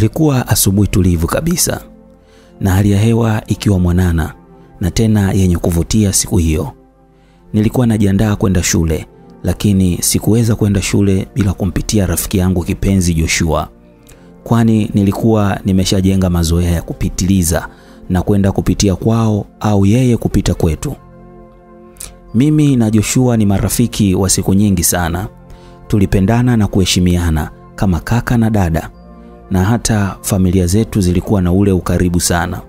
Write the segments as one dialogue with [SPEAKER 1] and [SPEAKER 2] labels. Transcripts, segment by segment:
[SPEAKER 1] Ilikuwa asubuhi tulivu kabisa na hali ya hewa ikiwa mwanana na tena yenye kuvutia siku hiyo. Nilikuwa najiandaa kwenda shule, lakini sikuweza kwenda shule bila kumpitia rafiki yangu kipenzi Joshua, kwani nilikuwa nimeshajenga mazoea ya kupitiliza na kwenda kupitia kwao au yeye kupita kwetu. Mimi na Joshua ni marafiki wa siku nyingi sana. Tulipendana na kuheshimiana kama kaka na dada, na hata familia zetu zilikuwa na ule ukaribu sana.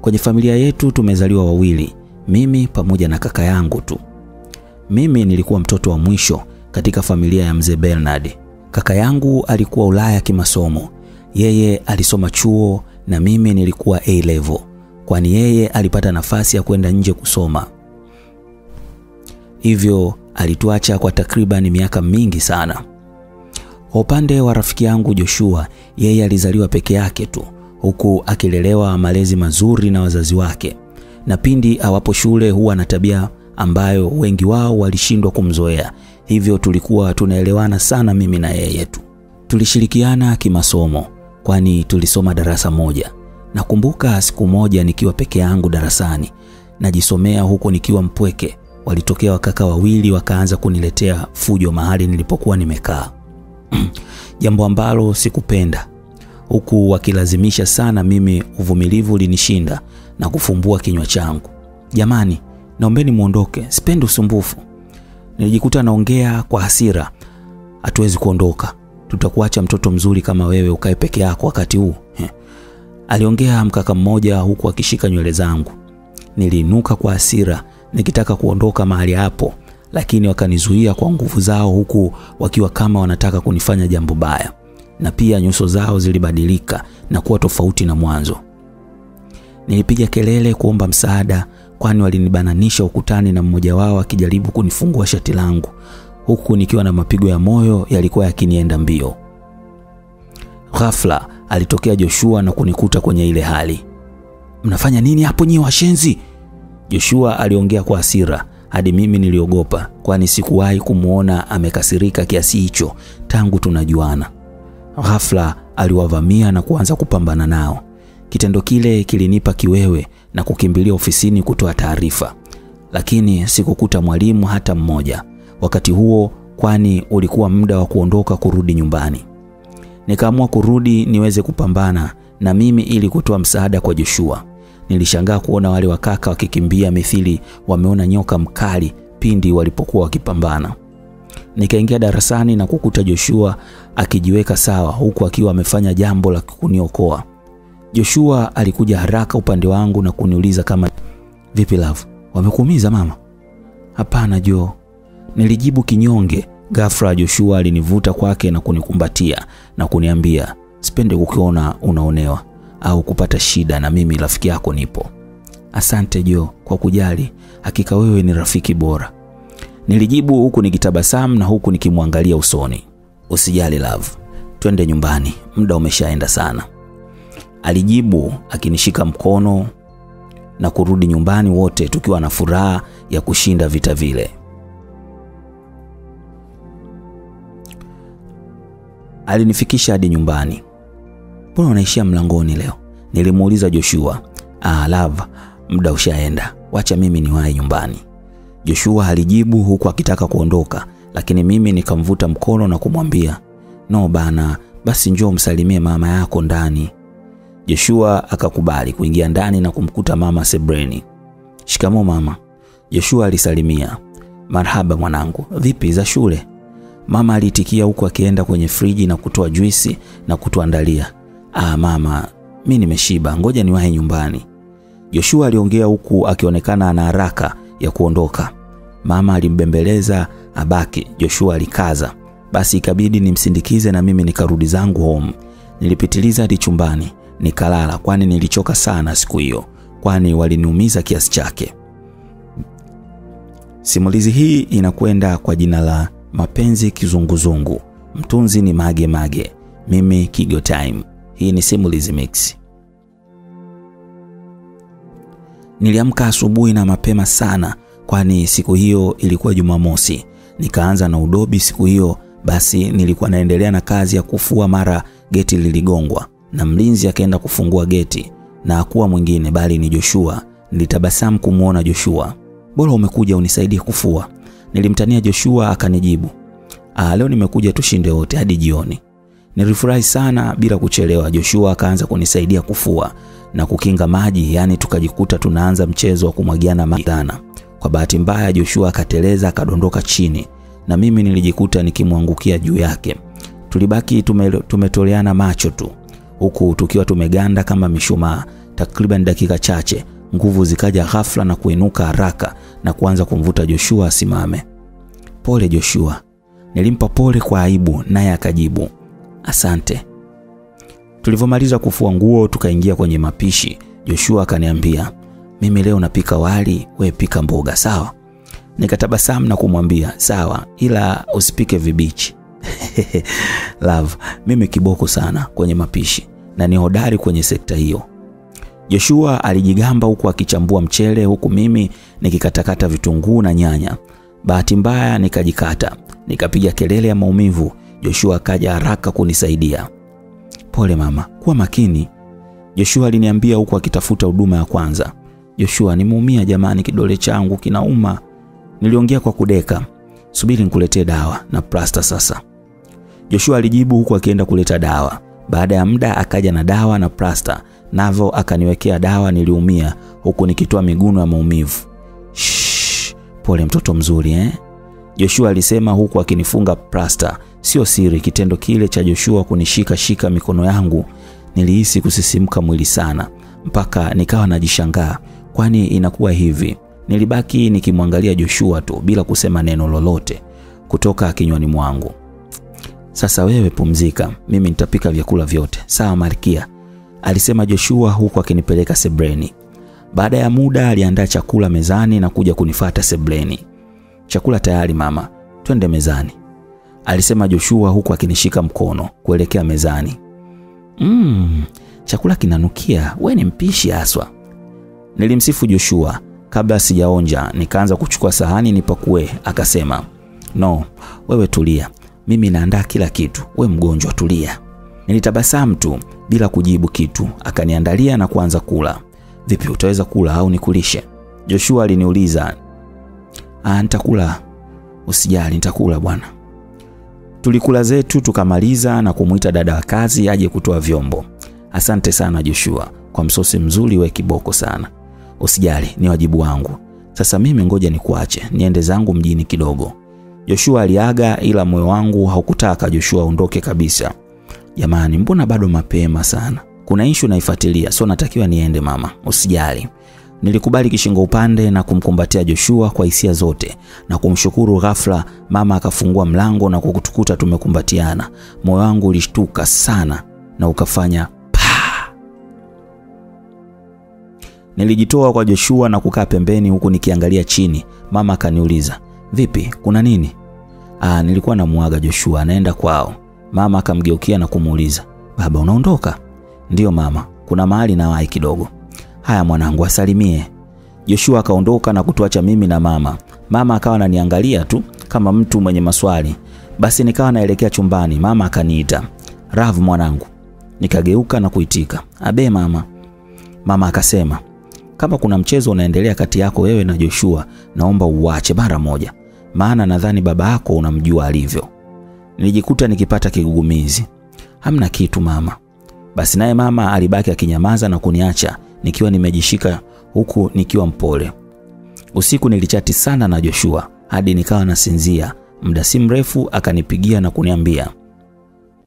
[SPEAKER 1] Kwenye familia yetu tumezaliwa wawili, mimi pamoja na kaka yangu tu. Mimi nilikuwa mtoto wa mwisho katika familia ya mzee Bernard. Kaka yangu alikuwa Ulaya kimasomo, yeye alisoma chuo na mimi nilikuwa A level, kwani yeye alipata nafasi ya kwenda nje kusoma. Hivyo alituacha kwa takriban miaka mingi sana. Kwa upande wa rafiki yangu Joshua, yeye alizaliwa peke yake tu, huku akilelewa malezi mazuri na wazazi wake, na pindi awapo shule huwa na tabia ambayo wengi wao walishindwa kumzoea. Hivyo tulikuwa tunaelewana sana mimi na yeye tu. Tulishirikiana kimasomo, kwani tulisoma darasa moja. Nakumbuka siku moja nikiwa peke yangu darasani najisomea huko nikiwa mpweke, walitokea wakaka wawili wakaanza kuniletea fujo mahali nilipokuwa nimekaa jambo ambalo sikupenda, huku wakilazimisha sana. Mimi uvumilivu ulinishinda na kufumbua kinywa changu. Jamani, naombeni muondoke, sipendi usumbufu. Nilijikuta naongea kwa hasira. Hatuwezi kuondoka, tutakuacha mtoto mzuri kama wewe ukae peke yako wakati huu. Aliongea mkaka mmoja huku akishika nywele zangu. Niliinuka kwa hasira nikitaka kuondoka mahali hapo, lakini wakanizuia kwa nguvu zao, huku wakiwa kama wanataka kunifanya jambo baya, na pia nyuso zao zilibadilika na kuwa tofauti na mwanzo. Nilipiga kelele kuomba msaada, kwani walinibananisha ukutani na mmoja wao akijaribu kunifungua shati langu, huku nikiwa na mapigo ya moyo yalikuwa yakinienda mbio. Ghafla alitokea Joshua na kunikuta kwenye ile hali. Mnafanya nini hapo nyi washenzi? Joshua aliongea kwa hasira hadi mimi niliogopa, kwani sikuwahi kumwona amekasirika kiasi hicho tangu tunajuana. Ghafla aliwavamia na kuanza kupambana nao. Kitendo kile kilinipa kiwewe na kukimbilia ofisini kutoa taarifa, lakini sikukuta mwalimu hata mmoja wakati huo, kwani ulikuwa muda wa kuondoka kurudi nyumbani. Nikaamua kurudi niweze kupambana na mimi ili kutoa msaada kwa Joshua. Nilishangaa kuona wale wakaka wakikimbia mithili wameona nyoka mkali pindi walipokuwa wakipambana. Nikaingia darasani na kukuta Joshua akijiweka sawa huku akiwa amefanya jambo la kuniokoa. Joshua alikuja haraka upande wangu na kuniuliza kama vipi love, wamekuumiza mama? Hapana Jo, nilijibu kinyonge. Ghafla Joshua alinivuta kwake na kunikumbatia na kuniambia, sipende kukiona unaonewa au kupata shida, na mimi rafiki yako nipo. Asante Jo kwa kujali, hakika wewe ni rafiki bora, nilijibu huku nikitabasamu na huku nikimwangalia usoni. Usijali love, twende nyumbani, muda umeshaenda sana, alijibu akinishika mkono na kurudi nyumbani, wote tukiwa na furaha ya kushinda vita vile. Alinifikisha hadi nyumbani. Mbona unaishia mlangoni leo? Nilimuuliza Joshua. Ah, love, muda ushaenda, wacha mimi niwahi nyumbani. Joshua alijibu huku akitaka kuondoka, lakini mimi nikamvuta mkono na kumwambia no bana, basi njoo msalimie mama yako ndani. Joshua akakubali kuingia ndani na kumkuta mama sebreni. Shikamo mama. Joshua alisalimia. Marhaba mwanangu, vipi za shule? Mama aliitikia huku akienda kwenye friji na kutoa juisi na kutuandalia. Ah mama, mi nimeshiba, ngoja niwahi nyumbani. Joshua aliongea huku akionekana ana haraka ya kuondoka. Mama alimbembeleza abaki. Joshua alikaza, basi ikabidi nimsindikize na mimi nikarudi zangu home. Nilipitiliza hadi chumbani nikalala, kwani nilichoka sana siku hiyo, kwani waliniumiza kiasi chake. Simulizi hii inakwenda kwa jina la Mapenzi Kizunguzungu. Mtunzi ni Mage Mage, mimi Kigo Time. Hii ni Simulizi Mix. Niliamka asubuhi na mapema sana, kwani siku hiyo ilikuwa Jumamosi. Nikaanza na udobi siku hiyo, basi nilikuwa naendelea na kazi ya kufua, mara geti liligongwa. na mlinzi akaenda kufungua geti na hakuwa mwingine bali ni Joshua. Nilitabasamu kumwona Joshua. Bora umekuja unisaidie kufua. Nilimtania Joshua akanijibu, ah, leo nimekuja tushinde wote hadi jioni. Nilifurahi sana bila kuchelewa. Joshua akaanza kunisaidia kufua na kukinga maji, yaani tukajikuta tunaanza mchezo wa kumwagiana maji sana. Kwa bahati mbaya, Joshua akateleza akadondoka chini na mimi nilijikuta nikimwangukia juu yake. Tulibaki tume, tumetoleana macho tu huku tukiwa tumeganda kama mishumaa. Takriban dakika chache, nguvu zikaja ghafla na kuinuka haraka na kuanza kumvuta Joshua asimame. Pole Joshua, nilimpa pole kwa aibu, naye akajibu asante. Tulivyomaliza kufua nguo, tukaingia kwenye mapishi. Joshua akaniambia, mimi leo napika wali, we pika mboga, sawa? Nikatabasamu na kumwambia sawa, ila usipike vibichi. Love, mimi kiboko sana kwenye mapishi na ni hodari kwenye sekta hiyo. Joshua alijigamba huku akichambua mchele huku mimi nikikatakata vitunguu na nyanya. Bahati mbaya nikajikata, nikapiga kelele ya maumivu. Joshua akaja haraka kunisaidia. Pole mama, kuwa makini, Joshua aliniambia huku akitafuta huduma ya kwanza. Joshua, nimeumia jamani, kidole changu kinauma. Niliongea kwa kudeka. Subiri nikuletee dawa na plasta sasa. Joshua alijibu huku akienda kuleta dawa. Baada ya muda akaja na dawa na plasta, navo akaniwekea dawa. Niliumia huku nikitoa miguno ya maumivu. Shh, pole mtoto mzuri eh? Joshua alisema huku akinifunga plasta. Sio siri, kitendo kile cha Joshua kunishika shika mikono yangu, nilihisi kusisimka mwili sana, mpaka nikawa najishangaa, kwani inakuwa hivi? Nilibaki nikimwangalia Joshua tu bila kusema neno lolote kutoka kinywani mwangu. Sasa wewe pumzika, mimi nitapika vyakula vyote. Sawa Malkia, alisema Joshua huku akinipeleka sebreni. Baada ya muda aliandaa chakula mezani na kuja kunifata sebreni. Chakula tayari mama, twende mezani, alisema Joshua huku akinishika mkono kuelekea mezani. Mm, chakula kinanukia, we ni mpishi haswa, nilimsifu Joshua. Kabla sijaonja nikaanza kuchukua sahani nipakue. Akasema, no, wewe tulia, mimi naandaa kila kitu, we mgonjwa, tulia. Nilitabasamu tu bila kujibu kitu. Akaniandalia na kuanza kula. Vipi, utaweza kula au nikulishe? Joshua aliniuliza. Ah, nitakula, usijali, nitakula bwana. Tulikula zetu tukamaliza na kumwita dada wa kazi aje kutoa vyombo. Asante sana Joshua kwa msosi mzuri, we kiboko sana. Usijali, ni wajibu wangu. Sasa mimi ngoja nikuache niende zangu mjini kidogo. Joshua aliaga, ila moyo wangu haukutaka Joshua aondoke kabisa. Jamani, mbona bado mapema sana? Kuna ishu naifuatilia, so natakiwa niende mama, usijali. Nilikubali kishingo upande na kumkumbatia Joshua kwa hisia zote na kumshukuru. Ghafla mama akafungua mlango na kukutukuta tumekumbatiana. Moyo wangu ulishtuka sana na ukafanya Nilijitoa kwa Joshua na kukaa pembeni huku nikiangalia chini. Mama akaniuliza, "Vipi? Kuna nini?" Ah, nilikuwa namuaga Joshua anaenda kwao. Mama akamgeukia na kumuuliza, "Baba, unaondoka?" "Ndiyo mama, kuna mahali nawahi kidogo." "Haya mwanangu, asalimie." Joshua akaondoka na kutuacha mimi na mama. Mama akawa ananiangalia tu kama mtu mwenye maswali. Basi nikawa naelekea chumbani. Mama akaniita, "Rav mwanangu." Nikageuka na kuitika, "Abe mama." Mama akasema, kama kuna mchezo unaendelea kati yako wewe na Joshua, naomba uwache mara moja, maana nadhani baba yako unamjua alivyo. Nilijikuta nikipata kigugumizi. Hamna kitu mama. Basi naye mama alibaki akinyamaza na kuniacha nikiwa nimejishika huku nikiwa mpole. Usiku nilichati sana na Joshua hadi nikawa nasinzia. Muda si mrefu akanipigia na kuniambia,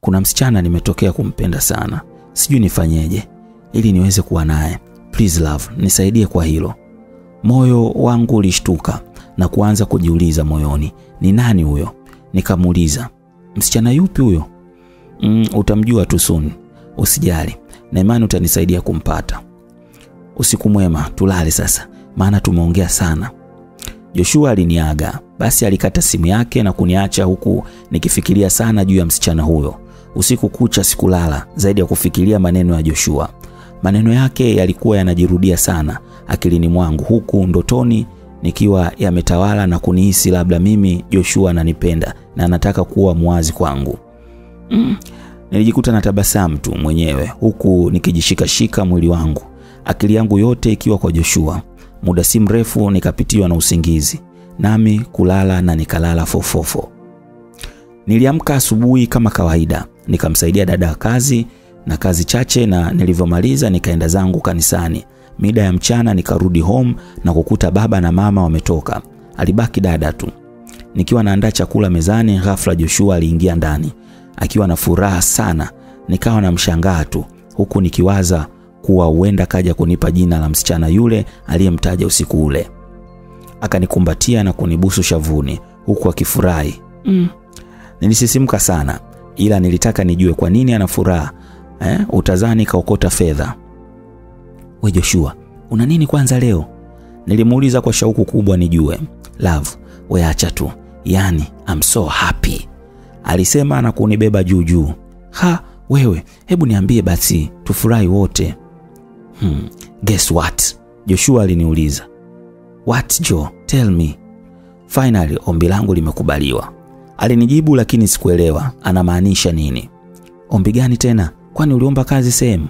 [SPEAKER 1] kuna msichana nimetokea kumpenda sana, sijui nifanyeje ili niweze kuwa naye. Please love, nisaidie kwa hilo. Moyo wangu ulishtuka na kuanza kujiuliza moyoni, ni nani huyo? Nikamuuliza, msichana yupi huyo? Mm, utamjua tu soon, usijali, na imani utanisaidia kumpata. Usiku mwema, tulale sasa, maana tumeongea sana. Joshua aliniaga, basi alikata simu yake na kuniacha huku nikifikiria sana juu ya msichana huyo. Usiku kucha sikulala zaidi ya kufikiria maneno ya Joshua. Maneno yake yalikuwa yanajirudia sana akilini mwangu, huku ndotoni nikiwa yametawala na kunihisi labda mimi Joshua ananipenda na anataka kuwa mwazi kwangu. Mm, Nilijikuta na tabasamu tu mwenyewe huku nikijishikashika mwili wangu, akili yangu yote ikiwa kwa Joshua. Muda si mrefu nikapitiwa na usingizi, nami kulala na nikalala fofofo. Niliamka asubuhi kama kawaida, nikamsaidia dada kazi na kazi chache, na nilivyomaliza nikaenda zangu kanisani. Mida ya mchana nikarudi home na kukuta baba na mama wametoka, alibaki dada tu. Nikiwa naandaa chakula mezani, ghafla Joshua aliingia ndani akiwa na furaha sana. Nikawa na mshangaa tu, huku nikiwaza kuwa huenda kaja kunipa jina la msichana yule aliyemtaja usiku ule. Akanikumbatia na kunibusu shavuni huku akifurahi. Mm. Nilisisimka sana, ila nilitaka nijue kwa nini ana furaha eh? Utazani kaokota fedha. We Joshua, una nini kwanza leo? Nilimuuliza kwa shauku kubwa nijue. Love, we acha tu, Yaani, I'm so happy, alisema na kunibeba juu juu. Ha, wewe, hebu niambie basi tufurahi wote. Hmm, guess what? Joshua aliniuliza. What Joe? Tell me. Finally ombi langu limekubaliwa. Alinijibu lakini sikuelewa anamaanisha nini. Ombi gani tena? Kwani uliomba kazi sehemu?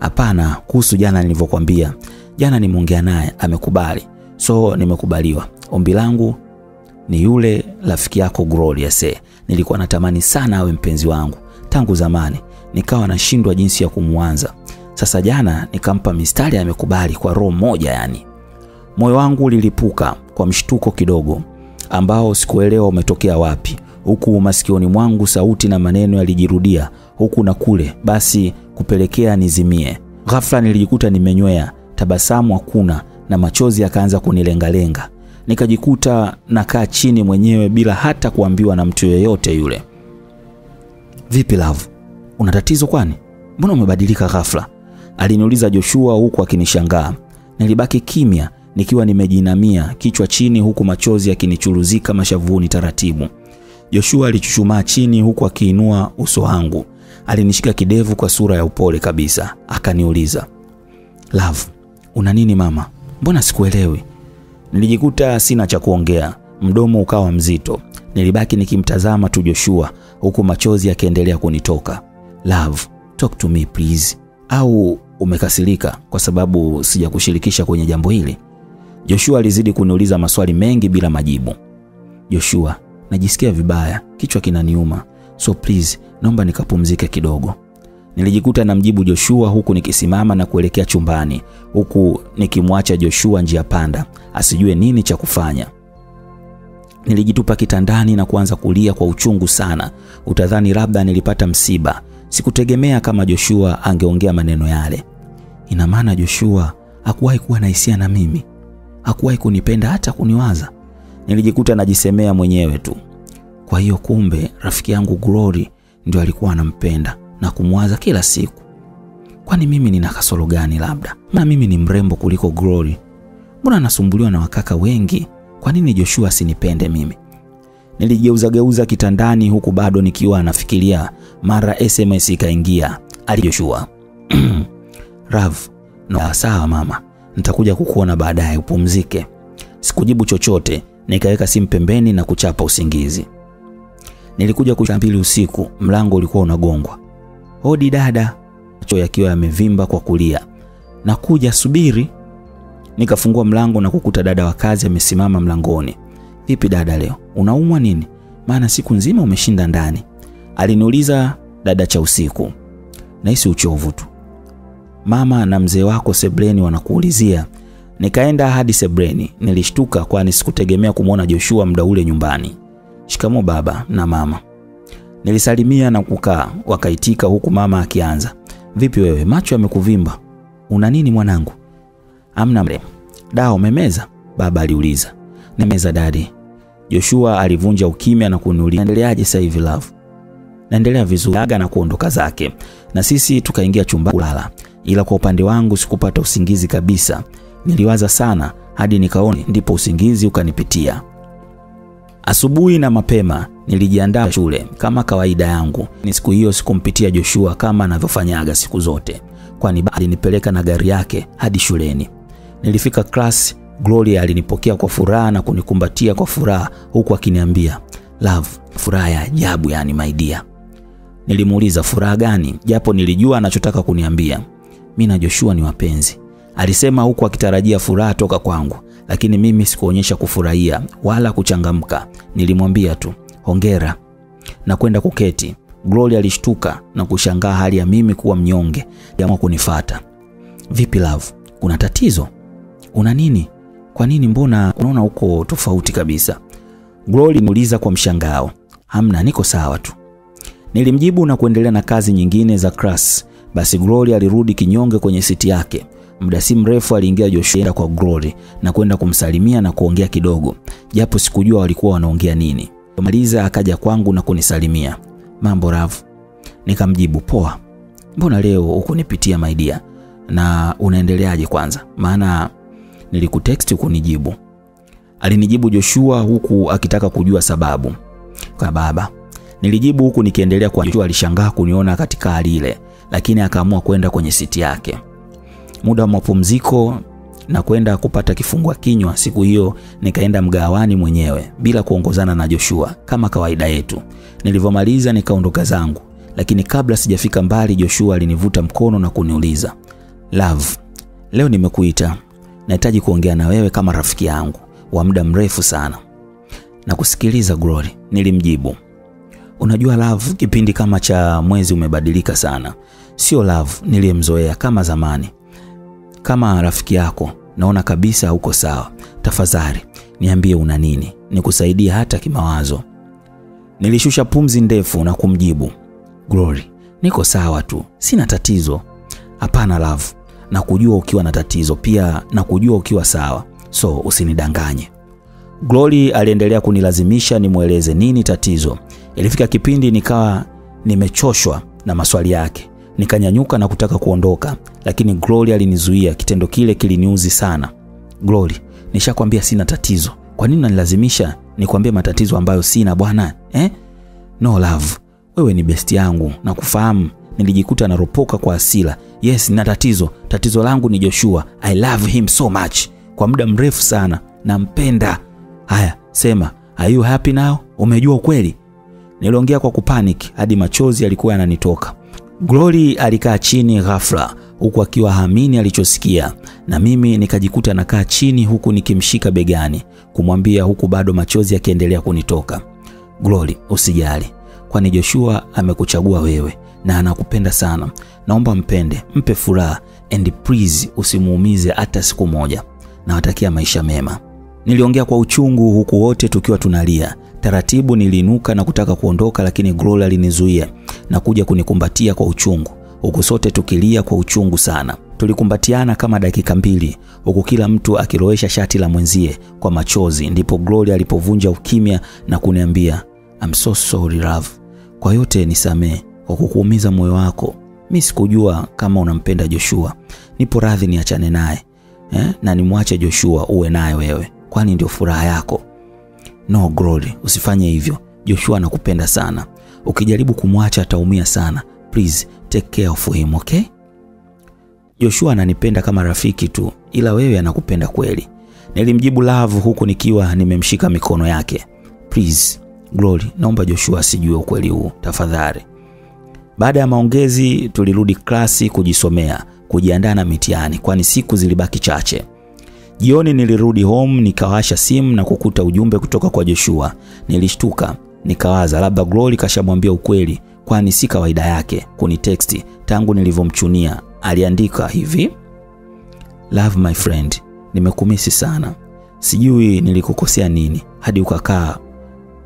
[SPEAKER 1] Hapana, kuhusu jana nilivyokwambia. Jana nimeongea naye, amekubali. So nimekubaliwa. Ombi langu ni yule rafiki yako Glorious. Nilikuwa natamani sana awe mpenzi wangu tangu zamani, nikawa nashindwa jinsi ya kumwanza. Sasa jana nikampa mistari, amekubali kwa roho moja. Yani moyo wangu ulilipuka kwa mshtuko kidogo ambao sikuelewa umetokea wapi, huku masikioni mwangu sauti na maneno yalijirudia huku na kule, basi kupelekea nizimie. Ghafla nilijikuta nimenywea, tabasamu hakuna na machozi yakaanza kunilengalenga. Nikajikuta nakaa chini mwenyewe bila hata kuambiwa na mtu yeyote yule. Vipi love, una tatizo kwani? Mbona umebadilika ghafla? Aliniuliza Joshua huku akinishangaa. Nilibaki kimya nikiwa nimejinamia kichwa chini, huku machozi yakinichuruzika mashavuni taratibu. Joshua alichuchumaa chini huku akiinua uso wangu. Alinishika kidevu kwa sura ya upole kabisa, akaniuliza love, una nini mama? Mbona sikuelewi? Nilijikuta sina cha kuongea, mdomo ukawa mzito. Nilibaki nikimtazama tu Joshua huku machozi yakiendelea kunitoka. Love, talk to me please. Au umekasirika kwa sababu sijakushirikisha kwenye jambo hili? Joshua alizidi kuniuliza maswali mengi bila majibu. Joshua, najisikia vibaya, kichwa kinaniuma, so please, naomba nikapumzike kidogo. Nilijikuta namjibu Joshua huku nikisimama na kuelekea chumbani, huku nikimwacha Joshua njia panda, asijue nini cha kufanya. Nilijitupa kitandani na kuanza kulia kwa uchungu sana. Utadhani labda nilipata msiba. Sikutegemea kama Joshua angeongea maneno yale. Ina maana Joshua hakuwahi kuwa na hisia na mimi, hakuwahi kunipenda hata kuniwaza. Nilijikuta najisemea mwenyewe tu. Kwa hiyo kumbe rafiki yangu Glory ndio alikuwa anampenda na kumwaza kila siku. Kwani mimi nina kasoro gani? Labda maana mimi ni mrembo kuliko Glory? Mbona nasumbuliwa na wakaka wengi? Kwa nini Joshua asinipende mimi? Niligeuzageuza kitandani huku bado nikiwa nafikiria, mara SMS ikaingia. Ali Joshua Rav, no, sawa mama, nitakuja kukuona baadaye, upumzike. Sikujibu chochote, nikaweka simu pembeni na kuchapa usingizi. Nilikuja saa mbili usiku, mlango ulikuwa unagongwa. Hodi dada, macho yakiwa yamevimba kwa kulia. Nakuja, subiri. Nikafungua mlango na kukuta dada wa kazi amesimama mlangoni. Vipi dada, leo unaumwa nini? Maana siku nzima umeshinda ndani, aliniuliza dada cha usiku. Nahisi uchovu tu mama, na mzee wako sebreni wanakuulizia. Nikaenda hadi sebreni. Nilishtuka kwani sikutegemea kumwona Joshua muda ule nyumbani. Shikamo baba na mama, nilisalimia na kukaa. Wakaitika huku mama akianza, vipi wewe, macho yamekuvimba, una nini mwanangu? Amna mre. Dawa umemeza? Baba aliuliza. Nimeza dadi. Joshua alivunja ukimya na kuniuliza, "Endeleaje sasa hivi love? Naendelea vizuri. Aga na kuondoka zake, na sisi tukaingia chumba kulala, ila kwa upande wangu sikupata usingizi kabisa. Niliwaza sana hadi nikaona, ndipo usingizi ukanipitia. Asubuhi na mapema nilijiandaa shule kama kawaida yangu. Ni siku hiyo sikumpitia Joshua kama anavyofanyaga siku zote, kwani alinipeleka na gari yake hadi shuleni. Nilifika class, Gloria alinipokea kwa furaha na kunikumbatia kwa furaha huku akiniambia love, furaha ya ajabu yani my dear. Nilimuuliza furaha gani, japo nilijua anachotaka kuniambia. Mi na Joshua ni wapenzi, alisema huku akitarajia furaha toka kwangu, lakini mimi sikuonyesha kufurahia wala kuchangamka. Nilimwambia tu hongera na kwenda kuketi. Glory alishtuka na kushangaa hali ya mimi kuwa mnyonge, aliamua kunifata. Vipi love, kuna tatizo? Una nini? Kwa nini? Mbona unaona uko tofauti kabisa? Glory muuliza kwa mshangao. Hamna, niko sawa tu, nilimjibu na kuendelea na kazi nyingine za class. Basi Glory alirudi kinyonge kwenye siti yake. Muda si mrefu aliingia Joshua kwa Glory na kwenda kumsalimia na kuongea kidogo, japo sikujua walikuwa wanaongea nini. Maliza akaja kwangu na kunisalimia, mambo Ravu. Nikamjibu poa, mbona leo hukunipitia my dear, na unaendeleaje kwanza? Maana nilikutext ukunijibu. Alinijibu Joshua huku akitaka kujua sababu. Kwa baba, nilijibu huku nikiendelea kwa Joshua. Alishangaa kuniona katika hali ile, lakini akaamua kwenda kwenye siti yake. Muda wa mapumziko na kwenda kupata kifungua kinywa, siku hiyo nikaenda mgawani mwenyewe bila kuongozana na Joshua kama kawaida yetu. Nilivyomaliza nikaondoka zangu, lakini kabla sijafika mbali, Joshua alinivuta mkono na kuniuliza, Love, leo nimekuita, nahitaji kuongea na wewe kama rafiki yangu wa muda mrefu sana. Na kusikiliza Glory, nilimjibu. Unajua Love, kipindi kama cha mwezi umebadilika sana, sio Love niliyemzoea kama zamani. Kama rafiki yako naona kabisa uko sawa. Tafadhali niambie una nini, nikusaidie hata kimawazo. Nilishusha pumzi ndefu na kumjibu Glory, niko sawa tu, sina tatizo. Hapana Love, na kujua ukiwa na tatizo pia na kujua ukiwa sawa, so usinidanganye. Glory aliendelea kunilazimisha nimweleze nini tatizo. Ilifika kipindi nikawa nimechoshwa na maswali yake, nikanyanyuka na kutaka kuondoka, lakini Glory alinizuia. Kitendo kile kiliniuzi sana. Glory, nishakwambia sina tatizo, kwa nini unanilazimisha nikwambie matatizo ambayo sina bwana eh? No love, wewe ni besti yangu na kufahamu. Nilijikuta naropoka kwa asila. Yes, nina tatizo. Tatizo langu ni Joshua. I love him so much, kwa muda mrefu sana, nampenda. Haya, sema, are you happy now? Umejua ukweli? Niliongea kwa kupanic hadi machozi yalikuwa yananitoka. Glory alikaa chini ghafla, huku akiwa haamini alichosikia, na mimi nikajikuta nakaa chini huku nikimshika begani kumwambia, huku bado machozi yakiendelea kunitoka. Glory, usijali, kwani Joshua amekuchagua wewe na anakupenda sana. Naomba mpende, mpe furaha and please usimuumize hata siku moja. Nawatakia maisha mema. Niliongea kwa uchungu huku wote tukiwa tunalia. Taratibu niliinuka na kutaka kuondoka, lakini Gloria alinizuia na kuja kunikumbatia kwa uchungu, huku sote tukilia kwa uchungu sana. Tulikumbatiana kama dakika mbili, huku kila mtu akilowesha shati la mwenzie kwa machozi. Ndipo Glory alipovunja ukimya na kuniambia, I'm so sorry love, kwa yote nisamee kwa kukuumiza moyo wako. Mi sikujua kama unampenda Joshua, nipo radhi niachane naye eh, na nimwache Joshua uwe naye wewe, kwani ndio furaha yako. No Glory, usifanye hivyo. Joshua anakupenda sana, ukijaribu kumwacha ataumia sana. Please take care of him, okay? Joshua ananipenda kama rafiki tu, ila wewe anakupenda kweli, nilimjibu Love huku nikiwa nimemshika mikono yake. Please Glory, naomba Joshua asijue ukweli huu tafadhali. Baada ya maongezi, tulirudi klasi kujisomea, kujiandaa na mitihani, kwani siku zilibaki chache. Jioni nilirudi home, nikawasha simu na kukuta ujumbe kutoka kwa Joshua. Nilishtuka, nikawaza labda Glory kashamwambia ukweli, kwani si kawaida yake kuniteksti tangu nilivyomchunia. Aliandika hivi: Love my friend, nimekumisi sana, sijui nilikukosea nini hadi ukakaa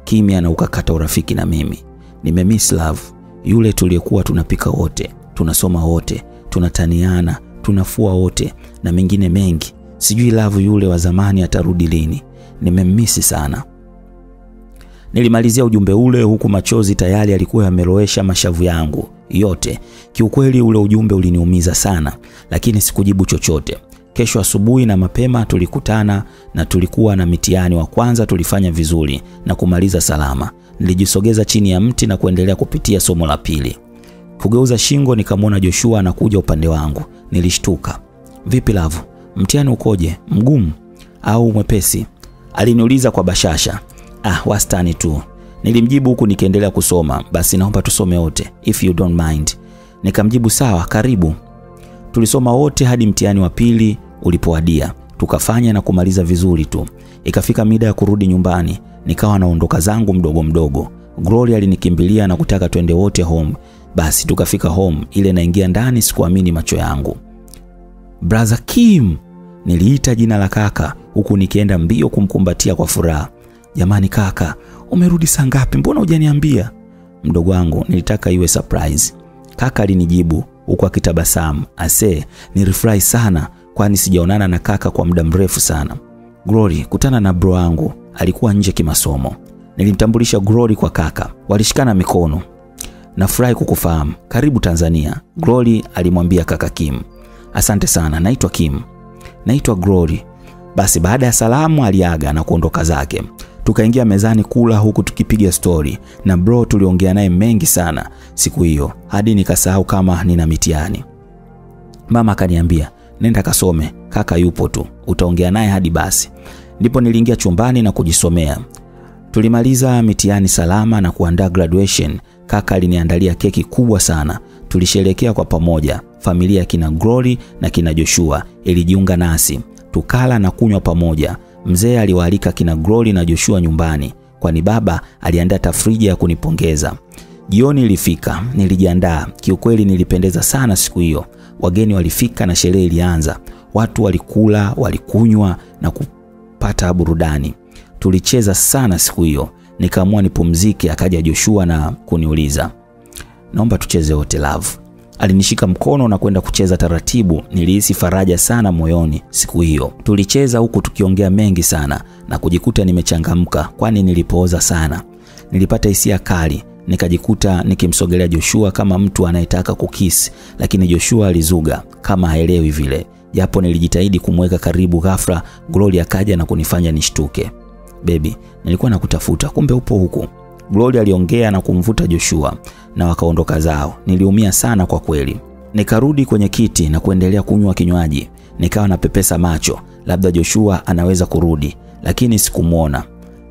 [SPEAKER 1] kimya na ukakata urafiki na mimi. Nimemiss Love, yule tuliyekuwa tunapika wote, tunasoma wote, tunataniana, tunafua wote na mengine mengi. Sijui Lavu yule wa zamani atarudi lini. Nimemmisi sana. Nilimalizia ujumbe ule huku machozi tayari alikuwa yamelowesha mashavu yangu yote. Kiukweli ule ujumbe uliniumiza sana, lakini sikujibu chochote. Kesho asubuhi na mapema tulikutana na tulikuwa na mitihani. Wa kwanza tulifanya vizuri na kumaliza salama. Nilijisogeza chini ya mti na kuendelea kupitia somo la pili. Kugeuza shingo nikamwona Joshua anakuja upande wangu. Nilishtuka. Vipi Lavu, mtihani ukoje? Mgumu au mwepesi? Aliniuliza kwa bashasha. Ah, wastani tu, Nilimjibu huku nikiendelea kusoma. Basi naomba tusome wote if you don't mind. Nikamjibu sawa, karibu. Tulisoma wote hadi mtihani wa pili ulipowadia, tukafanya na kumaliza vizuri tu. Ikafika mida ya kurudi nyumbani, nikawa naondoka zangu mdogo mdogo. Glory alinikimbilia na kutaka twende wote home. Basi tukafika home, ile naingia ndani, sikuamini macho yangu. Brother Kim, niliita jina la kaka huku nikienda mbio kumkumbatia kwa furaha. Jamani kaka, umerudi saa ngapi? Mbona hujaniambia? Mdogo wangu, nilitaka iwe surprise. Kaka alinijibu huku akitabasamu. Ase, nilifurahi sana kwani sijaonana na kaka kwa muda mrefu sana. Glory, kutana na bro wangu, alikuwa nje kimasomo. Nilimtambulisha Glory kwa kaka, walishikana mikono. Nafurahi kukufahamu, karibu Tanzania, Glory alimwambia kaka Kim. Asante sana, naitwa Kim. Naitwa Glory. Basi baada ya salamu aliaga na kuondoka zake. Tukaingia mezani kula huku tukipiga stori na bro, tuliongea naye mengi sana siku hiyo hadi nikasahau kama nina mitihani. Mama akaniambia nenda kasome, kaka yupo tu, utaongea naye hadi basi. Ndipo niliingia chumbani na kujisomea. Tulimaliza mitiani salama na kuandaa graduation. Kaka aliniandalia keki kubwa sana, tulisherekea kwa pamoja. Familia ya kina Glory na kina Joshua ilijiunga nasi, tukala na kunywa pamoja. Mzee aliwaalika kina Glory na Joshua nyumbani, kwani baba aliandaa tafrija ya kunipongeza. Jioni ilifika, nilijiandaa. Kiukweli nilipendeza sana siku hiyo. Wageni walifika na sherehe ilianza. Watu walikula, walikunywa na kupata burudani. Tulicheza sana siku hiyo. Nikaamua nipumzike, akaja Joshua na kuniuliza, naomba tucheze wote love. Alinishika mkono na kwenda kucheza taratibu. Nilihisi faraja sana moyoni siku hiyo. Tulicheza huku tukiongea mengi sana na kujikuta nimechangamka, kwani nilipooza sana. Nilipata hisia kali, nikajikuta nikimsogelea Joshua kama mtu anayetaka kukisi, lakini Joshua alizuga kama haelewi vile, japo nilijitahidi kumweka karibu. Ghafla Glory akaja na kunifanya nishtuke. Baby, nilikuwa nakutafuta, kumbe upo huku. Glory aliongea na kumvuta Joshua na wakaondoka zao. Niliumia sana kwa kweli. Nikarudi kwenye kiti na kuendelea kunywa kinywaji. Nikawa napepesa macho, labda Joshua anaweza kurudi, lakini sikumwona.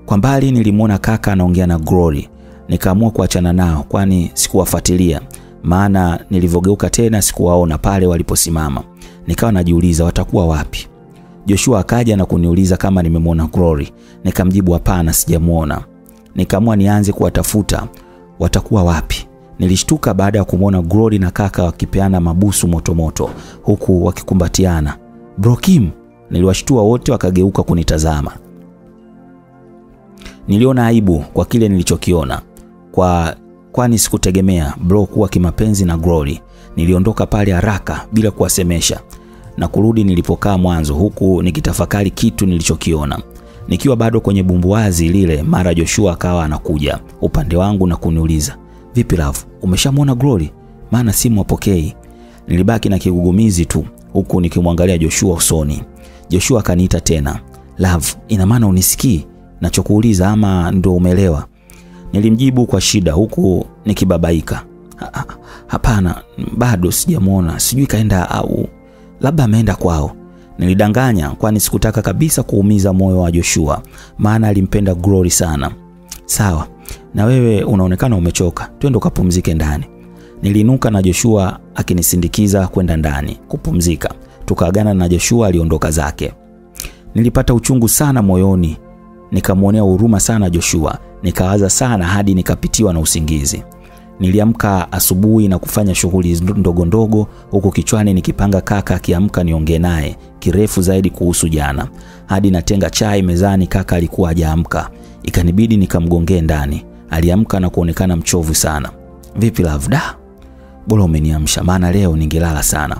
[SPEAKER 1] Kwa mbali nilimwona kaka anaongea na Glory. Nikaamua kuachana nao, kwani sikuwafuatilia, maana nilivyogeuka tena sikuwaona pale waliposimama. Nikawa najiuliza watakuwa wapi. Joshua akaja na kuniuliza kama nimemwona Glory. Nikamjibu hapana, sijamwona. Nikaamua nianze kuwatafuta watakuwa wapi. Nilishtuka baada ya kumwona Glory na kaka wakipeana mabusu motomoto moto, huku wakikumbatiana. Bro Kim, niliwashtua wote, wakageuka kunitazama. Niliona aibu kwa kile nilichokiona, kwa kwani sikutegemea bro kuwa kimapenzi na Glory. Niliondoka pale haraka bila kuwasemesha na kurudi nilipokaa mwanzo, huku nikitafakari kitu nilichokiona. Nikiwa bado kwenye bumbuazi lile, mara Joshua akawa anakuja upande wangu na kuniuliza, vipi love, umeshamwona Glory? Maana simu apokei. Nilibaki na kigugumizi tu, huku nikimwangalia Joshua usoni. Joshua akaniita tena, love, ina maana unisikii nachokuuliza ama ndo umelewa? Nilimjibu kwa shida, huku nikibabaika, hapana, bado sijamwona, sijui kaenda au labda ameenda kwao. Nilidanganya kwani sikutaka kabisa kuumiza moyo wa Joshua, maana alimpenda Glory sana. Sawa, na wewe unaonekana umechoka, twende ukapumzike ndani. Niliinuka na Joshua akinisindikiza kwenda ndani kupumzika. Tukaagana na Joshua aliondoka zake. Nilipata uchungu sana moyoni, nikamwonea huruma sana Joshua, nikawaza sana hadi nikapitiwa na usingizi. Niliamka asubuhi na kufanya shughuli ndogo ndogo, huku kichwani nikipanga kaka akiamka niongee naye kirefu zaidi kuhusu jana. Hadi natenga chai mezani, kaka alikuwa hajaamka, ikanibidi nikamgongee ndani. Aliamka na kuonekana mchovu sana. Vipi love? Da, bora umeniamsha, maana leo ningelala sana.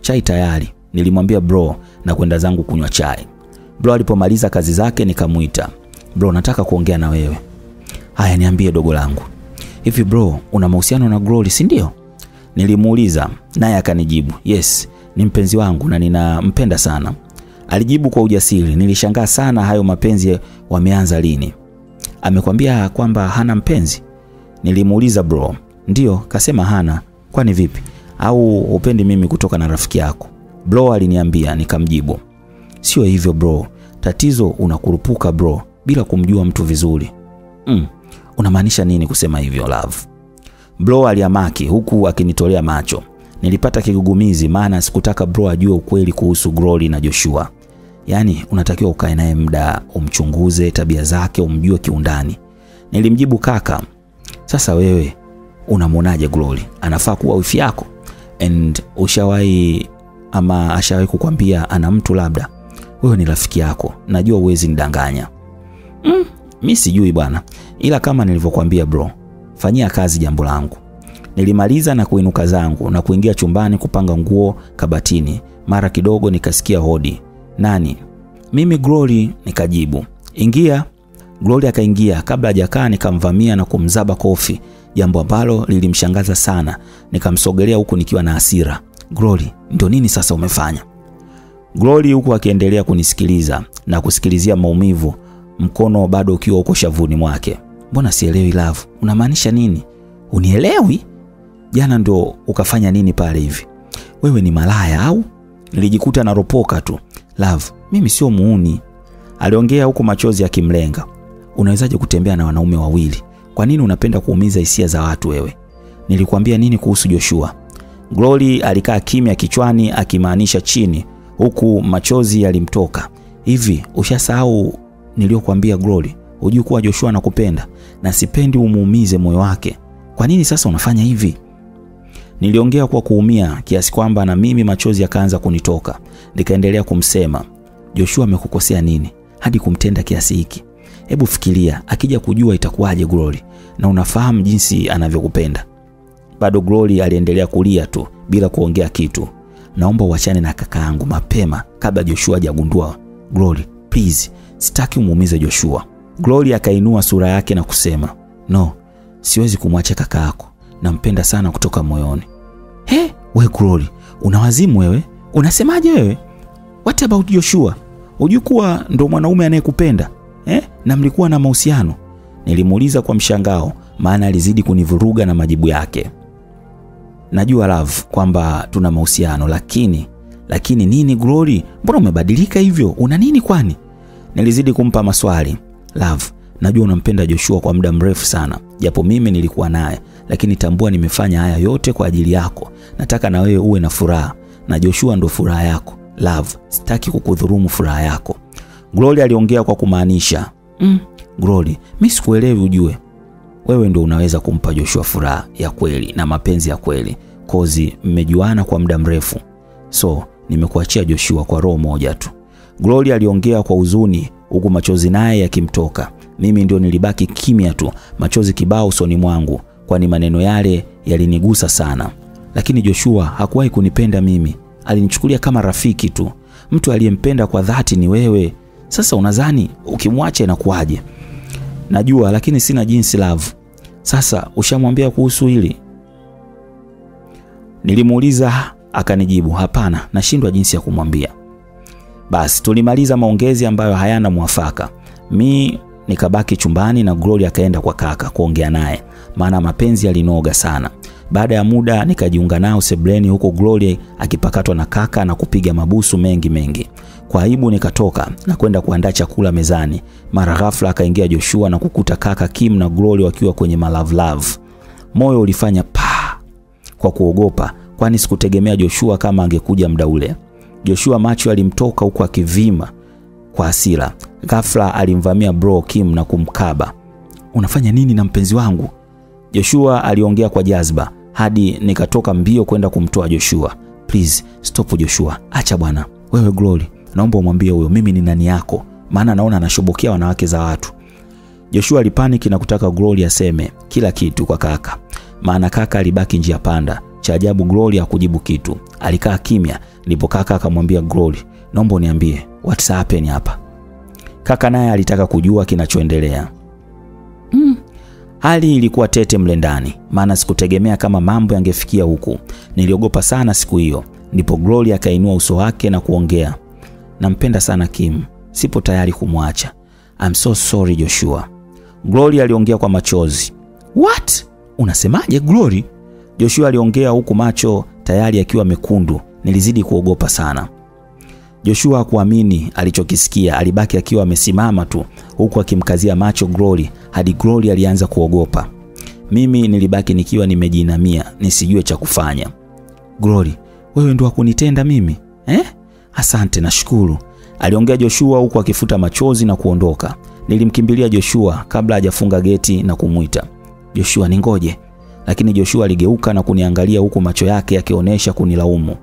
[SPEAKER 1] Chai tayari, nilimwambia bro na kwenda zangu kunywa chai. Bro alipomaliza kazi zake nikamuita. Bro, nataka kuongea na wewe. Haya, niambie dogo langu. Hivi bro, una mahusiano na Glory si ndio? Nilimuuliza naye akanijibu, yes, ni mpenzi wangu na ninampenda sana. Alijibu kwa ujasiri. Nilishangaa sana, hayo mapenzi wameanza lini? Amekwambia kwamba hana mpenzi? Nilimuuliza bro. Ndiyo, kasema hana. Kwani vipi? Au upendi mimi kutoka na rafiki yako? Bro aliniambia. Nikamjibu, sio hivyo bro, tatizo unakurupuka bro bila kumjua mtu vizuri. Mm, unamaanisha nini kusema hivyo love? Bro aliamaki huku akinitolea macho. Nilipata kigugumizi, maana sikutaka bro ajue ukweli kuhusu Glory na Joshua. Yaani unatakiwa ukae naye muda, umchunguze tabia zake, umjue kiundani. Nilimjibu kaka, sasa wewe unamwonaje Glory? Anafaa kuwa wifi yako? And ushawahi ama ashawahi kukwambia ana mtu labda? Wewe ni rafiki yako, najua uwezi nidanganya. Mm, mi sijui bwana, ila kama nilivyokuambia bro, fanyia kazi jambo langu. Nilimaliza na kuinuka zangu na kuingia chumbani kupanga nguo kabatini. Mara kidogo nikasikia hodi. Nani? Mimi Glory, nikajibu. Ingia. Glory akaingia. Kabla hajakaa nikamvamia na kumzaba kofi, jambo ambalo lilimshangaza sana. Nikamsogelea huku nikiwa na hasira. Glory, ndio nini sasa umefanya? Glory huku akiendelea kunisikiliza na kusikilizia maumivu, mkono bado ukiwa uko shavuni mwake. Mbona sielewi love, unamaanisha nini? Unielewi? Jana ndo ukafanya nini pale hivi? Wewe ni malaya au? Nilijikuta naropoka tu. Love, mimi sio muuni. Aliongea huku machozi yakimlenga. Unawezaje kutembea na wanaume wawili? Kwa nini unapenda kuumiza hisia za watu wewe? Nilikwambia nini kuhusu Joshua? Glory alikaa kimya kichwani akimaanisha chini huku machozi yalimtoka. Hivi ushasahau niliyokuambia Glory? Hujui kuwa Joshua anakupenda na sipendi umuumize moyo wake. Kwa nini sasa unafanya hivi? Niliongea kwa kuumia kiasi kwamba na mimi machozi yakaanza kunitoka. Nikaendelea kumsema, Joshua amekukosea nini hadi kumtenda kiasi hiki? Hebu fikiria, akija kujua itakuwaje Glory, na unafahamu jinsi anavyokupenda. Bado Glory aliendelea kulia tu bila kuongea kitu. Naomba uachane na kaka yangu mapema kabla Joshua hajagundua. Glory, please, sitaki umuumize Joshua. Glory akainua sura yake na kusema, no, siwezi kumwacha kaka yako, nampenda sana kutoka moyoni. He, we Glory, unawazimu wewe? Unasemaje wewe? What about Joshua? Hujui kuwa ndo mwanaume anayekupenda eh? na mlikuwa na mahusiano? Nilimuuliza kwa mshangao, maana alizidi kunivuruga na majibu yake. Najua love kwamba tuna mahusiano, lakini lakini nini Glory, mbona umebadilika hivyo? Una nini kwani? Nilizidi kumpa maswali. Love, najua unampenda Joshua kwa muda mrefu sana, japo mimi nilikuwa naye, lakini tambua nimefanya haya yote kwa ajili yako. Nataka na wewe uwe na furaha, na Joshua ndo furaha yako. Love, sitaki kukudhurumu furaha yako. Glory aliongea kwa kumaanisha. Mm, Glory, mimi sikuelewi ujue. Wewe ndo unaweza kumpa Joshua furaha ya kweli na mapenzi ya kweli, kozi mmejuana kwa muda mrefu. So, nimekuachia Joshua kwa roho moja tu. Glory aliongea kwa huzuni huku machozi naye yakimtoka. Mimi ndio nilibaki kimya tu, machozi kibao usoni mwangu, kwani maneno yale yalinigusa sana. Lakini Joshua hakuwahi kunipenda mimi, alinichukulia kama rafiki tu. Mtu aliyempenda kwa dhati ni wewe. Sasa unadhani ukimwacha inakuwaje? Najua, lakini sina jinsi love. Sasa ushamwambia kuhusu hili? Nilimuuliza akanijibu, hapana, nashindwa jinsi ya kumwambia. Basi tulimaliza maongezi ambayo hayana mwafaka. Mi nikabaki chumbani na Glory akaenda kwa kaka kuongea naye, maana mapenzi yalinoga sana. Baada ya muda nikajiunga nao sebleni, huko Glory akipakatwa na kaka na kupiga mabusu mengi mengi. Kwa aibu nikatoka na kwenda kuandaa chakula mezani. Mara ghafla akaingia Joshua na kukuta kaka Kim na Glory wakiwa kwenye malavlav. Moyo ulifanya pa kwa kuogopa, kwani sikutegemea Joshua kama angekuja muda ule. Joshua macho alimtoka huko akivima kwa hasira. Ghafla alimvamia bro Kim na kumkaba. Unafanya nini na mpenzi wangu? Joshua aliongea kwa jazba hadi nikatoka mbio kwenda kumtoa Joshua. Please stop Joshua, acha bwana. Wewe Glory, naomba umwambie huyo mimi ni nani yako, maana naona anashobokea wanawake za watu. Joshua alipaniki na kutaka Glory aseme kila kitu kwa kaka, maana kaka alibaki njia panda. Cha ajabu Glory hakujibu kitu, alikaa kimya. Ndipo kaka akamwambia Glory, naomba uniambie what's happening hapa. Kaka naye alitaka kujua kinachoendelea. Mm. Hali ilikuwa tete mle ndani, maana sikutegemea kama mambo yangefikia huku. Niliogopa sana siku hiyo. Ndipo Glory akainua uso wake na kuongea, nampenda sana Kim, sipo tayari kumwacha. I'm so sorry Joshua. Glory aliongea kwa machozi. What? Unasemaje Glory? Joshua aliongea huku macho tayari akiwa mekundu. Nilizidi kuogopa sana. Joshua hakuamini alichokisikia, alibaki akiwa amesimama tu huku akimkazia macho Glory hadi Glory alianza kuogopa. Mimi nilibaki nikiwa nimejiinamia nisijue cha kufanya. Glory, wewe ndio wakunitenda mimi eh? Asante, nashukuru, aliongea Joshua huku akifuta machozi na kuondoka. Nilimkimbilia Joshua kabla hajafunga geti na kumwita Joshua, ningoje. Lakini Joshua aligeuka na kuniangalia huku macho yake yakionyesha kunilaumu.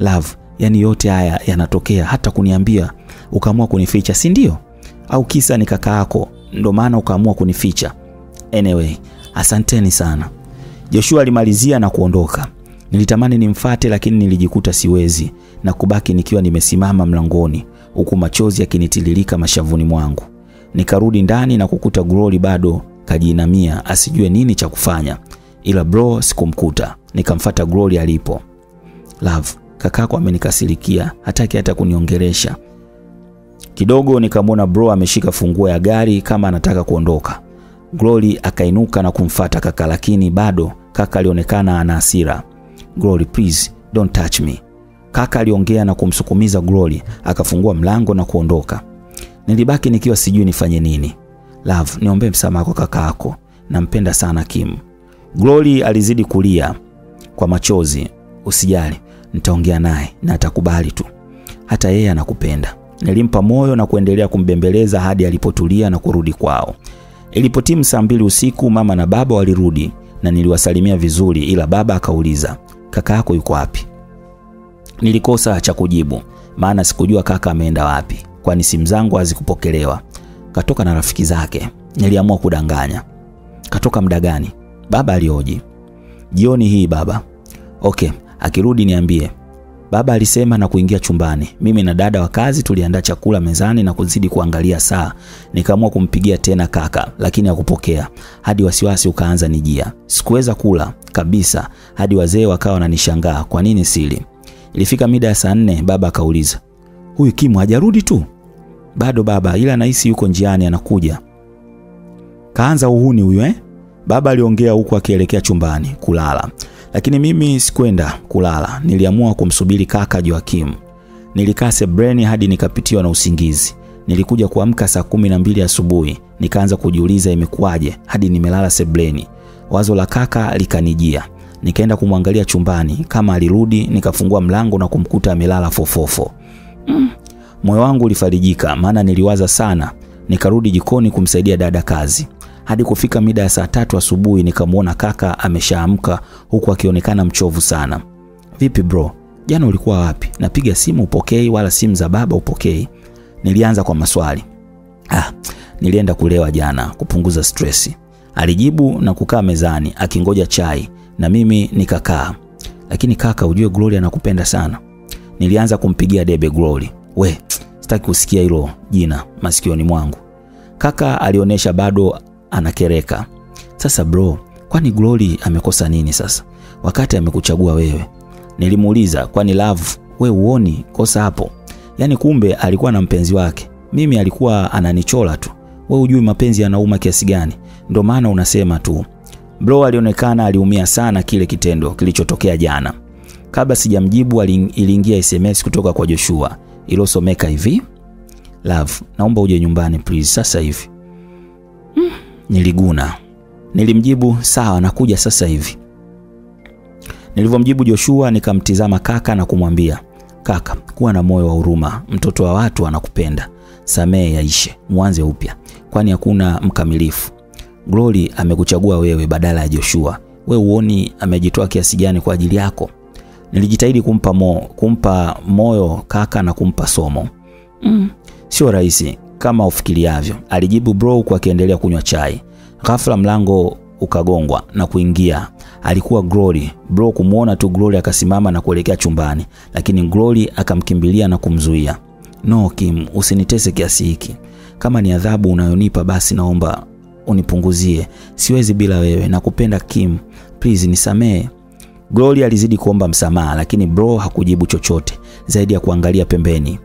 [SPEAKER 1] Love, yani yote haya yanatokea hata kuniambia ukaamua kunificha, si ndio? Au kisa ni kaka yako ndo maana ukaamua kunificha? Anyway, asanteni sana. Joshua alimalizia na kuondoka. Nilitamani nimfate lakini nilijikuta siwezi na kubaki nikiwa nimesimama mlangoni huku machozi yakinitiririka mashavuni mwangu. Nikarudi ndani na kukuta Glory bado kajiinamia asijue nini cha kufanya, ila bro sikumkuta. Nikamfata Glory alipo. Love, kakako amenikasirikia, hataki hata kuniongelesha. Kidogo nikamwona bro ameshika funguo ya gari kama anataka kuondoka. Glory akainuka na kumfata kaka, lakini bado kaka alionekana ana hasira. Glory, please don't touch me. Kaka aliongea na kumsukumiza Glory, akafungua mlango na kuondoka. Nilibaki nikiwa sijui nifanye nini. Love, niombe msamaha kwa kaka yako, nampenda sana Kim. Glory alizidi kulia kwa machozi. Usijali, nitaongea naye na atakubali tu, hata yeye anakupenda. Nilimpa moyo na kuendelea kumbembeleza hadi alipotulia na kurudi kwao. Ilipotimu saa mbili usiku, mama na baba walirudi na niliwasalimia vizuri, ila baba akauliza kaka yako yuko wapi? Nilikosa cha kujibu, maana sikujua kaka ameenda wapi, kwani simu zangu hazikupokelewa. Katoka na rafiki zake. Niliamua kudanganya. Katoka muda gani? Baba alioji. Jioni hii baba. Okay, akirudi niambie. Baba alisema na kuingia chumbani. Mimi na dada wa kazi tuliandaa chakula mezani na kuzidi kuangalia saa. Nikaamua kumpigia tena kaka, lakini hakupokea. Hadi wasiwasi ukaanza nijia. Sikuweza kula kabisa, hadi wazee wakawa wananishangaa kwa nini sili. Ilifika mida ya saa nne, baba akauliza, huyu Kimu hajarudi tu? Bado baba, ila nahisi yuko njiani anakuja. Kaanza uhuni huyu eh? Baba aliongea huku akielekea chumbani kulala. Lakini mimi sikwenda kulala, niliamua kumsubiri kaka Joakim. Nilikaa sebreni hadi nikapitiwa na usingizi. Nilikuja kuamka saa kumi na mbili asubuhi, nikaanza kujiuliza imekuwaje hadi nimelala sebreni. Wazo la kaka likanijia, nikaenda kumwangalia chumbani kama alirudi. Nikafungua mlango na kumkuta amelala fofofo. Mm, moyo wangu ulifarijika, maana niliwaza sana. Nikarudi jikoni kumsaidia dada kazi hadi kufika mida ya saa tatu asubuhi nikamwona kaka ameshaamka huku akionekana mchovu sana. Vipi bro, jana ulikuwa wapi? Napiga simu upokei, wala simu za baba upokei. Nilianza kwa maswali. Ah, nilienda kulewa jana kupunguza stresi, alijibu na kukaa mezani akingoja chai na mimi nikakaa. Lakini kaka, ujue Glory anakupenda sana. Nilianza kumpigia debe Glory. We, sitaki kusikia hilo jina masikioni mwangu. Kaka alionyesha bado anakereka. Sasa bro, kwani Glory amekosa nini sasa wakati amekuchagua wewe? Nilimuuliza, kwani Love we uoni kosa hapo? Yaani kumbe alikuwa na mpenzi wake, mimi alikuwa ananichola tu. We ujui mapenzi yanauma kiasi gani? Ndo maana unasema tu. Bro alionekana aliumia sana kile kitendo kilichotokea jana. Kabla sijamjibu, iliingia SMS kutoka kwa Joshua ilosomeka hivi: Love, naomba uje nyumbani please sasa hivi. Hmm, niliguna. Nilimjibu sawa, nakuja sasa hivi. Nilivyomjibu Joshua, nikamtizama kaka na kumwambia, kaka, kuwa na moyo wa huruma, mtoto wa watu anakupenda, samehe yaishe, mwanze upya, kwani hakuna mkamilifu. Glory amekuchagua wewe badala ya Joshua. We uoni amejitoa kiasi gani kwa ajili yako? Nilijitahidi kumpa, mo, kumpa moyo kaka na kumpa somo. Mm, sio rahisi kama ufikiriavyo, alijibu bro huku akiendelea kunywa chai. Ghafla mlango ukagongwa na kuingia. Alikuwa Glory. Bro kumwona tu Glory akasimama na kuelekea chumbani, lakini Glory akamkimbilia na kumzuia. No Kim, usinitese kiasi hiki. Kama ni adhabu unayonipa basi naomba unipunguzie. Siwezi bila wewe, nakupenda Kim, please nisamehe. Glory alizidi kuomba msamaha, lakini bro hakujibu chochote zaidi ya kuangalia pembeni.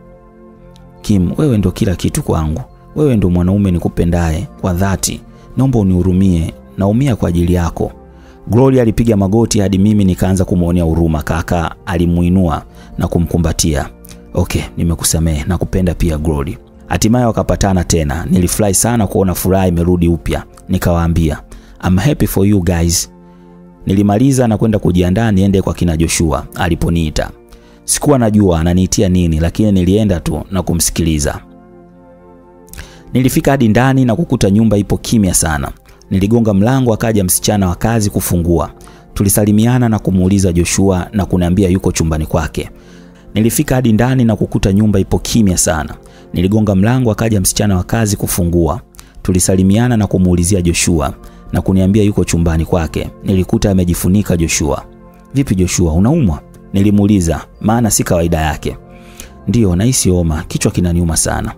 [SPEAKER 1] Kim, wewe ndo kila kitu kwangu, wewe ndo mwanaume nikupendaye kwa dhati, naomba unihurumie, naumia kwa ajili yako. Gloria alipiga magoti hadi mimi nikaanza kumwonea huruma. Kaka alimuinua na kumkumbatia. Okay, nimekusamehe na kupenda pia Glory. Hatimaye wakapatana tena. Nilifurahi sana kuona furaha imerudi upya. Nikawaambia, I'm happy for you guys. Nilimaliza na kwenda kujiandaa niende kwa kina Joshua aliponiita. Sikuwa najua ananiitia nini, lakini nilienda tu na kumsikiliza. Nilifika hadi ndani na kukuta nyumba ipo kimya sana. Niligonga mlango, akaja msichana wa kazi kufungua. Tulisalimiana na kumuuliza Joshua na kuniambia yuko chumbani kwake. Nilifika hadi ndani na kukuta nyumba ipo kimya sana. Niligonga mlango, akaja msichana wa kazi kufungua. Tulisalimiana na kumuulizia Joshua na kuniambia yuko chumbani kwake. Nilikuta amejifunika Joshua. Vipi Joshua, unaumwa? Nilimuuliza, maana si kawaida yake. Ndiyo, nahisi homa, kichwa kinaniuma sana.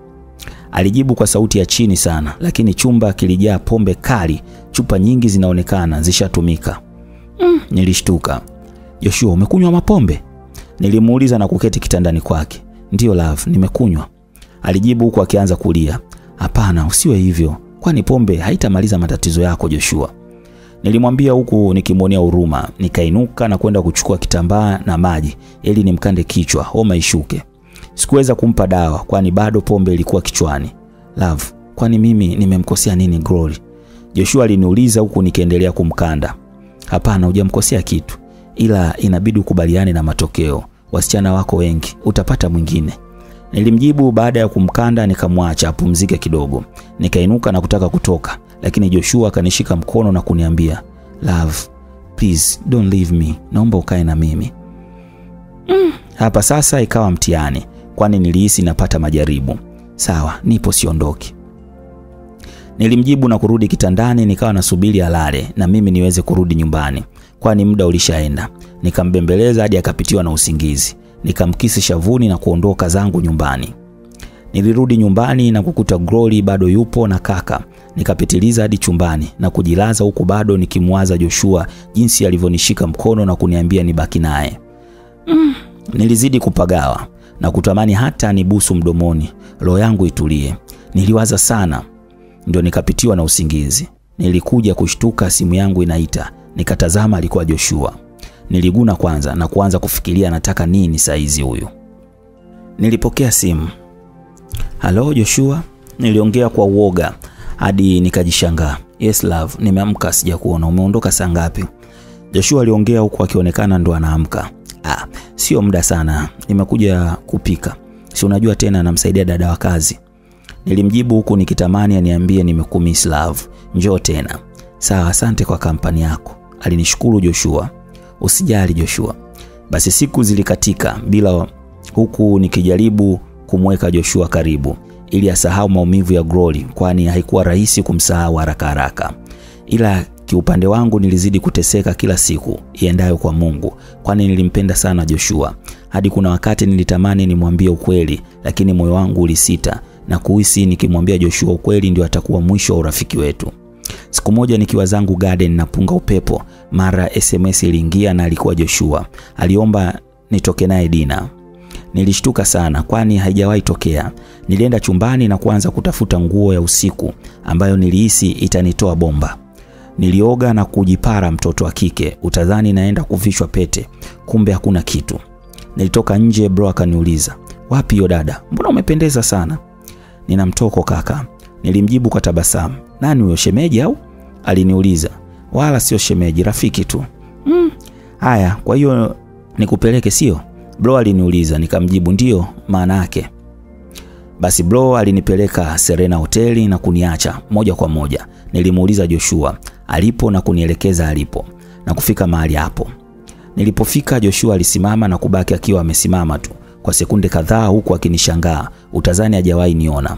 [SPEAKER 1] Alijibu kwa sauti ya chini sana, lakini chumba kilijaa pombe kali, chupa nyingi zinaonekana zishatumika. Mm, nilishtuka. Joshua, umekunywa mapombe? Nilimuuliza na kuketi kitandani kwake. Ndiyo love, nimekunywa. Alijibu huku akianza kulia. Hapana, usiwe hivyo, kwani pombe haitamaliza matatizo yako Joshua. Nilimwambia huku nikimwonea huruma. Nikainuka na kwenda kuchukua kitambaa na maji ili nimkande kichwa, homa ishuke. Sikuweza kumpa dawa kwani bado pombe ilikuwa kichwani. Love, kwani mimi nimemkosea nini Glory? Joshua aliniuliza huku nikiendelea kumkanda. Hapana, hujamkosea kitu, ila inabidi ukubaliane na matokeo. Wasichana wako wengi, utapata mwingine. Nilimjibu baada ya kumkanda, nikamwacha apumzike kidogo. Nikainuka na kutaka kutoka, lakini Joshua akanishika mkono na kuniambia, Love, please don't leave me, naomba ukae na mimi. Mm, hapa sasa ikawa mtihani, kwani nilihisi napata majaribu. Sawa, nipo, siondoki. Nilimjibu na kurudi kitandani, nikawa nasubiri alale na mimi niweze kurudi nyumbani, kwani muda ulishaenda. Nikambembeleza hadi akapitiwa na usingizi, nikamkisi shavuni na kuondoka zangu nyumbani. Nilirudi nyumbani na kukuta Glory bado yupo na kaka. Nikapitiliza hadi chumbani na kujilaza huku bado nikimwaza Joshua jinsi alivyonishika mkono na kuniambia nibaki naye. Mm, nilizidi kupagawa na kutamani hata nibusu mdomoni, roho yangu itulie. Niliwaza sana, ndio nikapitiwa na usingizi. Nilikuja kushtuka, simu yangu inaita, nikatazama alikuwa Joshua. Niliguna kwanza na kuanza kufikiria nataka nini saizi huyu. Nilipokea simu. Halo Joshua, niliongea kwa uoga hadi nikajishangaa. Yes love, nimeamka sijakuona. Umeondoka saa ngapi? Joshua aliongea huku akionekana ndo anaamka. Ah, sio muda sana, nimekuja kupika. Si unajua tena namsaidia dada wa kazi. Nilimjibu huku nikitamani aniambie nimekumiss love, njoo tena. Sawa, asante kwa kampani yako, alinishukuru Joshua. Usijali Joshua. Basi siku zilikatika bila, huku nikijaribu kumweka Joshua karibu ili asahau maumivu ya Glory, kwani haikuwa rahisi kumsahau haraka haraka, ila kiupande wangu nilizidi kuteseka kila siku iendayo kwa Mungu, kwani nilimpenda sana Joshua hadi kuna wakati nilitamani nimwambie ukweli, lakini moyo wangu ulisita na kuhisi nikimwambia Joshua ukweli ndio atakuwa mwisho wa urafiki wetu. Siku moja nikiwa zangu garden napunga upepo, mara SMS iliingia na alikuwa Joshua. Aliomba nitoke naye dina. Nilishtuka sana kwani haijawahi tokea. Nilienda chumbani na kuanza kutafuta nguo ya usiku ambayo nilihisi itanitoa bomba. Nilioga na kujipara mtoto wa kike, utadhani naenda kuvishwa pete, kumbe hakuna kitu. Nilitoka nje, bro akaniuliza, wapi hiyo dada, mbona umependeza sana? Nina mtoko kaka, nilimjibu kwa tabasamu. Nani huyo, shemeji au? Aliniuliza. Wala sio shemeji, rafiki tu. Mm. Haya, kwa hiyo nikupeleke sio? Bro aliniuliza, nikamjibu ndio maana yake. Basi bro alinipeleka Serena hoteli na kuniacha moja kwa moja. Nilimuuliza Joshua alipo na kunielekeza alipo na kufika mahali hapo. Nilipofika Joshua alisimama na kubaki akiwa amesimama tu kwa sekunde kadhaa huku akinishangaa, utazani hajawahi niona.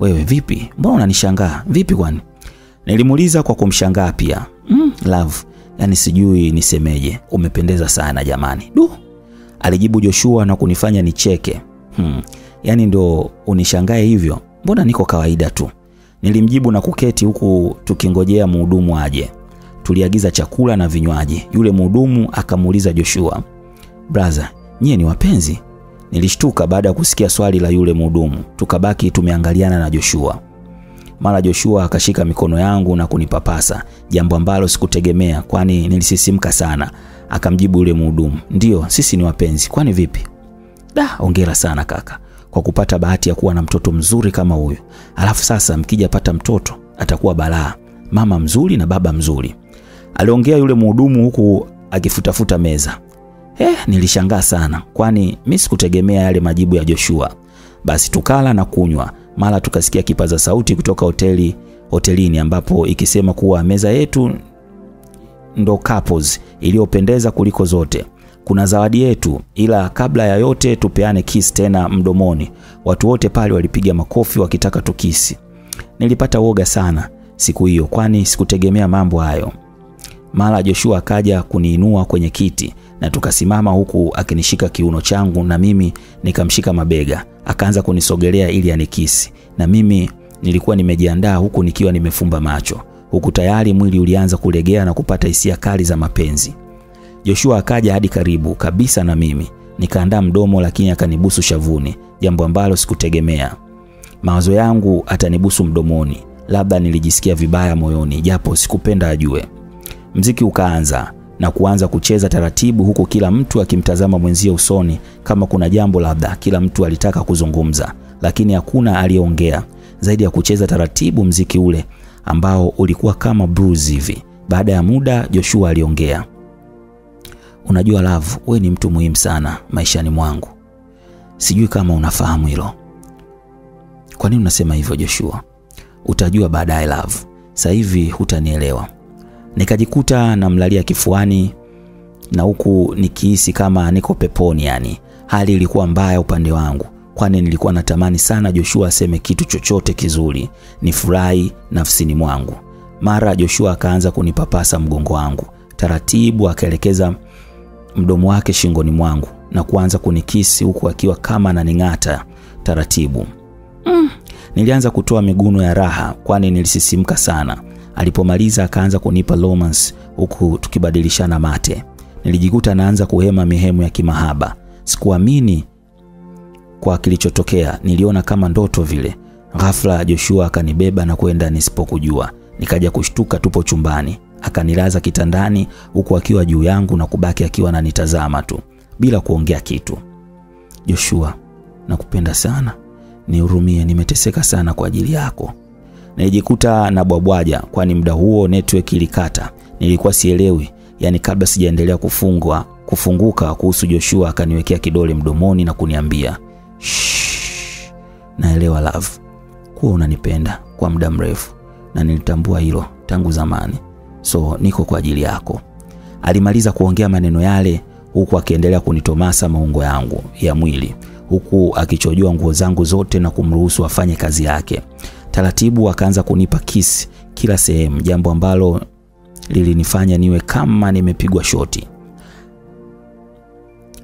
[SPEAKER 1] Wewe vipi? Mbona unanishangaa? Vipi kwani? Nilimuuliza kwa kumshangaa pia. Mm, love, yani sijui nisemeje. Umependeza sana jamani. Du. Alijibu Joshua na kunifanya nicheke. Hmm. Yaani ndo unishangae hivyo? Mbona niko kawaida tu. Nilimjibu na kuketi huku tukingojea mhudumu aje. Tuliagiza chakula na vinywaji. Yule mhudumu akamuuliza Joshua, "Brother, nyie ni wapenzi?" Nilishtuka baada ya kusikia swali la yule mhudumu. Tukabaki tumeangaliana na Joshua. Mara Joshua akashika mikono yangu na kunipapasa, jambo ambalo sikutegemea kwani nilisisimka sana. Akamjibu yule mhudumu, "Ndiyo, sisi ni wapenzi. Kwani vipi?" Da, ongera sana kaka kwa kupata bahati ya kuwa na mtoto mzuri kama huyu. Alafu sasa mkija pata mtoto atakuwa balaa, mama mzuri na baba mzuri, aliongea yule mhudumu huku akifutafuta meza. Eh, nilishangaa sana, kwani mi sikutegemea yale majibu ya Joshua. Basi tukala na kunywa, mara tukasikia kipaza sauti kutoka hoteli hotelini ambapo ikisema kuwa meza yetu ndo couples iliyopendeza kuliko zote. Kuna zawadi yetu, ila kabla ya yote tupeane kiss tena mdomoni. Watu wote pale walipiga makofi wakitaka tukisi. Nilipata woga sana siku hiyo, kwani sikutegemea mambo hayo. Mara Joshua akaja kuniinua kwenye kiti na tukasimama, huku akinishika kiuno changu na mimi nikamshika mabega. Akaanza kunisogelea ili anikisi, na mimi nilikuwa nimejiandaa, huku nikiwa nimefumba macho, huku tayari mwili ulianza kulegea na kupata hisia kali za mapenzi. Joshua akaja hadi karibu kabisa na mimi, nikaandaa mdomo, lakini akanibusu shavuni, jambo ambalo sikutegemea. Mawazo yangu atanibusu mdomoni, labda nilijisikia vibaya moyoni, japo sikupenda ajue. Mziki ukaanza na kuanza kucheza taratibu, huku kila mtu akimtazama mwenzie usoni kama kuna jambo labda kila mtu alitaka kuzungumza, lakini hakuna aliyeongea zaidi ya kucheza taratibu mziki ule ambao ulikuwa kama bruise hivi. Baada ya muda, Joshua aliongea. Unajua Love, we ni mtu muhimu sana maishani mwangu. Sijui kama unafahamu hilo. Kwa nini unasema hivyo Joshua? Utajua baadaye Love, sasa hivi hutanielewa. Nikajikuta namlalia kifuani na huku nikihisi kama niko peponi. Yani hali ilikuwa mbaya upande wangu, kwani nilikuwa natamani sana Joshua aseme kitu chochote kizuri, nifurahi nafsini mwangu. Mara Joshua akaanza kunipapasa mgongo wangu taratibu, akaelekeza mdomo wake shingoni mwangu na kuanza kunikisi huku akiwa kama ananing'ata taratibu. Mm. Nilianza kutoa miguno ya raha kwani nilisisimka sana. Alipomaliza akaanza kunipa romance huku tukibadilishana mate. Nilijikuta naanza kuhema mihemu ya kimahaba. Sikuamini kwa kilichotokea, niliona kama ndoto vile. Ghafla Joshua akanibeba na kwenda nisipokujua. Nikaja kushtuka tupo chumbani. Akanilaza kitandani huku akiwa juu yangu na kubaki akiwa ananitazama tu bila kuongea kitu. Joshua, nakupenda sana, nihurumie, nimeteseka sana kwa ajili yako. Nilijikuta na bwabwaja, kwani muda huo network ilikata. Nilikuwa sielewi, yani kabla sijaendelea kufungwa kufunguka kuhusu Joshua, akaniwekea kidole mdomoni na kuniambia Naelewa love, kuwa unanipenda kwa muda mrefu na nilitambua hilo tangu zamani, so niko kwa ajili yako. Alimaliza kuongea maneno yale huku akiendelea kunitomasa maungo yangu ya mwili huku akichojoa nguo zangu zote na kumruhusu afanye kazi yake. Taratibu akaanza kunipa kisi kila sehemu, jambo ambalo lilinifanya niwe kama nimepigwa shoti.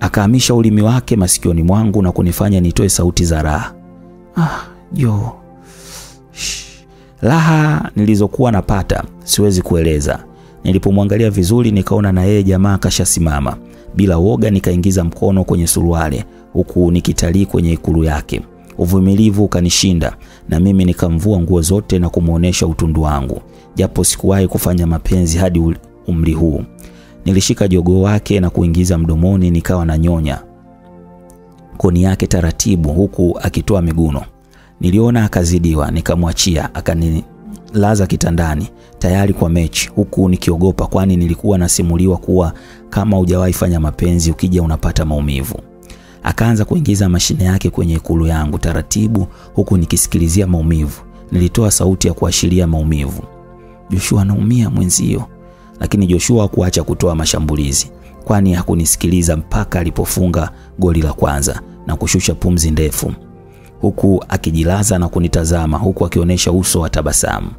[SPEAKER 1] Akahamisha ulimi wake masikioni mwangu na kunifanya nitoe sauti za raha. Ah, jo. Raha nilizokuwa napata siwezi kueleza. Nilipomwangalia vizuri, nikaona na yeye jamaa kashasimama. Bila woga, nikaingiza mkono kwenye suruali huku nikitalii kwenye ikulu yake. Uvumilivu ukanishinda na mimi nikamvua nguo zote na kumwonyesha utundu wangu, japo sikuwahi kufanya mapenzi hadi umri huu. Nilishika jogoo wake na kuingiza mdomoni, nikawa na nyonya koni yake taratibu, huku akitoa miguno. Niliona akazidiwa, nikamwachia, akanilaza kitandani tayari kwa mechi, huku nikiogopa, kwani nilikuwa nasimuliwa kuwa kama hujawahi fanya mapenzi, ukija unapata maumivu. Akaanza kuingiza mashine yake kwenye ikulu yangu taratibu, huku nikisikilizia maumivu. Nilitoa sauti ya kuashiria maumivu. Joshua anaumia mwenzio, lakini Joshua hakuacha kutoa mashambulizi, kwani hakunisikiliza mpaka alipofunga goli la kwanza na kushusha pumzi ndefu, huku akijilaza na kunitazama, huku akionyesha uso wa tabasamu.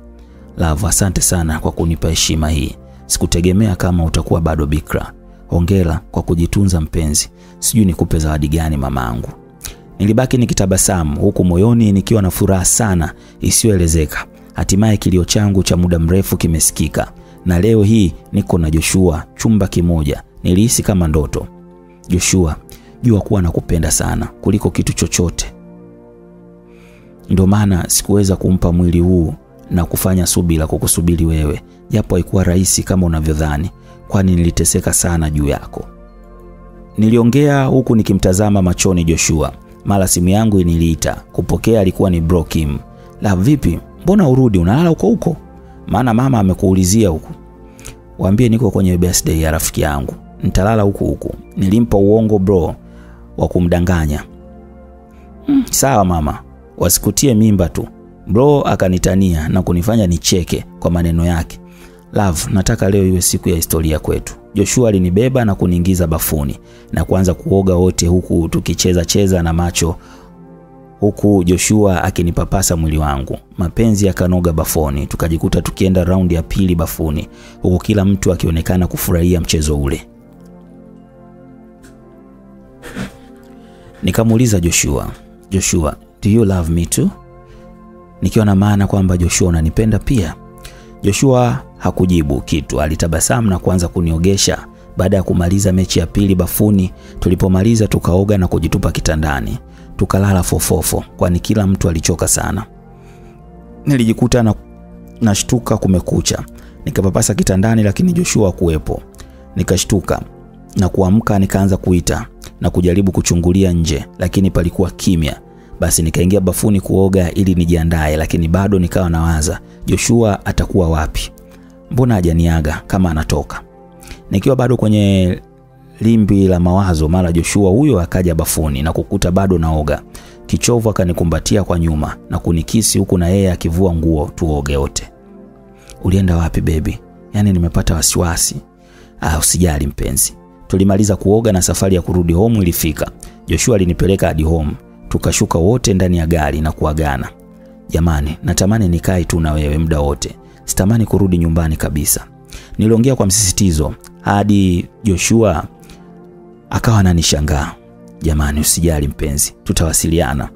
[SPEAKER 1] Love, asante sana kwa kunipa heshima hii. Sikutegemea kama utakuwa bado bikra. Hongera kwa kujitunza mpenzi. Sijui nikupe zawadi gani mamangu. Nilibaki nikitabasamu huku moyoni nikiwa na furaha sana isiyoelezeka. Hatimaye kilio changu cha muda mrefu kimesikika, na leo hii niko na Joshua chumba kimoja. Nilihisi kama ndoto. Joshua, jua kuwa nakupenda sana kuliko kitu chochote, ndio maana sikuweza kumpa mwili huu na kufanya subira kukusubiri wewe, japo haikuwa rahisi kama unavyodhani, kwani niliteseka sana juu yako. Niliongea huku nikimtazama machoni Joshua. Mara simu yangu iniliita. Kupokea alikuwa ni Bro Kim. La, vipi? Mbona urudi? Unalala huko huko? Maana mama amekuulizia huku. Waambie niko kwenye birthday ya rafiki yangu, nitalala huku huku. Nilimpa uongo bro wa kumdanganya. Hmm, sawa mama, wasikutie mimba tu. Bro akanitania na kunifanya nicheke kwa maneno yake. Love, nataka leo iwe siku ya historia kwetu. Joshua alinibeba na kuniingiza bafuni na kuanza kuoga wote huku tukicheza cheza na macho huku Joshua akinipapasa mwili wangu. Mapenzi yakanoga bafoni, tukajikuta tukienda raundi ya pili bafuni, huku kila mtu akionekana kufurahia mchezo ule. Nikamuuliza Joshua, Joshua, do you love me too? Nikiwa na maana kwamba Joshua unanipenda pia. Joshua hakujibu kitu, alitabasamu na kuanza kuniogesha. Baada ya kumaliza mechi ya pili bafuni, tulipomaliza tukaoga na kujitupa kitandani tukalala fofofo, kwani kila mtu alichoka sana. Nilijikuta na nashtuka kumekucha, nikapapasa kitandani, lakini Joshua hakuwepo. Nikashtuka na kuamka, nikaanza kuita na kujaribu kuchungulia nje, lakini palikuwa kimya. Basi nikaingia bafuni kuoga ili nijiandae, lakini bado nikawa nawaza Joshua atakuwa wapi? Mbona hajaniaga kama anatoka? Nikiwa bado kwenye limbi la mawazo, mara Joshua huyo akaja bafuni na kukuta bado naoga. Kichovu akanikumbatia kwa nyuma na kunikisi huku na yeye akivua nguo tuoge wote. Ulienda wapi bebi? Yaani nimepata wasiwasi. Ah, usijali mpenzi. Tulimaliza kuoga na safari ya kurudi home ilifika. Joshua alinipeleka hadi home. Tukashuka wote ndani ya gari na kuagana. Jamani, natamani nikae tu na wewe muda wote. Sitamani kurudi nyumbani kabisa. Niliongea kwa msisitizo hadi Joshua akawa ananishangaa. Jamani, usijali mpenzi, tutawasiliana.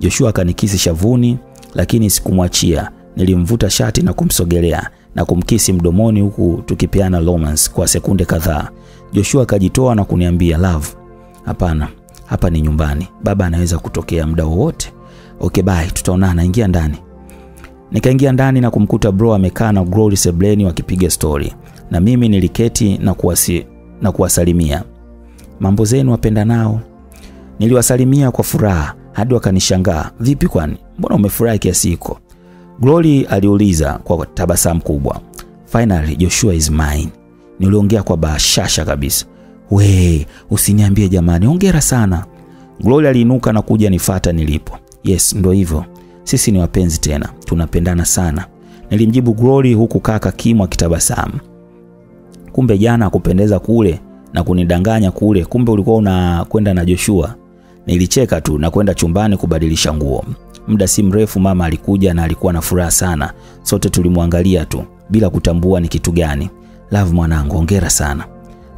[SPEAKER 1] Joshua akanikisi shavuni, lakini sikumwachia. Nilimvuta shati na kumsogelea na kumkisi mdomoni, huku tukipeana romance kwa sekunde kadhaa. Joshua akajitoa na kuniambia love, hapana, hapa ni nyumbani, baba anaweza kutokea muda wowote. Okay, bye, tutaonana. Ingia ndani. Nikaingia ndani na kumkuta bro amekaa na Glory sebleni wakipiga story, na mimi niliketi na, kuwasi, na kuwasalimia mambo zenu wapenda nao. Niliwasalimia kwa furaha hadi wakanishangaa, vipi kwani, mbona umefurahi kiasi hiko? Glory aliuliza kwa tabasamu kubwa. Finally Joshua is mine. Niliongea kwa bashasha kabisa. We, usiniambie jamani, ongera sana. Glory aliinuka na kuja nifata nilipo. Yes, ndo hivyo, sisi ni wapenzi tena, tunapendana sana, nilimjibu Glory huku kaka Kimu akitabasamu. Kumbe jana akupendeza kule na kunidanganya kule, kumbe ulikuwa unakwenda na Joshua. Nilicheka tu na kwenda chumbani kubadilisha nguo. Muda si mrefu mama alikuja na alikuwa na furaha sana. Sote tulimwangalia tu bila kutambua ni kitu gani. Love mwanangu, hongera sana.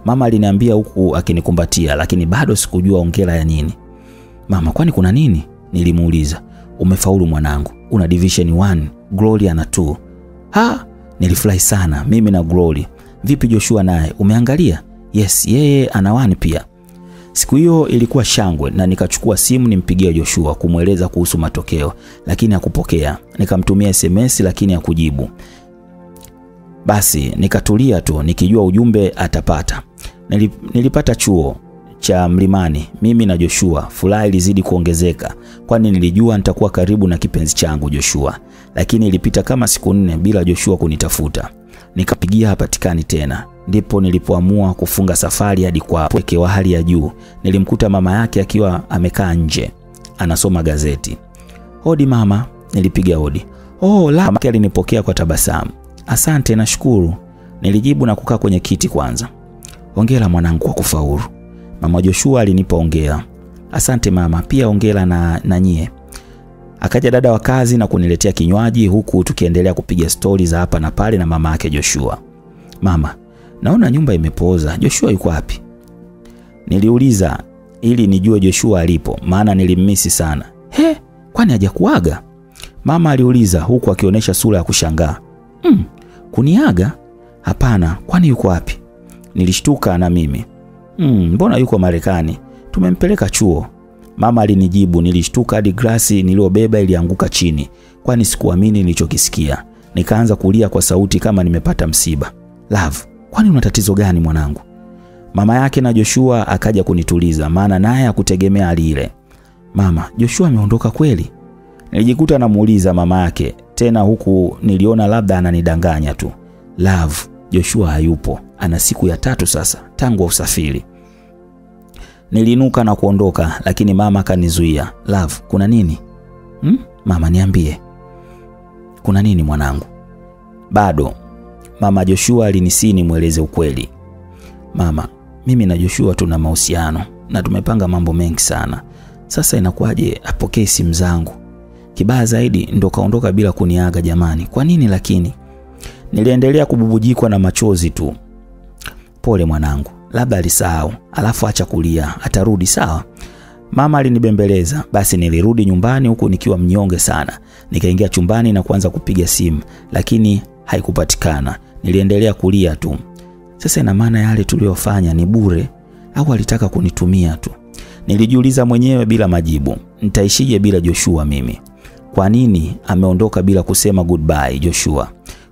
[SPEAKER 1] Mama aliniambia huku akinikumbatia, lakini bado sikujua hongera ya nini. Mama, kwani kuna nini? Nilimuuliza. Umefaulu mwanangu, una division 1, Glory ana 2. Ha, nilifurahi sana mimi na Glory. Vipi Joshua naye, umeangalia? Yes, yeye ana 1 pia. Siku hiyo ilikuwa shangwe na nikachukua simu nimpigie Joshua kumweleza kuhusu matokeo, lakini hakupokea. Nikamtumia SMS lakini hakujibu. Basi nikatulia tu nikijua ujumbe atapata. Nilipata chuo cha Mlimani mimi na Joshua. Furaha ilizidi kuongezeka kwani nilijua nitakuwa karibu na kipenzi changu Joshua, lakini ilipita kama siku nne bila Joshua kunitafuta. Nikapigia hapatikani tena, ndipo nilipoamua kufunga safari hadi kwa pweke wa hali ya juu. Nilimkuta mama yake akiwa amekaa nje anasoma gazeti. Hodi mama, nilipiga hodi. Oh, la, mama alinipokea kwa tabasamu. Asante, nashukuru, nilijibu na kukaa kwenye kiti kwanza. Hongera mwanangu kwa kufaulu. Mama Joshua alinipa hongera. Asante mama, pia hongera na, na nyie. Akaja dada wa kazi na kuniletea kinywaji huku tukiendelea kupiga stori za hapa na pale na mama yake Joshua. Mama, naona nyumba imepooza. Joshua yuko wapi? Niliuliza ili nijue Joshua alipo, maana nilimmisi sana. He, kwani hajakuaga? Mama aliuliza huku akionyesha sura ya kushangaa. Mm, kuniaga? Hapana, kwani yuko wapi? Nilishtuka na mimi. Mm, mbona yuko Marekani? Tumempeleka chuo. Mama alinijibu. Nilishtuka hadi glasi niliyobeba ilianguka chini, kwani sikuamini nilichokisikia. Nikaanza kulia kwa sauti kama nimepata msiba. Love, kwani una tatizo gani mwanangu? Mama yake na Joshua akaja kunituliza, maana naye akutegemea hali ile. Mama, Joshua ameondoka kweli? Nilijikuta namuuliza mama yake tena, huku niliona labda ananidanganya tu. Love, Joshua hayupo, ana siku ya tatu sasa tangu usafiri. Nilinuka na kuondoka, lakini mama akanizuia. Love, kuna nini? Hmm? Mama niambie, kuna nini mwanangu? Bado. Mama Joshua alinisii nimweleze ukweli. Mama, mimi na Joshua tuna mahusiano na tumepanga mambo mengi sana. Sasa inakuwaje apokee simu zangu? Kibaya zaidi ndo kaondoka bila kuniaga jamani. Kwa nini lakini? Niliendelea kububujikwa na machozi tu. Pole mwanangu, labda alisahau, alafu acha kulia, atarudi sawa. Mama alinibembeleza, basi nilirudi nyumbani huku nikiwa mnyonge sana. Nikaingia chumbani na kuanza kupiga simu, lakini haikupatikana. Niliendelea kulia tu. Sasa ina maana yale tuliyofanya ni bure au alitaka kunitumia tu? Nilijiuliza mwenyewe bila majibu. Nitaishije bila Joshua mimi? Kwa nini ameondoka bila kusema goodbye Joshua?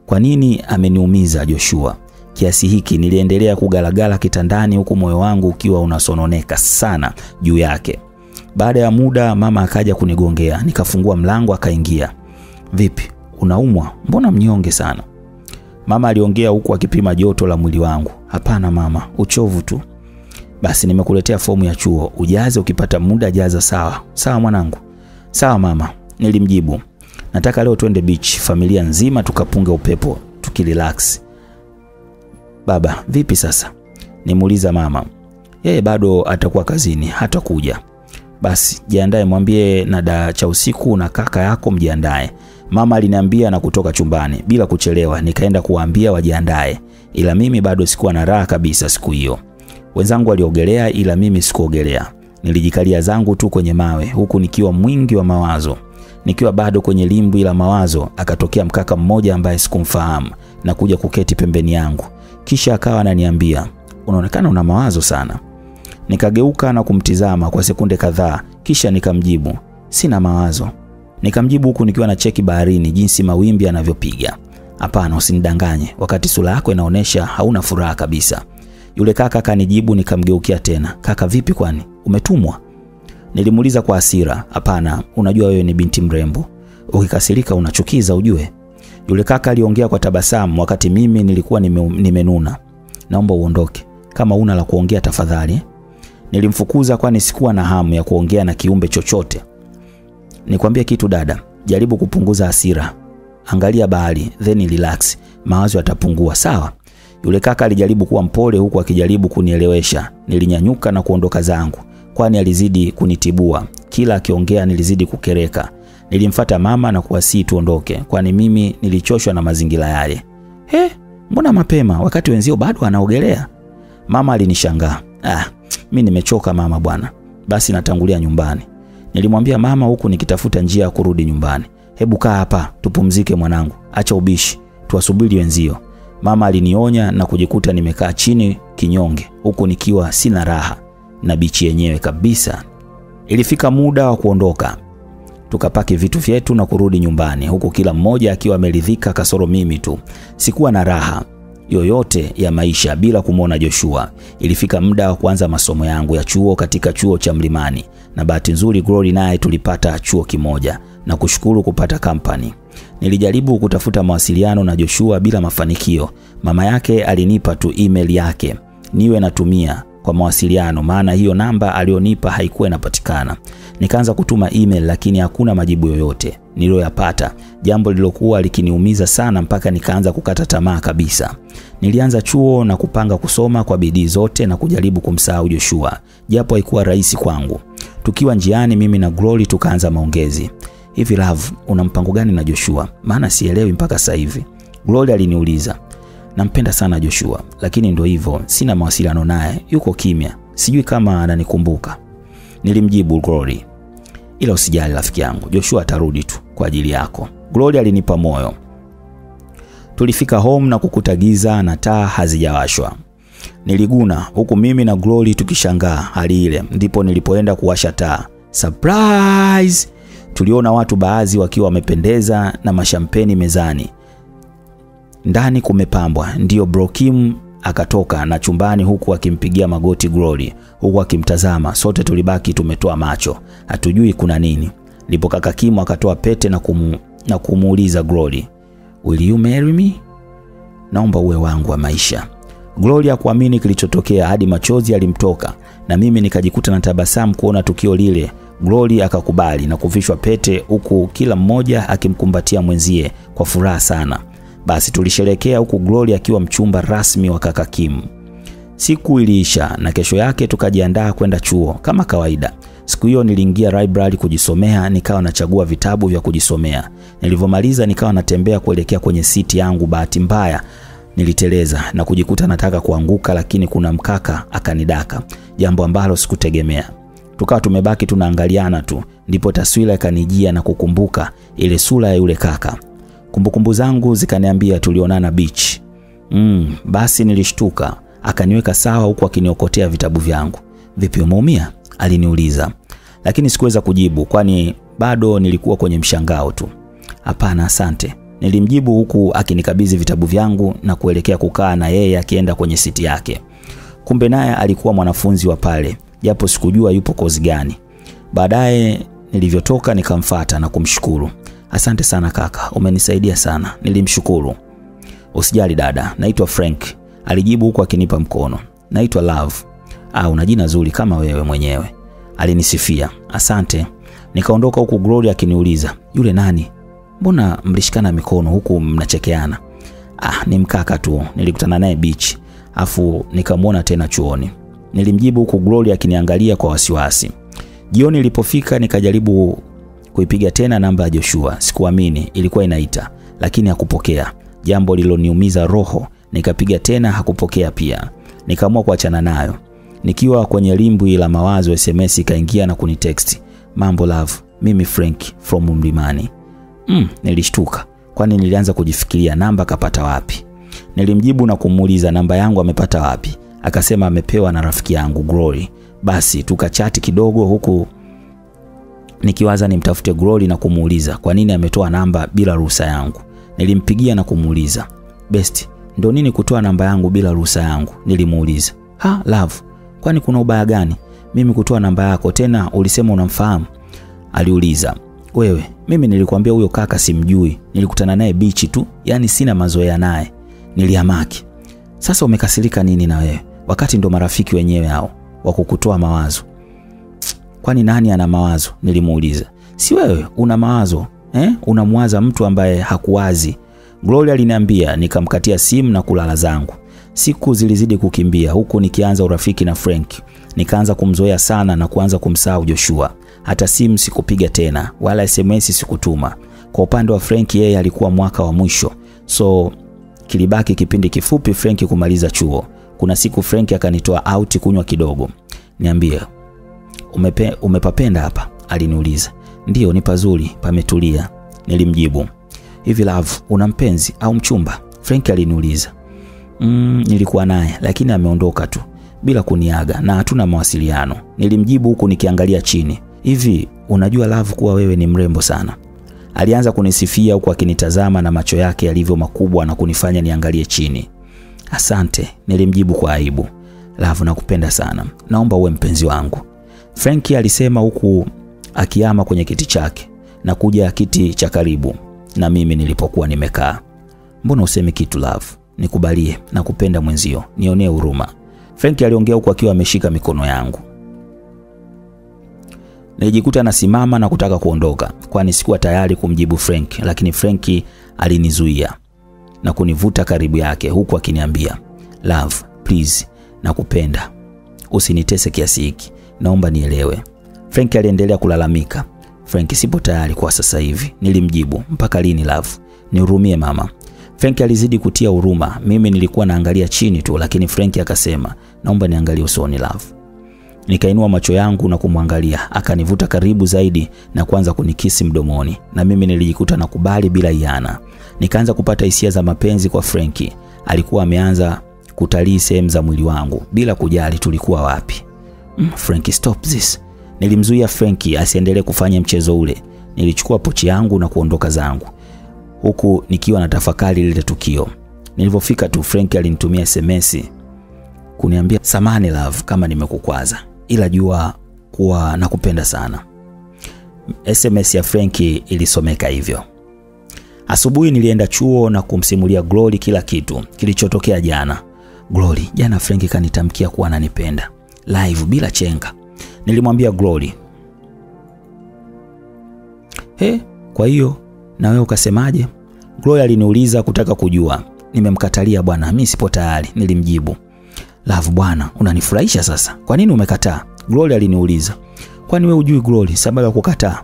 [SPEAKER 1] Kwa nini ameniumiza Joshua kiasi hiki? Niliendelea kugalagala kitandani huku moyo wangu ukiwa unasononeka sana juu yake. Baada ya muda mama akaja kunigongea, nikafungua mlango akaingia. Vipi, unaumwa? Mbona mnyonge sana? Mama aliongea huku akipima joto la mwili wangu. Hapana mama, uchovu tu. Basi nimekuletea fomu ya chuo, ujaze ukipata muda jaza. Sawa sawa mwanangu. Sawa mama, nilimjibu. Nataka leo twende beach, familia nzima tukapunge upepo tukirelax. Baba, vipi sasa? Nimuuliza mama. Yeye bado atakuwa kazini, hatakuja. Basi jiandae, mwambie na da cha usiku na kaka yako mjiandae. Mama aliniambia na kutoka chumbani bila kuchelewa, nikaenda kuwaambia wajiandae, ila mimi bado sikuwa na raha kabisa siku hiyo. Wenzangu waliogelea, ila mimi sikuogelea. Nilijikalia zangu tu kwenye mawe, huku nikiwa mwingi wa mawazo. Nikiwa bado kwenye limbwi la mawazo, akatokea mkaka mmoja ambaye sikumfahamu na kuja kuketi pembeni yangu, kisha akawa ananiambia, unaonekana una mawazo sana. Nikageuka na kumtizama kwa sekunde kadhaa, kisha nikamjibu, sina mawazo. Nikamjibu huku nikiwa na cheki baharini jinsi mawimbi yanavyopiga. Hapana, usinidanganye, wakati sura yako inaonyesha hauna furaha kabisa. Yule kaka akanijibu, nikamgeukia tena. Kaka vipi, kwani umetumwa? Nilimuuliza kwa hasira. Hapana, unajua wewe ni binti mrembo, ukikasirika unachukiza ujue. Yule kaka aliongea kwa tabasamu, wakati mimi nilikuwa nime, nimenuna. Naomba uondoke, kama una la kuongea tafadhali. Nilimfukuza kwani sikuwa na hamu ya kuongea na kiumbe chochote. Nikwambie kitu dada, jaribu kupunguza hasira, angalia bahari then relax, mawazo yatapungua sawa. Yule kaka alijaribu kuwa mpole huku akijaribu kunielewesha. Nilinyanyuka na kuondoka zangu, kwani alizidi kunitibua. Kila akiongea nilizidi kukereka. Nilimfata mama na kuwasii tuondoke, kwani mimi nilichoshwa na mazingira yale. He, mbona mapema wakati wenzio bado wanaogelea? Mama alinishangaa. Ah, mi nimechoka mama bwana, basi natangulia nyumbani. Nilimwambia mama huku nikitafuta njia ya kurudi nyumbani. Hebu kaa hapa tupumzike mwanangu, acha ubishi, tuwasubiri wenzio. Mama alinionya na kujikuta nimekaa chini kinyonge, huku nikiwa sina raha na bichi yenyewe kabisa. Ilifika muda wa kuondoka, tukapaki vitu vyetu na kurudi nyumbani, huku kila mmoja akiwa ameridhika kasoro mimi tu. Sikuwa na raha yoyote ya maisha bila kumwona Joshua. Ilifika muda wa kuanza masomo yangu ya chuo katika chuo cha Mlimani, na bahati nzuri Glory naye tulipata chuo kimoja na kushukuru kupata kampani. Nilijaribu kutafuta mawasiliano na Joshua bila mafanikio. Mama yake alinipa tu email yake niwe natumia kwa mawasiliano, maana hiyo namba aliyonipa haikuwa inapatikana. Nikaanza kutuma email, lakini hakuna majibu yoyote niliyoyapata, jambo lilokuwa likiniumiza sana mpaka nikaanza kukata tamaa kabisa. Nilianza chuo na kupanga kusoma kwa bidii zote na kujaribu kumsahau Joshua, japo haikuwa rahisi kwangu. Tukiwa njiani, mimi na Glory tukaanza maongezi. Hivi love, una mpango gani na Joshua? Maana sielewi mpaka sasa hivi. Glory aliniuliza. Nampenda sana Joshua, lakini ndo hivyo, sina mawasiliano naye, yuko kimya, sijui kama ananikumbuka. Nilimjibu Glory, ila usijali rafiki yangu, Joshua atarudi tu kwa ajili yako. Glory alinipa moyo. Tulifika home na kukuta giza na taa hazijawashwa. Niliguna huku mimi na Glory tukishangaa hali ile, ndipo nilipoenda kuwasha taa. Surprise! Tuliona watu baadhi wakiwa wamependeza na mashampeni mezani ndani kumepambwa. Ndiyo Brokim akatoka na chumbani huku akimpigia magoti Glory, huku akimtazama. Sote tulibaki tumetoa macho, hatujui kuna nini. Ndipo kaka Kimu akatoa pete na, kumu, na kumuuliza Glory, will you marry me? Naomba uwe wangu wa maisha. Gloria hakuamini kilichotokea hadi machozi alimtoka, na mimi nikajikuta na tabasamu kuona tukio lile. Glory akakubali na kuvishwa pete, huku kila mmoja akimkumbatia mwenzie kwa furaha sana. Basi tulisherekea huku Glory akiwa mchumba rasmi wa kaka Kim. Siku iliisha na kesho yake tukajiandaa kwenda chuo kama kawaida. Siku hiyo niliingia library kujisomea, nikawa nachagua vitabu vya kujisomea. Nilivyomaliza nikawa natembea kuelekea kwenye siti yangu. Bahati mbaya niliteleza na kujikuta nataka kuanguka, lakini kuna mkaka akanidaka, jambo ambalo sikutegemea. Tukawa tumebaki tunaangaliana tu, ndipo taswira ikanijia na kukumbuka ile sura ya yule kaka. Kumbukumbu zangu zikaniambia tulionana beach. Mm, basi nilishtuka. Akaniweka sawa huku akiniokotea vitabu vyangu. Vipi, umeumia? aliniuliza, lakini sikuweza kujibu, kwani bado nilikuwa kwenye mshangao tu. Hapana, asante, nilimjibu huku akinikabidhi vitabu vyangu na kuelekea kukaa na yeye akienda kwenye siti yake. Kumbe naye alikuwa mwanafunzi wa pale, japo sikujua yupo kozi gani. Baadaye nilivyotoka nikamfata na kumshukuru. Asante sana kaka, umenisaidia sana, nilimshukuru. Usijali dada, naitwa Frank, alijibu huku akinipa mkono. Naitwa Love. Ah, una jina zuri kama wewe mwenyewe, alinisifia. Asante. Nikaondoka huku Glory akiniuliza, yule nani? Mbona mlishikana mikono huku mnachekeana? Ah, ni mkaka tu, nilikutana naye beach, afu nikamwona tena chuoni, nilimjibu huku Glory akiniangalia kwa wasiwasi. Jioni ilipofika nikajaribu kuipiga tena namba ya Joshua. Sikuamini ilikuwa inaita, lakini hakupokea, jambo liloniumiza roho. Nikapiga tena, hakupokea pia. Nikaamua kuachana nayo. Nikiwa kwenye limbwi la mawazo, SMS ikaingia na kunitext, mambo love, mimi Frank from Mlimani. Mm, nilishtuka kwani nilianza kujifikiria namba kapata wapi. Nilimjibu na kumuuliza namba yangu amepata wapi. Akasema amepewa na rafiki yangu Glory. Basi tukachati kidogo huku nikiwaza nimtafute Glory na kumuuliza kwa nini ametoa namba bila ruhusa yangu. Nilimpigia na kumuuliza, Best, ndo nini kutoa namba yangu bila ruhusa yangu? Nilimuuliza. Ha, love, kwani kuna ubaya gani mimi kutoa namba yako? Tena ulisema unamfahamu? Aliuliza. Wewe, mimi nilikwambia huyo kaka simjui, nilikutana naye bichi tu, yani sina mazoea naye. Niliamaki. Sasa umekasirika nini na wewe, wakati ndo marafiki wenyewe hao wa kukutoa mawazo? Kwani nani ana mawazo? Nilimuuliza. Si wewe una mawazo eh? Unamwaza mtu ambaye hakuwazi. Gloria aliniambia, nikamkatia simu na kulala zangu. Siku zilizidi kukimbia huku nikianza urafiki na Frank. Nikaanza kumzoea sana na kuanza kumsahau Joshua. Hata simu sikupiga tena wala SMS sikutuma. Kwa upande wa Frank, yeye alikuwa mwaka wa mwisho, so kilibaki kipindi kifupi Frank kumaliza chuo. Kuna siku Frank akanitoa out kunywa kidogo. Niambie, umepe, umepapenda hapa? Aliniuliza. Ndiyo, ni pazuri, pametulia, nilimjibu. Hivi love, una mpenzi au mchumba? Frank aliniuliza. Mm, nilikuwa naye lakini ameondoka tu bila kuniaga na hatuna mawasiliano, nilimjibu huku nikiangalia chini. Hivi unajua love kuwa wewe ni mrembo sana? Alianza kunisifia huku akinitazama na macho yake yalivyo makubwa na kunifanya niangalie chini. Asante, nilimjibu kwa aibu. Love, nakupenda sana, naomba uwe mpenzi wangu, Franki alisema huku akiama kwenye kiti chake na kuja kiti cha karibu na mimi nilipokuwa nimekaa. Mbona usemi kitu love? Nikubalie na kupenda mwenzio, nionee huruma. Frenki aliongea huku akiwa ameshika mikono yangu. Nilijikuta nasimama na kutaka kuondoka, kwani sikuwa tayari kumjibu Frank, lakini frenki alinizuia na kunivuta karibu yake huku akiniambia, love please, nakupenda, usinitese kiasi hiki, naomba nielewe. Frank aliendelea kulalamika. Frank, sipo tayari kwa sasa hivi, nilimjibu. Mpaka lini love? Nihurumie mama. Frank alizidi kutia huruma. Mimi nilikuwa naangalia chini tu, lakini Frank akasema, naomba niangalie usoni love. Nikainua macho yangu na kumwangalia, akanivuta karibu zaidi na kuanza kunikisi mdomoni, na mimi nilijikuta na kubali bila iana. Nikaanza kupata hisia za mapenzi kwa Franki. Alikuwa ameanza kutalii sehemu za mwili wangu bila kujali tulikuwa wapi. Mm, Franki, stop this. Nilimzuia Frank asiendelee kufanya mchezo ule. Nilichukua pochi yangu na kuondoka zangu huku nikiwa na tafakari lile tukio. Nilivyofika tu Frank alinitumia SMS kuniambia samani love kama nimekukwaza, ila jua kuwa nakupenda sana. SMS ya Frank ilisomeka hivyo. Asubuhi nilienda chuo na kumsimulia Glory kila kitu kilichotokea jana. Glory, jana Frank kanitamkia kuwa ananipenda live bila chenga. Nilimwambia Glory, he, kwa hiyo na wewe ukasemaje? Glory aliniuliza kutaka kujua. Nimemkatalia bwana, mimi sipo tayari, nilimjibu. Love bwana, unanifurahisha sasa. Kwa nini umekataa? Glory aliniuliza. Kwani wewe hujui Glory sababu ya kukataa?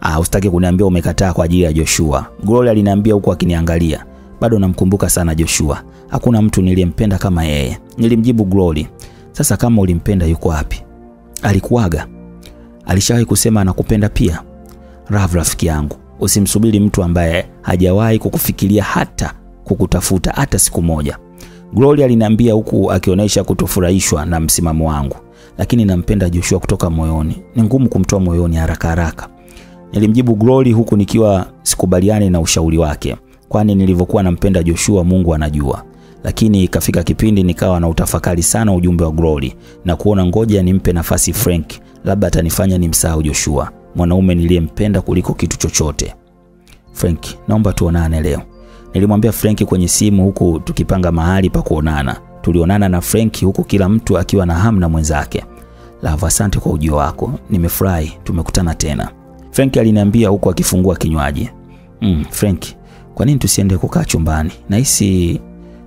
[SPEAKER 1] Ah, usitaki kuniambia umekataa kwa ajili ya Joshua. Glory aliniambia huku akiniangalia. Bado namkumbuka sana Joshua. Hakuna mtu niliyempenda kama yeye. Nilimjibu Glory. Sasa kama ulimpenda yuko wapi? Alikuaga? Alishawahi kusema anakupenda pia? Rav, rafiki yangu, usimsubiri mtu ambaye hajawahi kukufikiria hata kukutafuta hata siku moja. Glory aliniambia huku akionyesha kutofurahishwa na msimamo wangu, lakini nampenda Joshua kutoka moyoni. Ni ngumu kumtoa moyoni haraka haraka. Nilimjibu Glory huku nikiwa sikubaliani na ushauri wake, kwani nilivyokuwa nampenda Joshua Mungu anajua. Lakini ikafika kipindi nikawa na utafakari sana ujumbe wa Glory na kuona ngoja nimpe nafasi Frank, labda atanifanya nimsahau Joshua, mwanaume niliyempenda kuliko kitu chochote. Frank, naomba tuonane leo. Nilimwambia Frank kwenye simu huku tukipanga mahali pa kuonana. Tulionana na Frank huku kila mtu akiwa na hamu na mwenzake. Love, asante kwa ujio wako, nimefurahi tumekutana tena. Frank aliniambia huku akifungua kinywaji. Mm, Frank, kwa nini tusiende kukaa chumbani? Nahisi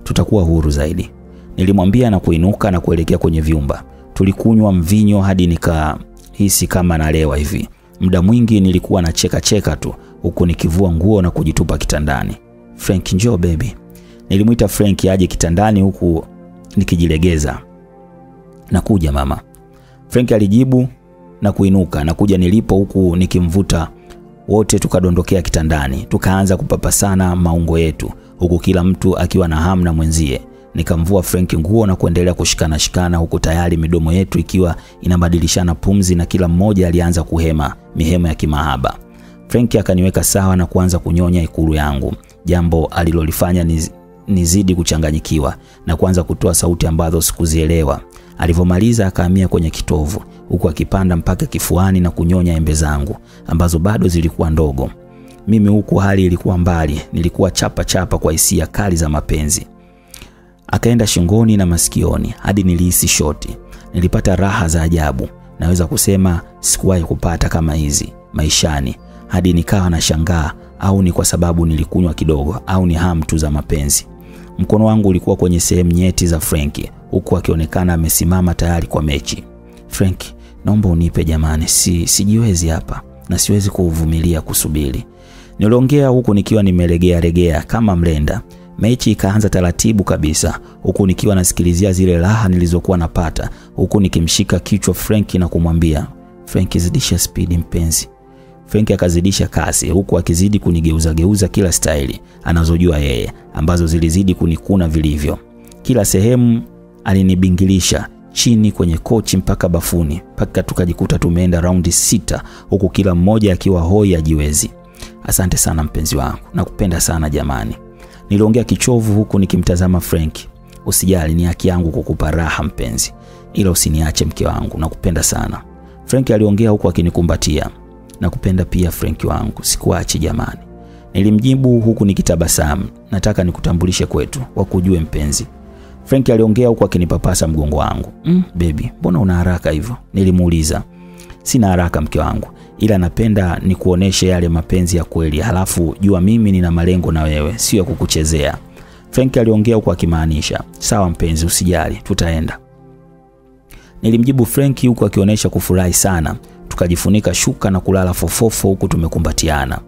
[SPEAKER 1] tutakuwa huru zaidi. Nilimwambia na kuinuka na kuelekea kwenye vyumba. Tulikunywa mvinyo hadi nikahisi kama nalewa hivi. Muda mwingi nilikuwa na cheka cheka tu huku nikivua nguo na kujitupa kitandani. Frank, njoo baby. Nilimwita Frank aje kitandani huku nikijilegeza. Nakuja mama. Frank alijibu na kuinuka na kuja nilipo huku nikimvuta. Wote tukadondokea kitandani, tukaanza kupapasana maungo yetu huku kila mtu akiwa na hamu na mwenzie. Nikamvua Frank nguo na kuendelea kushikana shikana huku tayari midomo yetu ikiwa inabadilishana pumzi na kila mmoja alianza kuhema mihemo ya kimahaba. Frank akaniweka sawa na kuanza kunyonya ikulu yangu, jambo alilolifanya niz, nizidi kuchanganyikiwa na kuanza kutoa sauti ambazo sikuzielewa. Alivyomaliza akahamia kwenye kitovu huku akipanda mpaka kifuani na kunyonya embe zangu ambazo bado zilikuwa ndogo. Mimi huku hali ilikuwa mbali, nilikuwa chapa chapa kwa hisia kali za mapenzi. Akaenda shingoni na masikioni hadi nilihisi shoti. Nilipata raha za ajabu, naweza kusema sikuwahi kupata kama hizi maishani, hadi nikawa na shangaa, au ni kwa sababu nilikunywa kidogo, au ni hamtu tu za mapenzi. Mkono wangu ulikuwa kwenye sehemu nyeti za Frenki, huku akionekana amesimama tayari kwa mechi. Frenki, naomba unipe jamani, si sijiwezi hapa na siwezi kuuvumilia kusubiri. Niliongea huku nikiwa nimelegea legea kama mlenda. Mechi ikaanza taratibu kabisa, huku nikiwa nasikilizia zile raha nilizokuwa napata, huku nikimshika kichwa Frenki na kumwambia Frenki, zidisha spidi mpenzi. Frenki akazidisha kasi, huku akizidi kunigeuza geuza kila staili anazojua yeye, ambazo zilizidi kunikuna vilivyo. Kila sehemu alinibingilisha chini kwenye kochi mpaka bafuni, mpaka tukajikuta tumeenda raundi sita, huku kila mmoja akiwa hoi ajiwezi. Asante sana mpenzi wangu, nakupenda sana jamani. Niliongea kichovu huku nikimtazama Frank. Usijali, ni haki yangu kukupa raha mpenzi, ila usiniache mke wangu, nakupenda sana. Frank aliongea huku akinikumbatia. Nakupenda pia Frank wangu, sikuachi jamani. Nilimjibu huku nikitabasamu. Nataka nikutambulishe kwetu, wakujue mpenzi. Frank aliongea huku akinipapasa mgongo wangu. Mm, baby, mbona una haraka hivyo? Nilimuuliza. Sina haraka mke wangu, ila napenda nikuoneshe yale mapenzi ya kweli, halafu jua mimi nina malengo na wewe, sio ya kukuchezea. Frank aliongea huku akimaanisha, sawa mpenzi, usijali, tutaenda. Nilimjibu Frenki huku akionyesha kufurahi sana. Tukajifunika shuka na kulala fofofo huku tumekumbatiana.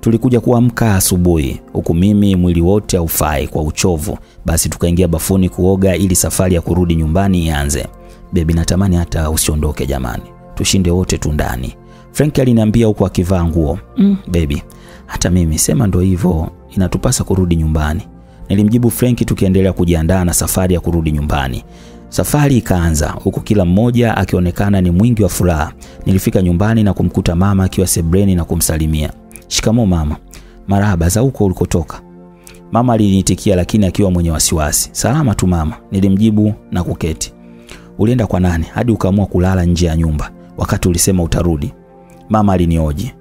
[SPEAKER 1] Tulikuja kuamka asubuhi huku mimi mwili wote haufai kwa uchovu, basi tukaingia bafuni kuoga ili safari ya kurudi nyumbani ianze. Bebi, natamani hata usiondoke jamani, tushinde wote tu ndani, Frank aliniambia huku akivaa nguo. Mm, bebi, hata mimi sema ndo hivyo, inatupasa kurudi nyumbani, nilimjibu Frenki tukiendelea kujiandaa na safari ya kurudi nyumbani. Safari ikaanza huku kila mmoja akionekana ni mwingi wa furaha. Nilifika nyumbani na kumkuta mama akiwa sebreni na kumsalimia. Shikamo mama. Marahaba, za huko ulikotoka? Mama aliniitikia lakini akiwa mwenye wasiwasi. Salama tu mama, nilimjibu na kuketi. Ulienda kwa nani hadi ukaamua kulala nje ya nyumba wakati ulisema utarudi? Mama alinioji.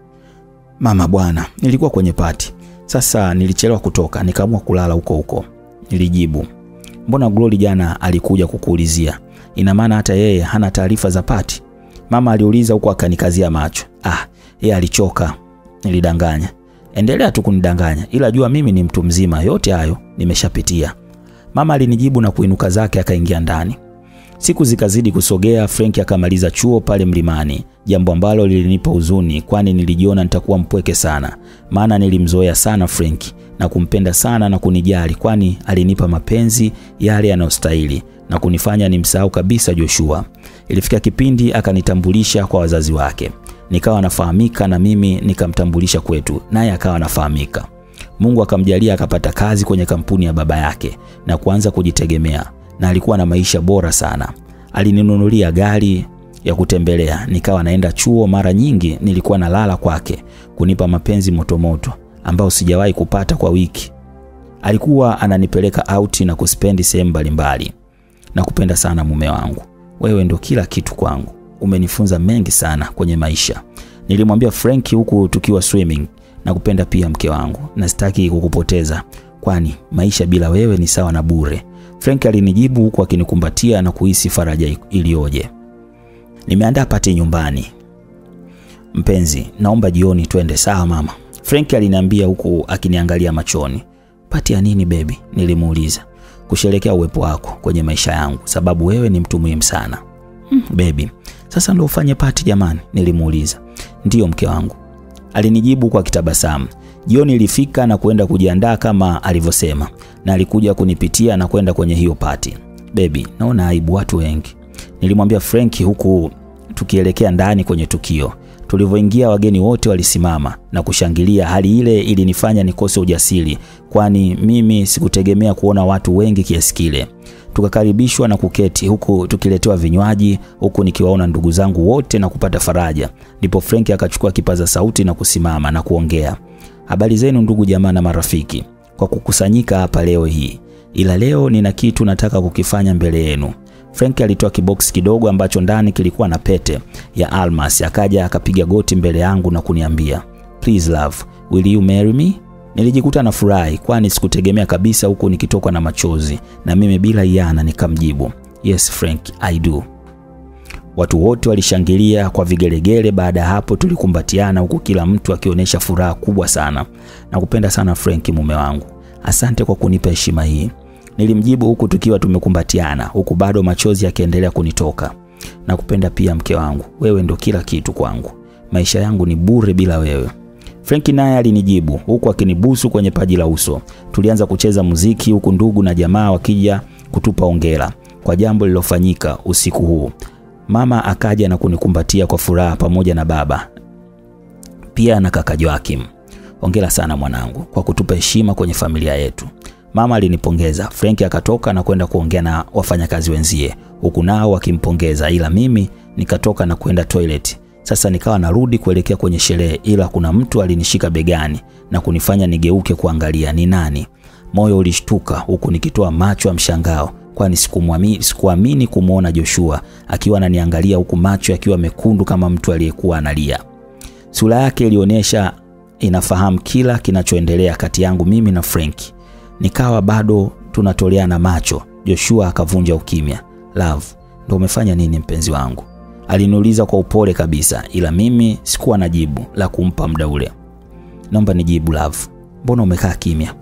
[SPEAKER 1] Mama bwana, nilikuwa kwenye pati. Sasa nilichelewa kutoka, nikaamua kulala huko huko. Nilijibu. Mbona Glory jana alikuja kukuulizia? Ina maana hata yeye hana taarifa za pati? Mama aliuliza huko akanikazia macho. Ah, yeye alichoka. Nilidanganya. Endelea tu kunidanganya, ila jua mimi ni mtu mzima, yote hayo nimeshapitia. Mama alinijibu na kuinuka zake akaingia ndani. Siku zikazidi kusogea, Frank akamaliza chuo pale Mlimani, jambo ambalo lilinipa huzuni, kwani nilijiona nitakuwa mpweke sana, maana nilimzoea sana Frank na kumpenda sana na kunijali, kwani alinipa mapenzi yale yanayostahili na kunifanya nimsahau kabisa Joshua. Ilifika kipindi akanitambulisha kwa wazazi wake, nikawa nafahamika na mimi nikamtambulisha kwetu, naye akawa nafahamika Mungu akamjalia akapata kazi kwenye kampuni ya baba yake na kuanza kujitegemea na alikuwa na maisha bora sana. Alininunulia gari ya kutembelea, nikawa naenda chuo mara nyingi, nilikuwa nalala kwake kunipa mapenzi motomoto ambao sijawahi kupata kwa wiki. Alikuwa ananipeleka out na kuspendi sehemu mbalimbali. Na kupenda sana mume wangu, wewe ndo kila kitu kwangu, umenifunza mengi sana kwenye maisha. Nilimwambia Frank huku tukiwa swimming, na kupenda pia mke wangu, na sitaki kukupoteza, kwani maisha bila wewe ni sawa na bure. Frank alinijibu huku akinikumbatia na kuhisi faraja iliyoje. Nimeandaa pati nyumbani. Mpenzi, naomba jioni twende sawa mama. Frank aliniambia huku akiniangalia machoni. Pati ya nini baby? Nilimuuliza. Kusherekea uwepo wako kwenye maisha yangu sababu wewe ni mtu muhimu sana. Mm, baby, sasa ndio ufanye pati jamani? Nilimuuliza. Ndiyo mke wangu. Alinijibu kwa kitabasamu. Jioni ilifika na kwenda kujiandaa kama alivyosema, na alikuja kunipitia na kwenda kwenye hiyo pati. Baby, naona aibu watu wengi, nilimwambia Frank huku tukielekea ndani kwenye tukio. Tulivyoingia wageni wote walisimama na kushangilia. Hali ile ilinifanya nikose ujasiri, kwani mimi sikutegemea kuona watu wengi kiasi kile. Tukakaribishwa na kuketi huku tukiletewa vinywaji, huku nikiwaona ndugu zangu wote na kupata faraja. Ndipo Frank akachukua kipaza sauti na kusimama na kuongea. Habari zenu ndugu jamaa na marafiki, kwa kukusanyika hapa leo hii, ila leo nina kitu nataka kukifanya mbele yenu. Frank alitoa kiboksi kidogo ambacho ndani kilikuwa na pete ya almas, akaja akapiga goti mbele yangu na kuniambia please love, will you marry me? Nilijikuta na furahi, kwani sikutegemea kabisa, huku nikitokwa na machozi, na mimi bila iana nikamjibu yes Frank, I do. Watu wote walishangilia kwa vigelegele. Baada ya hapo tulikumbatiana, huku kila mtu akionyesha furaha kubwa sana. Nakupenda sana Frank, mume wangu, asante kwa kunipa heshima hii, nilimjibu huku tukiwa tumekumbatiana, huku bado machozi yakiendelea kunitoka. Nakupenda pia mke wangu, wewe ndo kila kitu kwangu, maisha yangu ni bure bila wewe. Frank naye alinijibu huku akinibusu kwenye paji la uso. Tulianza kucheza muziki huku ndugu na jamaa wakija kutupa ongera kwa jambo lililofanyika usiku huu. Mama akaja na kunikumbatia kwa furaha pamoja na baba pia na kaka Joakim. Hongera sana mwanangu kwa kutupa heshima kwenye familia yetu. Mama alinipongeza. Frank akatoka na kwenda kuongea na wafanyakazi wenzie huku nao wakimpongeza, ila mimi nikatoka na kwenda toilet. Sasa nikawa narudi kuelekea kwenye sherehe, ila kuna mtu alinishika begani na kunifanya nigeuke kuangalia ni nani. Moyo ulishtuka huku nikitoa macho ya mshangao kwani sikumwamini, sikuamini kumwona Joshua akiwa ananiangalia huku macho yakiwa mekundu kama mtu aliyekuwa analia. Sura yake ilionyesha inafahamu kila kinachoendelea kati yangu mimi na Frank. Nikawa bado tunatoleana macho. Joshua akavunja ukimya. Love, ndo umefanya nini mpenzi wangu? Aliniuliza kwa upole kabisa, ila mimi sikuwa na jibu la kumpa muda ule. Naomba nijibu love, mbona umekaa kimya?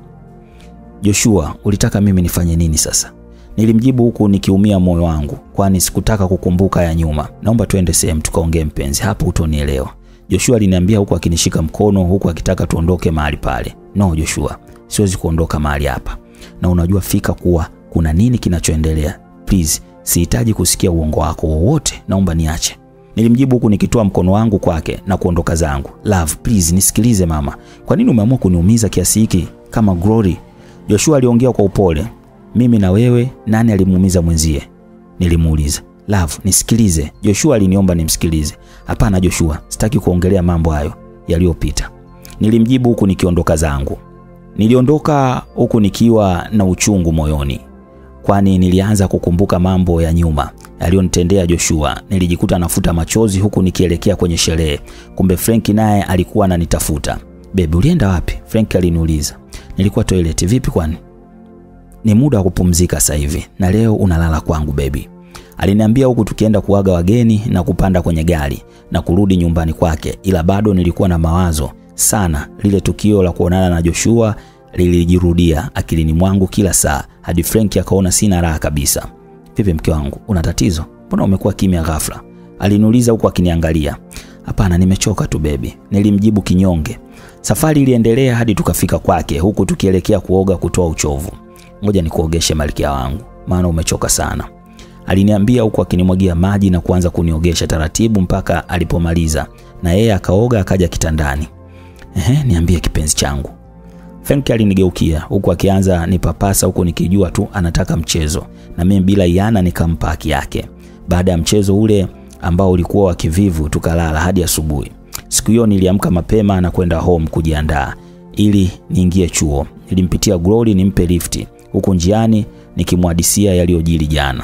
[SPEAKER 1] Joshua, ulitaka mimi nifanye nini sasa? Nilimjibu huku nikiumia moyo wangu, kwani sikutaka kukumbuka ya nyuma. Naomba twende sehemu tukaongee mpenzi, hapo utonielewa. Joshua aliniambia huku akinishika mkono, huku akitaka tuondoke mahali pale. No Joshua, siwezi kuondoka mahali hapa, na unajua fika kuwa kuna nini kinachoendelea. Please, sihitaji kusikia uongo wako wowote, naomba niache. Nilimjibu huku nikitoa mkono wangu kwake na kuondoka zangu. Love, please nisikilize mama, kwa nini umeamua kuniumiza kiasi hiki kama Glory? Joshua aliongea kwa upole. Mimi na wewe, nani alimuumiza mwenzie? Nilimuuliza. Love, nisikilize. Joshua aliniomba nimsikilize. Hapana Joshua, sitaki kuongelea mambo hayo yaliyopita. Nilimjibu huku nikiondoka zangu. Niliondoka huku nikiwa na uchungu moyoni, kwani nilianza kukumbuka mambo ya nyuma aliyonitendea Joshua. Nilijikuta nafuta machozi huku nikielekea kwenye sherehe. Kumbe Frank naye alikuwa ananitafuta. Bebi, ulienda wapi? Frank aliniuliza. Nilikuwa toilet. Vipi kwani? Ni muda wa kupumzika sasa hivi na leo unalala kwangu baby. aliniambia huku tukienda kuaga wageni na kupanda kwenye gari na kurudi nyumbani kwake, ila bado nilikuwa na mawazo sana. Lile tukio la kuonana na Joshua lilijirudia akilini mwangu kila saa hadi Frank akaona sina raha kabisa. Vipi mke wangu, una tatizo? Mbona umekuwa kimya ghafla? Aliniuliza huku akiniangalia. Hapana, nimechoka tu bebi, nilimjibu kinyonge. Safari iliendelea hadi tukafika kwake huku tukielekea kuoga kutoa uchovu. Ngoja nikuogeshe malkia wangu, maana umechoka sana, aliniambia huku akinimwagia maji na kuanza kuniogesha taratibu mpaka alipomaliza, na yeye akaoga akaja kitandani. Ehe, niambie kipenzi changu. Frank alinigeukia huku akianza nipapasa huku nikijua tu anataka mchezo, na mimi bila yana nikampa haki yake. Baada ya mchezo ule ambao ulikuwa wa kivivu, tukalala hadi asubuhi. Siku hiyo niliamka mapema na kwenda home kujiandaa ili niingie chuo. Nilimpitia Glory nimpe lifti, huku njiani nikimwadisia yaliyojili jana.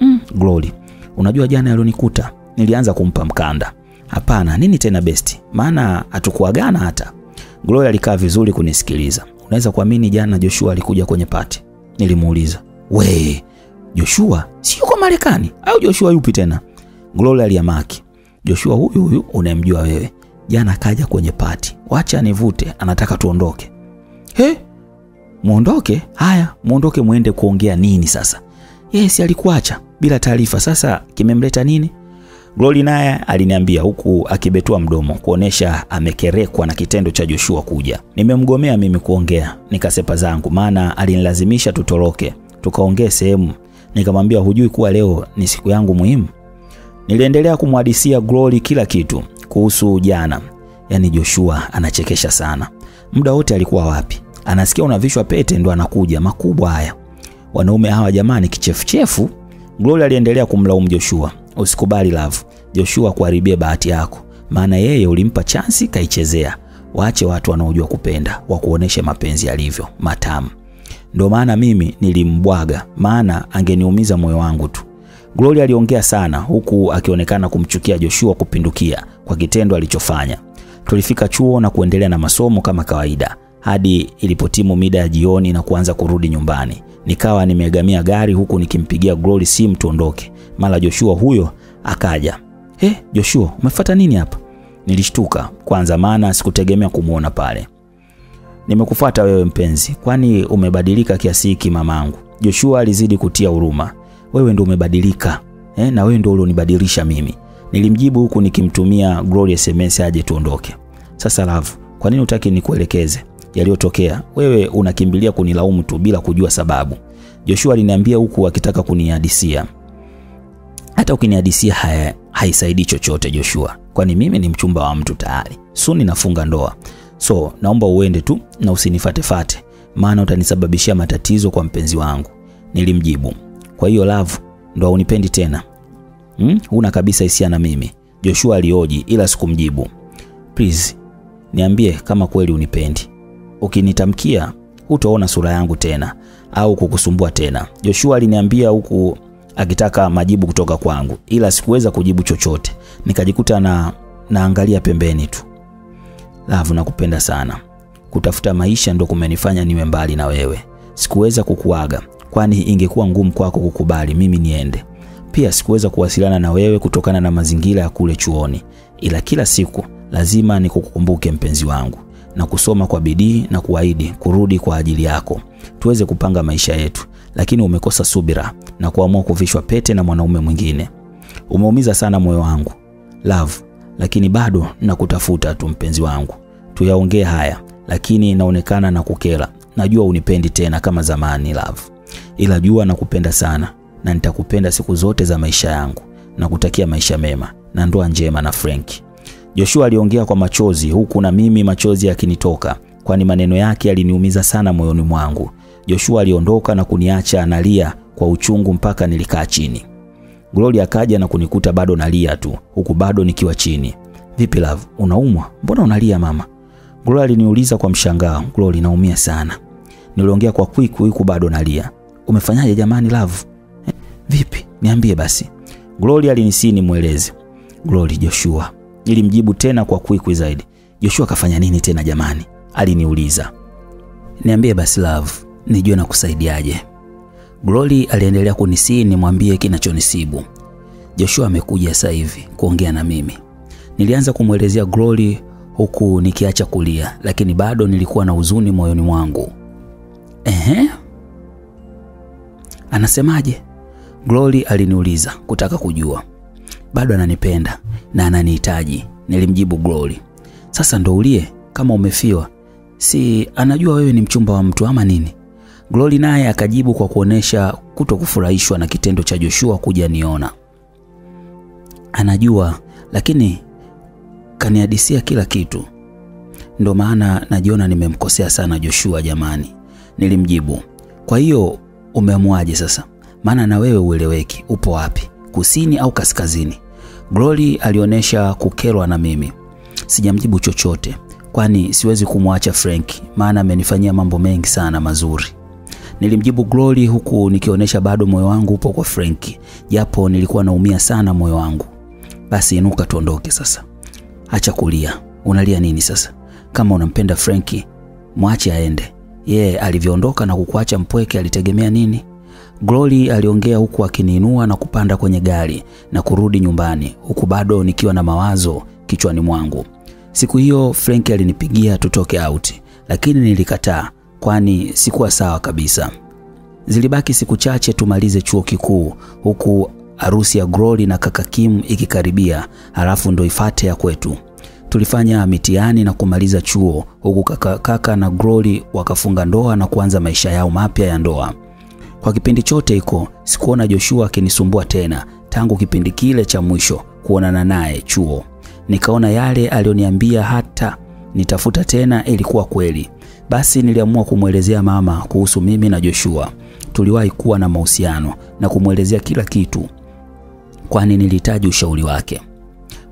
[SPEAKER 1] Mm, Glory, unajua jana yalionikuta? Nilianza kumpa mkanda. Hapana, nini tena besti? Maana hatukuagana hata. Glory alikaa vizuri kunisikiliza. Unaweza kuamini jana Joshua alikuja kwenye pati? Nilimuuliza. We, Joshua si yuko Marekani au Joshua yupi tena? Glory aliamaki. Joshua huyu huyu unayemjua wewe. Jana kaja kwenye pati. Wacha nivute, anataka tuondoke. He? Muondoke? Haya, muondoke muende kuongea nini sasa? Yes, alikuacha bila taarifa. Sasa kimemleta nini? Glory naye aliniambia huku akibetua mdomo kuonesha amekerekwa na kitendo cha Joshua kuja. Nimemgomea mimi kuongea, nikasepa zangu, maana alinilazimisha tutoroke tukaongee sehemu. Nikamwambia hujui kuwa leo ni siku yangu muhimu? Niliendelea kumhadisia Glory kila kitu kuhusu jana. Yaani Joshua anachekesha sana. Muda wote alikuwa wapi? Anasikia unavishwa pete ndo anakuja. Makubwa haya wanaume hawa jamani, kichefuchefu. Glory aliendelea kumlaumu Joshua. Usikubali love Joshua kuharibia bahati yako, maana yeye ulimpa chansi kaichezea. Waache watu wanaojua kupenda wakuoneshe mapenzi yalivyo matamu. Ndio maana mimi nilimbwaga, maana angeniumiza moyo wangu tu. Glory aliongea sana huku akionekana kumchukia Joshua kupindukia kwa kitendo alichofanya. Tulifika chuo na kuendelea na masomo kama kawaida hadi ilipotimu mida ya jioni na kuanza kurudi nyumbani. Nikawa nimeegamia gari huku nikimpigia Glory simu tuondoke. Mara Joshua huyo akaja. He, Joshua, umefuata nini hapa? Nilishtuka kwanza, maana sikutegemea kumwona pale. Nimekufuata wewe mpenzi, kwani umebadilika kiasi hiki mamangu? Joshua alizidi kutia huruma. Wewe ndio umebadilika eh, na wewe ndio ulionibadilisha mimi, nilimjibu huku nikimtumia Glory SMS aje tuondoke. Sasa love, kwa nini utaki nikuelekeze yaliyotokea? Wewe unakimbilia kunilaumu tu bila kujua sababu. Joshua aliniambia huku akitaka kunihadisia. Hata ukinihadisia haya haisaidii chochote Joshua, kwani mimi ni mchumba wa mtu tayari, suni nafunga ndoa. So naomba uende tu na usinifatefate, maana utanisababishia matatizo kwa mpenzi wangu, nilimjibu. Kwa hiyo love, ndo haunipendi tena hmm? Huna kabisa hisia na mimi, Joshua alioji, ila sikumjibu. Please niambie kama kweli unipendi. Ukinitamkia hutaona sura yangu tena au kukusumbua tena, Joshua aliniambia huku akitaka majibu kutoka kwangu, ila sikuweza kujibu chochote. Nikajikuta na naangalia pembeni tu. Love, nakupenda sana. Kutafuta maisha ndo kumenifanya niwe mbali na wewe. Sikuweza kukuaga, kwani ingekuwa ngumu kwako kukubali mimi niende. Pia sikuweza kuwasiliana na wewe kutokana na mazingira ya kule chuoni, ila kila siku lazima nikukumbuke mpenzi wangu, na kusoma kwa bidii na kuahidi kurudi kwa ajili yako, tuweze kupanga maisha yetu lakini umekosa subira na kuamua kuvishwa pete na mwanaume mwingine. Umeumiza sana moyo wangu love, lakini bado nakutafuta tu mpenzi wangu, tuyaongee haya, lakini inaonekana na kukela Najua unipendi tena kama zamani love, ila jua nakupenda sana na nitakupenda siku zote za maisha yangu. Na kutakia maisha mema na ndoa njema na Frank. Joshua aliongea kwa machozi, huku na mimi machozi yakinitoka, kwani maneno yake yaliniumiza sana moyoni mwangu. Joshua aliondoka na kuniacha analia kwa uchungu mpaka nilikaa chini. Glory akaja na kunikuta bado nalia tu, huku bado nikiwa chini. Vipi love, unaumwa? Mbona unalia mama? Glory aliniuliza kwa mshangao. Glory, naumia sana. Niliongea kwa quick huku bado nalia. Umefanyaje jamani love? Eh, vipi? Niambie basi. Glory alinisii nimweleze. Glory, Joshua. Nilimjibu tena kwa kwikwi zaidi. Joshua kafanya nini tena jamani? Aliniuliza. Niambie basi love, nijue na kusaidiaje. Glory aliendelea kunisii nimwambie kinachonisibu. Joshua amekuja sasa hivi kuongea na mimi. Nilianza kumwelezea Glory huku nikiacha kulia, lakini bado nilikuwa na huzuni moyoni mwangu. Ehe, anasemaje? Glory aliniuliza kutaka kujua. Bado ananipenda na ananihitaji, nilimjibu Glory. Sasa ndo ulie kama umefiwa, si anajua wewe ni mchumba wa mtu ama nini? Glory naye akajibu kwa kuonesha kuto kufurahishwa na kitendo cha Joshua kuja niona. Anajua, lakini kanihadisia kila kitu, ndo maana najiona nimemkosea sana Joshua. Jamani, nilimjibu. Kwa hiyo umeamuaje sasa? Maana na wewe ueleweki, upo wapi, kusini au kaskazini? Glory alionyesha kukerwa na mimi. Sijamjibu chochote, kwani siwezi kumwacha Frank, maana amenifanyia mambo mengi sana mazuri. Nilimjibu Glory huku nikionyesha bado moyo wangu upo kwa Frank, japo nilikuwa naumia sana moyo wangu. Basi inuka tuondoke sasa. Acha kulia. Unalia nini sasa? Kama unampenda Frank, mwache aende. Yeye alivyoondoka na kukuacha mpweke alitegemea nini? Glory aliongea huku akiniinua na kupanda kwenye gari na kurudi nyumbani, huku bado nikiwa na mawazo kichwani mwangu. Siku hiyo Frank alinipigia tutoke out, lakini nilikataa, kwani sikuwa sawa kabisa. Zilibaki siku chache tumalize chuo kikuu, huku harusi ya Glory na kaka Kim ikikaribia, halafu ndo ifate ya kwetu. Tulifanya mitihani na kumaliza chuo, huku kaka, kaka na Glory wakafunga ndoa na kuanza maisha yao mapya ya ndoa. Kwa kipindi chote hiko sikuona Joshua akinisumbua tena tangu kipindi kile cha mwisho kuonana naye chuo. Nikaona yale aliyoniambia hata nitafuta tena ilikuwa kweli. Basi niliamua kumwelezea mama kuhusu mimi na Joshua. Tuliwahi kuwa na mahusiano na kumwelezea kila kitu, kwani nilihitaji ushauri wake.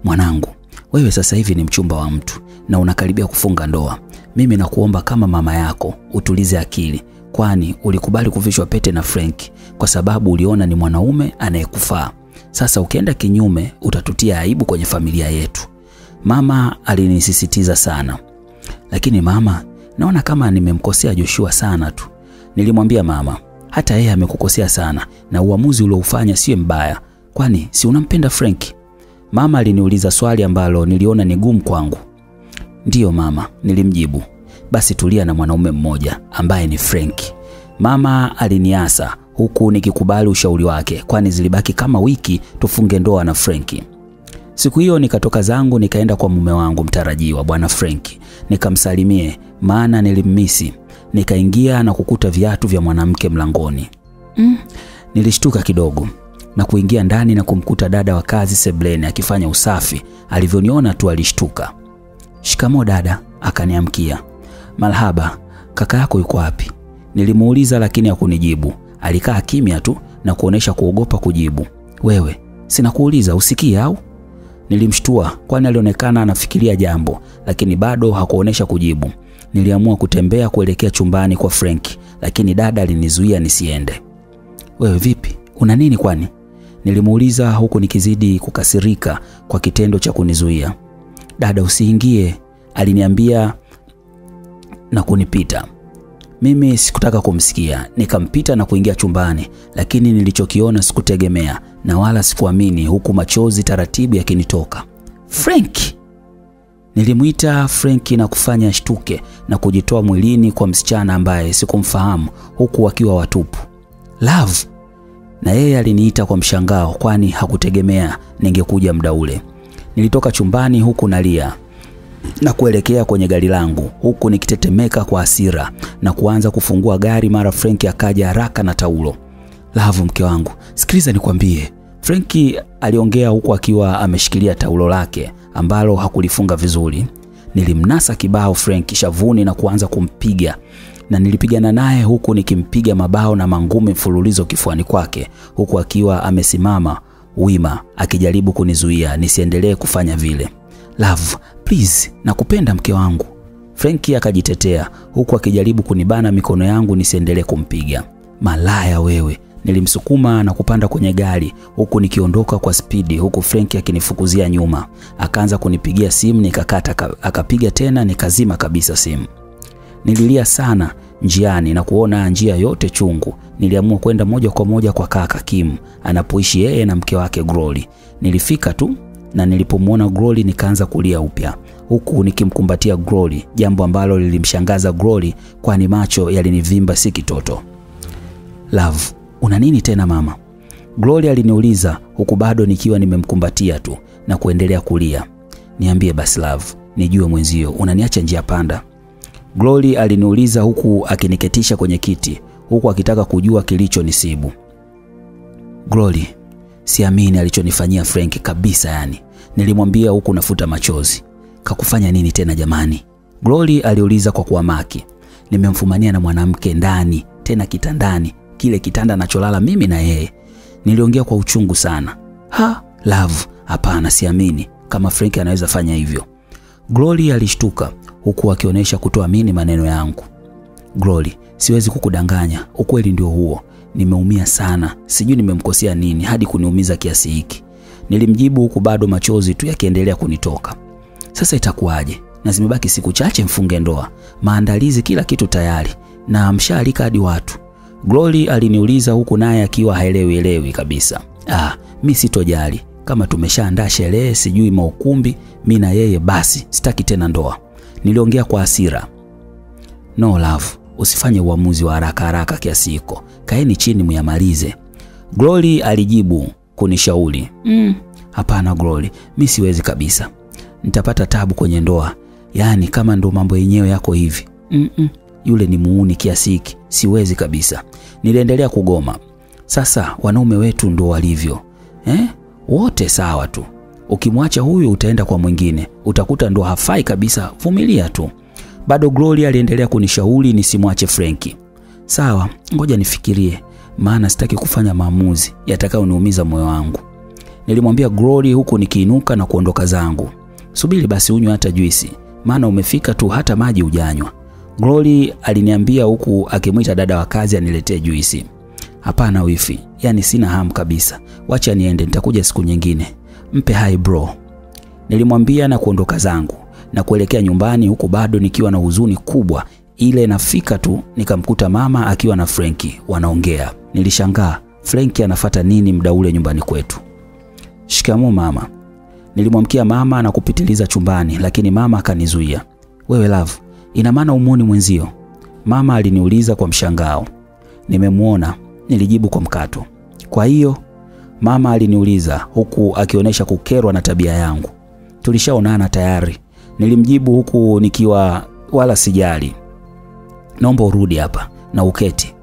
[SPEAKER 1] Mwanangu, wewe sasa hivi ni mchumba wa mtu na unakaribia kufunga ndoa. Mimi nakuomba kama mama yako utulize akili, kwani ulikubali kuvishwa pete na Frank kwa sababu uliona ni mwanaume anayekufaa. Sasa ukienda kinyume, utatutia aibu kwenye familia yetu. Mama alinisisitiza sana, lakini mama, naona kama nimemkosea Joshua sana tu. Nilimwambia mama, hata yeye amekukosea sana na uamuzi ulioufanya sio mbaya, kwani si unampenda Frank? Mama aliniuliza swali ambalo niliona ni gumu kwangu. Ndiyo mama, nilimjibu. Basi tulia na mwanaume mmoja ambaye ni Frank. Mama aliniasa huku nikikubali ushauri wake, kwani zilibaki kama wiki tufunge ndoa na Frank. Siku hiyo nikatoka zangu nikaenda kwa mume wangu mtarajiwa bwana Frank, nikamsalimie maana nilimmisi. Nikaingia na kukuta viatu vya mwanamke mlangoni. Mm, nilishtuka kidogo na kuingia ndani na kumkuta dada wa kazi sebleni akifanya usafi. Alivyoniona tu alishtuka. Shikamo dada, akaniamkia. Malhaba, kaka yako yuko wapi? Nilimuuliza lakini hakunijibu. Alikaa kimya tu na kuonesha kuogopa kujibu. Wewe, sina kuuliza usikie au? Nilimshtua kwani alionekana anafikiria jambo, lakini bado hakuonesha kujibu. Niliamua kutembea kuelekea chumbani kwa Frank, lakini dada alinizuia nisiende. Wewe vipi? Una nini kwani? Nilimuuliza huku nikizidi kukasirika kwa kitendo cha kunizuia. Dada, usiingie, aliniambia na kunipita. Mimi sikutaka kumsikia, nikampita na kuingia chumbani, lakini nilichokiona sikutegemea na wala sikuamini, huku machozi taratibu yakinitoka. Frank! Nilimwita Frank na kufanya shtuke na kujitoa mwilini kwa msichana ambaye sikumfahamu, huku wakiwa watupu. Love! Na yeye aliniita kwa mshangao, kwani hakutegemea ningekuja muda ule. Nilitoka chumbani huku nalia na kuelekea kwenye gari langu huku nikitetemeka kwa hasira na kuanza kufungua gari. Mara Frenki akaja haraka na taulo. Lavu, mke wangu, sikiliza nikwambie. Frenki aliongea huku akiwa ameshikilia taulo lake ambalo hakulifunga vizuri. Nilimnasa kibao Frenki shavuni na kuanza kumpiga na nilipigana naye huku nikimpiga mabao na mangumi mfululizo kifuani kwake huku akiwa amesimama wima akijaribu kunizuia nisiendelee kufanya vile. Love, please, nakupenda mke wangu. Frenki akajitetea huku akijaribu kunibana mikono yangu nisiendelee kumpiga. Malaya wewe! Nilimsukuma na kupanda kwenye gari huku nikiondoka kwa spidi, huku Frenki akinifukuzia nyuma. Akaanza kunipigia simu, nikakata, akapiga tena, nikazima kabisa simu. Nililia sana njiani na kuona njia yote chungu. Niliamua kwenda moja kwa moja kwa kaka Kim anapoishi yeye na mke wake Glory. Nilifika tu na nilipomwona Glory nikaanza kulia upya huku nikimkumbatia Glory, jambo ambalo lilimshangaza Glory kwani macho yalinivimba si kitoto. Love, una nini tena mama? Glory aliniuliza huku bado nikiwa nimemkumbatia tu na kuendelea kulia. Niambie basi Love, nijue mwenzio unaniacha njia panda. Glory aliniuliza huku akiniketisha kwenye kiti huku akitaka kujua kilicho nisibu. Glory, siamini alichonifanyia Frank kabisa yani. Nilimwambia huku nafuta machozi. Kakufanya nini tena jamani? Glory aliuliza kwa kuamaki. Nimemfumania na mwanamke ndani, tena kitandani, kile kitanda anacholala mimi na yeye. Niliongea kwa uchungu sana. Ha, Love, hapana siamini kama Frank anaweza fanya hivyo. Glory alishtuka huku akionyesha kutoamini maneno yangu. Glory, siwezi kukudanganya, ukweli ndio huo. Nimeumia sana, sijui nimemkosea nini hadi kuniumiza kiasi hiki. Nilimjibu huku bado machozi tu yakiendelea kunitoka. Sasa itakuwaje? Na zimebaki siku chache mfunge ndoa, maandalizi, kila kitu tayari na mshaalika hadi watu. Glory aliniuliza huku naye akiwa haelewi elewi kabisa. Ah, mi sitojali kama tumeshaandaa sherehe, sijui maukumbi, mi na yeye basi, sitaki tena ndoa. Niliongea kwa hasira. No love, usifanye uamuzi wa haraka haraka kiasi hiko, kaeni chini muyamalize. Glory alijibu kunishauri. Mm, hapana Glory, mi siwezi kabisa, nitapata tabu kwenye ndoa, yaani kama ndo mambo yenyewe yako hivi. Mm -mm, yule ni muuni kiasi hiki, siwezi kabisa. Niliendelea kugoma. Sasa wanaume wetu ndo walivyo eh? Wote sawa tu, ukimwacha huyu utaenda kwa mwingine, utakuta ndo hafai kabisa. Vumilia tu. Bado Gloria aliendelea kunishauri nisimwache Frenki. Sawa, ngoja nifikirie, maana sitaki kufanya maamuzi yatakayoniumiza moyo wangu, nilimwambia Glory huku nikiinuka na kuondoka zangu. Subiri basi unywe hata juisi, maana umefika tu hata maji ujanywa Glory aliniambia huku akimwita dada wa kazi aniletee juisi. Hapana wifi, yani sina hamu kabisa, wacha niende, nitakuja siku nyingine. Mpe hai bro, nilimwambia na kuondoka zangu na kuelekea nyumbani huku bado nikiwa na huzuni kubwa. Ile nafika tu nikamkuta mama akiwa na Frenki wanaongea. Nilishangaa, Frenki anafata nini muda ule nyumbani kwetu? Shikamoo mama, nilimwamkia mama na kupitiliza chumbani, lakini mama akanizuia. Wewe love, ina maana umuoni mwenzio? Mama aliniuliza kwa mshangao. Nimemwona, nilijibu kwa mkato. Kwa hiyo mama aliniuliza huku akionyesha kukerwa na tabia yangu. Tulishaonana tayari, nilimjibu huku nikiwa wala sijali. Naomba urudi hapa na uketi,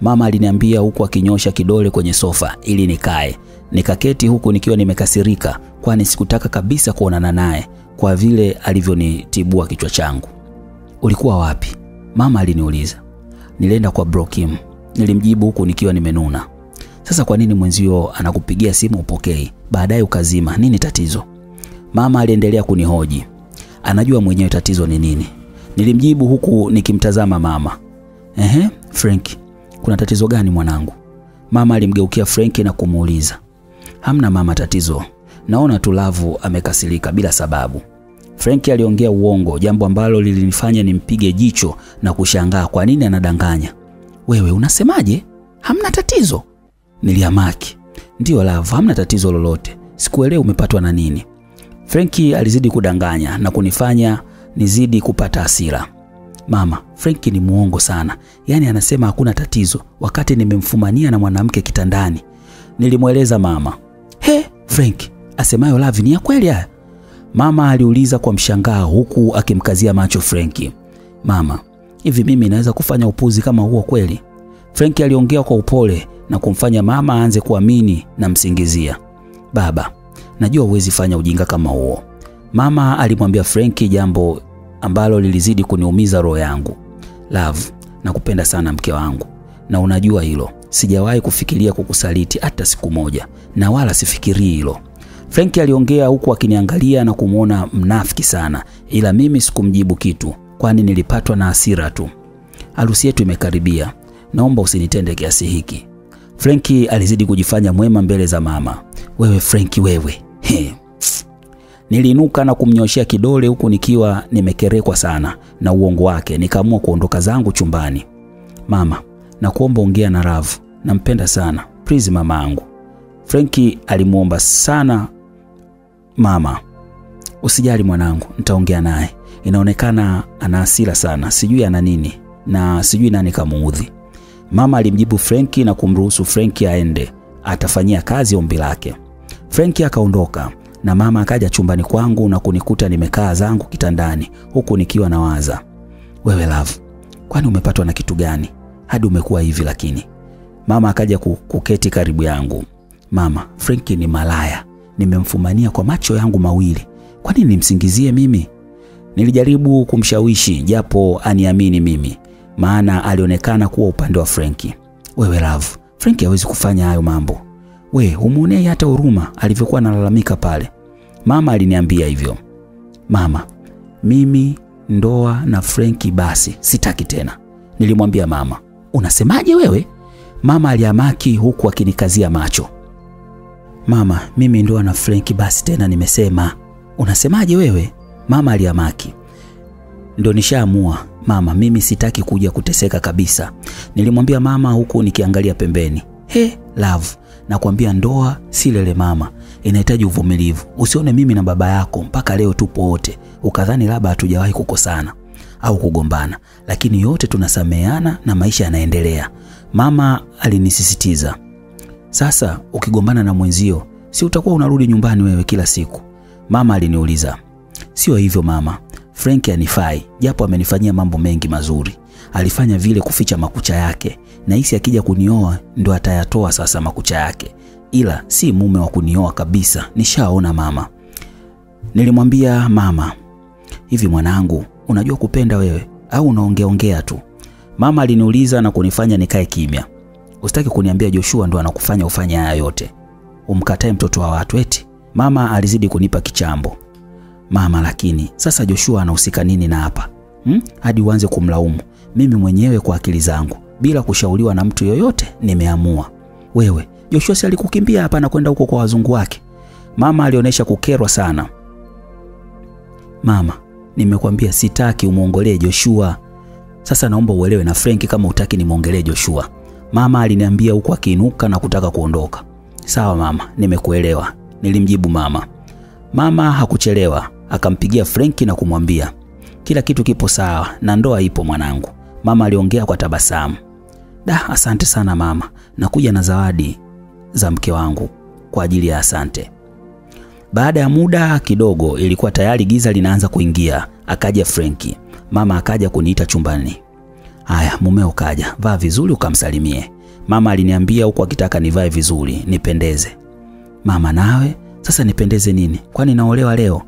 [SPEAKER 1] mama aliniambia huku akinyosha kidole kwenye sofa ili nikae. Nikaketi huku nikiwa nimekasirika, kwani sikutaka kabisa kuonana naye kwa vile alivyonitibua kichwa changu. Ulikuwa wapi? Mama aliniuliza. Nilienda kwa Brokim, nilimjibu huku nikiwa nimenuna. Sasa kwa nini mwenzio anakupigia simu upokei, baadaye ukazima? Nini tatizo? Mama aliendelea kunihoji. Anajua mwenyewe tatizo ni nini. Nilimjibu huku nikimtazama mama. Ehe, Frank, kuna tatizo gani mwanangu? Mama alimgeukia Frank na kumuuliza. Hamna mama, tatizo naona tu Lavu amekasirika bila sababu. Frank aliongea uongo, jambo ambalo lilinifanya nimpige jicho na kushangaa kwa nini anadanganya. Wewe unasemaje? Hamna tatizo? Niliamaki. Ndiyo Lavu, hamna tatizo lolote. Sikuelewi umepatwa na nini. Frenki alizidi kudanganya na kunifanya nizidi kupata hasira. Mama, Frenki ni muongo sana, yaani anasema hakuna tatizo wakati nimemfumania na mwanamke kitandani. Nilimweleza mama. He, Frank, asemayo Lavi ni ya kweli haya? Mama aliuliza kwa mshangao huku akimkazia macho Frenki. Mama, hivi mimi naweza kufanya upuzi kama huo kweli? Frenki aliongea kwa upole na kumfanya mama aanze kuamini na msingizia. Baba, najua huwezi fanya ujinga kama huo. Mama alimwambia Frenki jambo ambalo lilizidi kuniumiza roho yangu. Love, nakupenda sana mke wangu, na unajua hilo. Sijawahi kufikiria kukusaliti hata siku moja, na wala sifikirii hilo. Frenki aliongea huku akiniangalia na kumwona mnafiki sana, ila mimi sikumjibu kitu, kwani nilipatwa na hasira tu. Harusi yetu imekaribia, naomba usinitende kiasi hiki. Frenki alizidi kujifanya mwema mbele za mama. Wewe Frenki wewe, he. Niliinuka na kumnyoshea kidole huku nikiwa nimekerekwa sana na uongo wake. Nikaamua kuondoka zangu chumbani. Mama, nakuomba ongea na Ravu, nampenda sana please mama angu. Frenki alimuomba sana mama, usijali mwanangu, nitaongea naye. Inaonekana ana hasira sana, sijui ana nini na sijui nani kamuudhi. Mama alimjibu Frenki na kumruhusu Frenki aende, atafanyia kazi ombi lake. Frenki akaondoka na mama akaja chumbani kwangu na kunikuta nimekaa zangu kitandani huku nikiwa nawaza, wewe Love, kwani umepatwa na kitu gani hadi umekuwa hivi? Lakini mama akaja kuketi karibu yangu. Mama, Frenki ni malaya, nimemfumania kwa macho yangu mawili, kwani nimsingizie mimi? Nilijaribu kumshawishi japo aniamini mimi, maana alionekana kuwa upande wa Frenki. Wewe Love, Frenki hawezi kufanya hayo mambo we humuonei hata huruma alivyokuwa analalamika pale. Mama aliniambia hivyo. Mama, mimi ndoa na Frenki basi sitaki tena, nilimwambia mama. Unasemaje wewe? Mama aliamaki huku akinikazia macho. Mama, mimi ndoa na Frenki basi tena nimesema. Unasemaje wewe? Mama aliamaki. Ndo nishaamua mama, mimi sitaki kuja kuteseka kabisa, nilimwambia mama huku nikiangalia pembeni. He, Love, nakwambia ndoa si lele mama, inahitaji uvumilivu. Usione mimi na baba yako mpaka leo tupo wote ukadhani labda hatujawahi kukosana au kugombana, lakini yote tunasameana na maisha yanaendelea, mama alinisisitiza. Sasa ukigombana na mwenzio, si utakuwa unarudi nyumbani wewe kila siku? Mama aliniuliza. Sio hivyo mama, Frank anifai, japo amenifanyia mambo mengi mazuri. Alifanya vile kuficha makucha yake, na hisi akija kunioa ndo atayatoa sasa makucha yake, ila si mume wa kunioa kabisa, nishaona mama. Nilimwambia mama, hivi mwanangu, unajua kupenda wewe au unaongeaongea tu? Mama aliniuliza na kunifanya nikae kimya. Usitaki kuniambia Joshua ndo anakufanya ufanye haya yote, umkatae mtoto wa watu eti? Mama alizidi kunipa kichambo. Mama, lakini sasa Joshua anahusika nini na hapa hmm? hadi uanze kumlaumu? Mimi mwenyewe kwa akili zangu bila kushauriwa na mtu yoyote nimeamua. Wewe Joshua si alikukimbia hapa na kwenda huko kwa wazungu wake? Mama alionyesha kukerwa sana. Mama, nimekwambia sitaki umwongolee Joshua. Sasa naomba uelewe na Frank kama utaki nimwongelee Joshua. Mama aliniambia huku akiinuka na kutaka kuondoka. Sawa mama, nimekuelewa, nilimjibu mama. Mama hakuchelewa, akampigia Frenki na kumwambia kila kitu kipo sawa na ndoa ipo mwanangu. Mama aliongea kwa tabasamu. Da, asante sana mama, nakuja na zawadi za mke wangu kwa ajili ya asante. Baada ya muda kidogo, ilikuwa tayari giza linaanza kuingia. Akaja Frenki. Mama akaja kuniita chumbani. Haya, mumeo kaja, vaa vizuri ukamsalimie. Mama aliniambia huku akitaka nivae vizuri nipendeze. Mama, nawe sasa nipendeze nini? Kwani naolewa leo?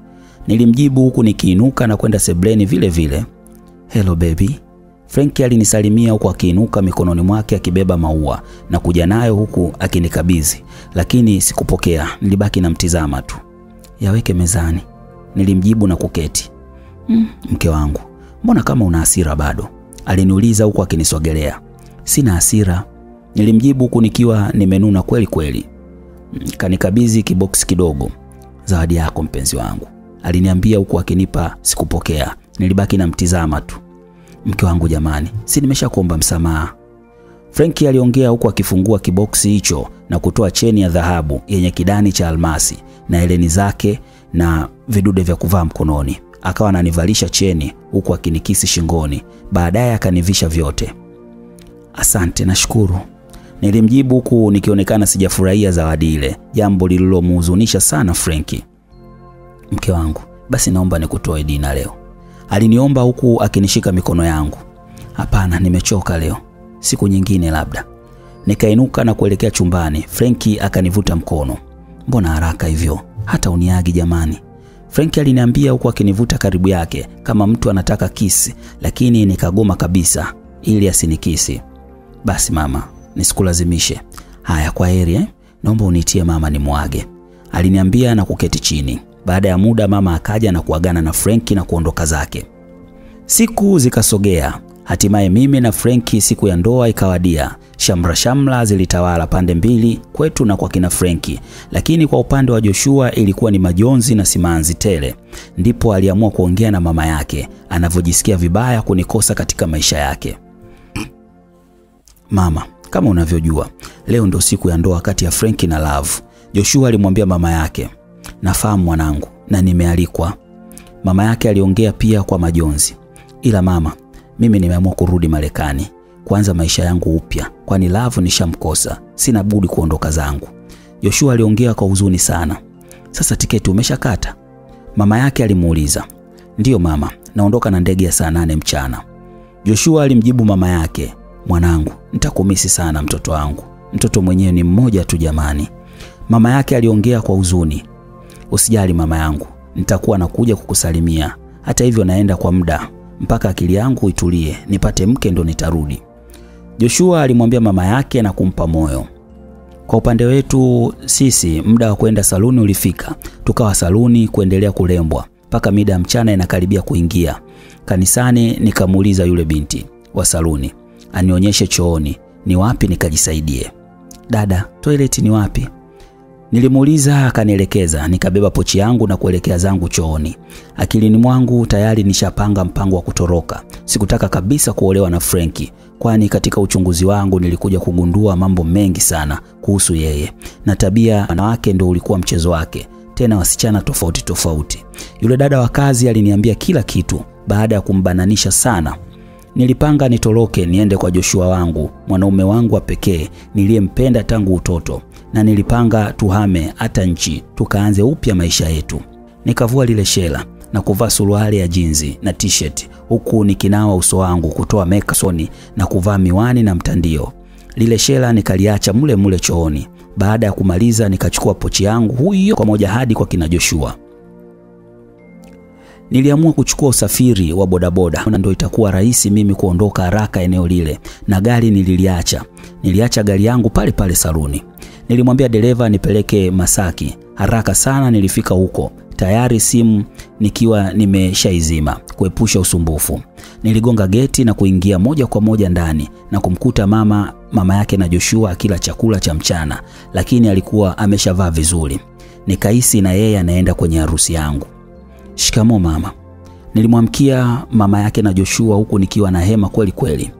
[SPEAKER 1] Nilimjibu huku nikiinuka na kwenda sebleni vile vile. Hello baby. Frenki alinisalimia huku akiinuka mikononi mwake akibeba maua na kuja nayo huku akinikabidhi, lakini sikupokea. Nilibaki namtizama tu. Yaweke mezani, nilimjibu na kuketi. Mm, mke wangu, mbona kama una hasira bado? Aliniuliza huku akinisogelea. Sina hasira, nilimjibu huku nikiwa nimenuna kweli kweli. Kanikabidhi kiboksi kidogo. Zawadi yako mpenzi wangu, aliniambia huku akinipa. Sikupokea, nilibaki namtizama tu. Mke wangu jamani, si nimesha kuomba msamaha? Frenki aliongea huku akifungua kiboksi hicho na kutoa cheni ya dhahabu yenye kidani cha almasi na heleni zake na vidude vya kuvaa mkononi. Akawa ananivalisha cheni huku akinikisi shingoni, baadaye akanivisha vyote. Asante, nashukuru, nilimjibu huku nikionekana sijafurahia zawadi ile, jambo lililomhuzunisha sana Frenki. Mke wangu, basi naomba nikutoe dina leo, aliniomba huku akinishika mikono yangu. Hapana, nimechoka leo, siku nyingine labda. Nikainuka na kuelekea chumbani. Frenki akanivuta mkono. Mbona haraka hivyo? Hata uniagi jamani. Frenki aliniambia huku akinivuta karibu yake kama mtu anataka kisi, lakini nikagoma kabisa ili asinikisi. Basi mama, nisikulazimishe. Haya, kwa heri eh? Naomba unitie mama nimwage, aliniambia na kuketi chini. Baada ya muda mama akaja na kuagana na Frenki na kuondoka zake. Siku zikasogea, hatimaye mimi na Frenki siku ya ndoa ikawadia. Shamra shamla zilitawala pande mbili, kwetu na kwa kina Frenki, lakini kwa upande wa Joshua ilikuwa ni majonzi na simanzi tele. Ndipo aliamua kuongea na mama yake anavyojisikia vibaya kunikosa katika maisha yake. Mama, kama unavyojua leo ndo siku ya ndoa kati ya Frenki na Love. Joshua alimwambia mama yake. Nafahamu mwanangu, na nimealikwa. Mama yake aliongea pia kwa majonzi. Ila mama, mimi nimeamua kurudi Marekani kuanza maisha yangu upya, kwani Love nishamkosa, sina budi kuondoka zangu. Joshua aliongea kwa huzuni sana. Sasa tiketi umeshakata? Mama yake alimuuliza. Ndiyo mama, naondoka na ndege ya saa nane mchana. Joshua alimjibu mama yake, mwanangu, nitakumisi sana mtoto wangu, mtoto mwenyewe ni mmoja tu jamani. Mama yake aliongea kwa huzuni. Usijali mama yangu, nitakuwa nakuja kukusalimia. Hata hivyo naenda kwa muda mpaka akili yangu itulie, nipate mke ndo nitarudi. Joshua alimwambia mama yake na kumpa moyo. Kwa upande wetu sisi, muda wa kwenda saluni ulifika. Tukawa saluni kuendelea kulembwa mpaka mida ya mchana inakaribia kuingia. Kanisani nikamuuliza yule binti wa saluni anionyeshe chooni ni wapi nikajisaidie. Dada, toileti ni wapi? Nilimuuliza akanielekeza, nikabeba pochi yangu na kuelekea zangu chooni. Akilini mwangu tayari nishapanga mpango wa kutoroka. Sikutaka kabisa kuolewa na Frenki, kwani katika uchunguzi wangu nilikuja kugundua mambo mengi sana kuhusu yeye, na tabia wanawake ndio ulikuwa mchezo wake, tena wasichana tofauti tofauti. Yule dada wa kazi aliniambia kila kitu baada ya kumbananisha sana. Nilipanga nitoroke niende kwa Joshua wangu, mwanaume wangu wa pekee niliyempenda tangu utoto, na nilipanga tuhame hata nchi, tukaanze upya maisha yetu. Nikavua lile shela na kuvaa suruali ya jinzi na t-shirt, huku nikinawa uso wangu kutoa meka soni na kuvaa miwani na mtandio. Lile shela nikaliacha mule mule chooni. Baada ya kumaliza, nikachukua pochi yangu huyo pamoja hadi kwa kina Joshua. Niliamua kuchukua usafiri wa bodaboda, ndio itakuwa rahisi mimi kuondoka haraka eneo lile, na gari nililiacha. Niliacha gari yangu pale pale saluni. Nilimwambia dereva nipeleke Masaki haraka sana. Nilifika huko tayari simu nikiwa nimeshaizima kuepusha usumbufu. Niligonga geti na kuingia moja kwa moja ndani na kumkuta mama mama yake na Joshua akila chakula cha mchana, lakini alikuwa ameshavaa vizuri. Nikahisi na yeye anaenda kwenye harusi yangu. Shikamo mama, nilimwamkia mama yake na Joshua huku nikiwa na hema kweli kweli.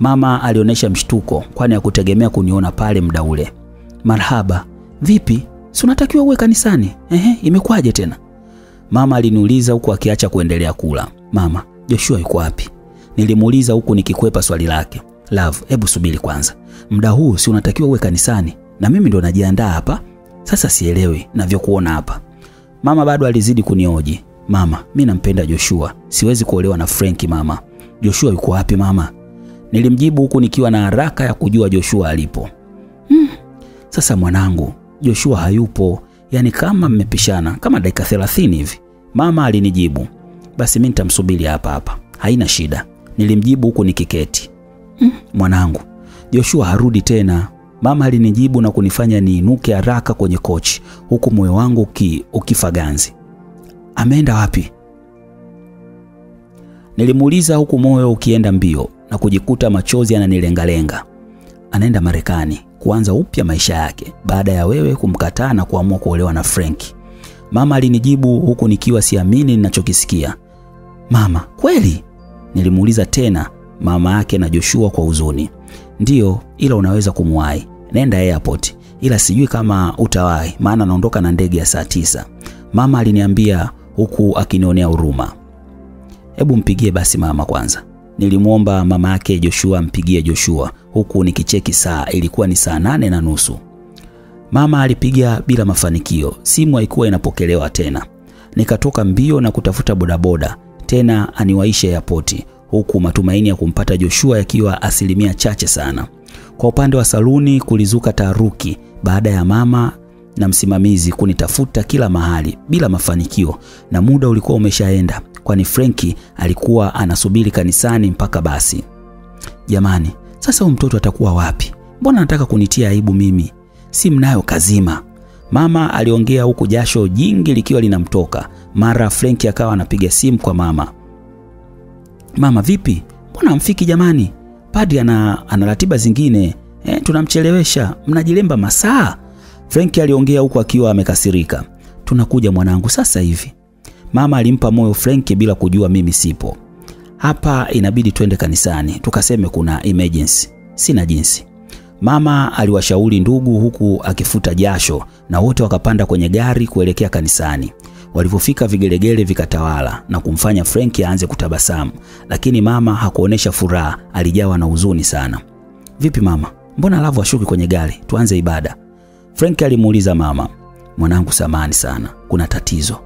[SPEAKER 1] Mama alionyesha mshtuko, kwani hakutegemea kuniona pale muda ule. Marhaba, vipi? Si unatakiwa uwe kanisani? Ehe, imekwaje tena? Mama aliniuliza huku akiacha kuendelea kula. Mama, Joshua yuko wapi? Nilimuuliza huku nikikwepa swali lake. Love, hebu subiri kwanza, muda huu si unatakiwa uwe kanisani na mimi ndo najiandaa hapa. Sasa sielewi navyokuona hapa. Mama bado alizidi kunioji. Mama, mi nampenda Joshua, siwezi kuolewa na Frenki mama. Joshua yuko wapi mama? Nilimjibu huku nikiwa na haraka ya kujua Joshua alipo. Hmm, sasa mwanangu, Joshua hayupo, yaani kama mmepishana kama dakika thelathini hivi. Mama alinijibu. Basi mi nitamsubiri hapa hapa, haina shida. Nilimjibu huku nikiketi. Mm, mwanangu, Joshua harudi tena. Mama alinijibu na kunifanya niinuke haraka kwenye kochi, huku moyo wangu uki, ukifa ganzi. Ameenda wapi? Nilimuuliza huku moyo ukienda mbio na kujikuta machozi yananilengalenga. Anaenda Marekani kuanza upya maisha yake baada ya wewe kumkataa na kuamua kuolewa na Frank. Mama alinijibu huku nikiwa siamini ninachokisikia. Mama, kweli? Nilimuuliza tena mama yake na Joshua kwa huzuni. Ndiyo, ila unaweza kumwahi. Nenda airport, ila sijui kama utawahi, maana naondoka na ndege ya saa tisa. Mama aliniambia huku akinionea huruma. Hebu mpigie basi mama kwanza. Nilimwomba mama yake Joshua ampigie Joshua huku nikicheki saa, ilikuwa ni saa nane na nusu. Mama alipiga bila mafanikio, simu haikuwa inapokelewa tena. Nikatoka mbio na kutafuta bodaboda tena aniwaishe yapoti, huku matumaini ya kumpata Joshua yakiwa asilimia chache sana. Kwa upande wa saluni kulizuka taharuki baada ya mama na msimamizi kunitafuta kila mahali bila mafanikio, na muda ulikuwa umeshaenda, kwani Frenki alikuwa anasubiri kanisani mpaka basi. Jamani, sasa huyu mtoto atakuwa wapi? Mbona anataka kunitia aibu mimi? Si mnayo kazima. Mama aliongea huku jasho jingi likiwa linamtoka. Mara Frenki akawa anapiga simu kwa mama. Mama vipi, mbona hamfiki jamani? Padri ana, ana ratiba zingine eh, tunamchelewesha, mnajilemba masaa. Frenki aliongea huku akiwa amekasirika. Tunakuja mwanangu, sasa hivi. Mama alimpa moyo Frenki bila kujua mimi sipo hapa, inabidi twende kanisani tukaseme kuna emergency. Sina jinsi. Mama aliwashauri ndugu huku akifuta jasho, na wote wakapanda kwenye gari kuelekea kanisani. Walivyofika vigelegele vikatawala na kumfanya Frenki aanze kutabasamu, lakini mama hakuonesha furaha, alijawa na huzuni sana. Vipi mama, mbona Lavu ashuki kwenye gari? Tuanze ibada. Frenki alimuuliza mama. Mwanangu, samani sana, kuna tatizo.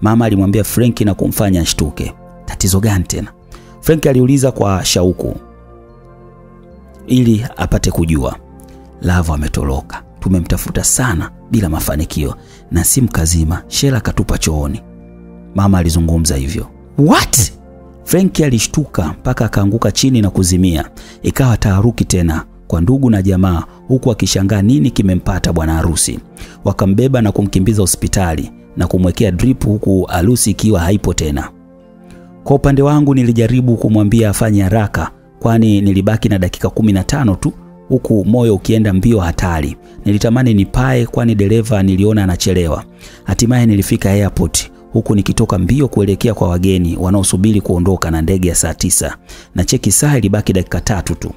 [SPEAKER 1] Mama alimwambia Frenki na kumfanya ashtuke. Tatizo gani tena? Frenki aliuliza kwa shauku ili apate kujua. Lava ametoroka, tumemtafuta sana bila mafanikio, na simu kazima, Shela katupa chooni. Mama alizungumza hivyo. What? Frenki alishtuka mpaka akaanguka chini na kuzimia. Ikawa taharuki tena kwa ndugu na jamaa, huku akishangaa nini kimempata bwana harusi. Wakambeba na kumkimbiza hospitali na kumwekea drip, huku harusi ikiwa haipo tena. Kwa upande wangu nilijaribu kumwambia afanye haraka, kwani nilibaki na dakika kumi na tano tu, huku moyo ukienda mbio hatari. Nilitamani nipae, kwani dereva niliona anachelewa. Hatimaye nilifika airport huku nikitoka mbio kuelekea kwa wageni wanaosubiri kuondoka na ndege ya saa tisa, na cheki saa ilibaki dakika tatu tu.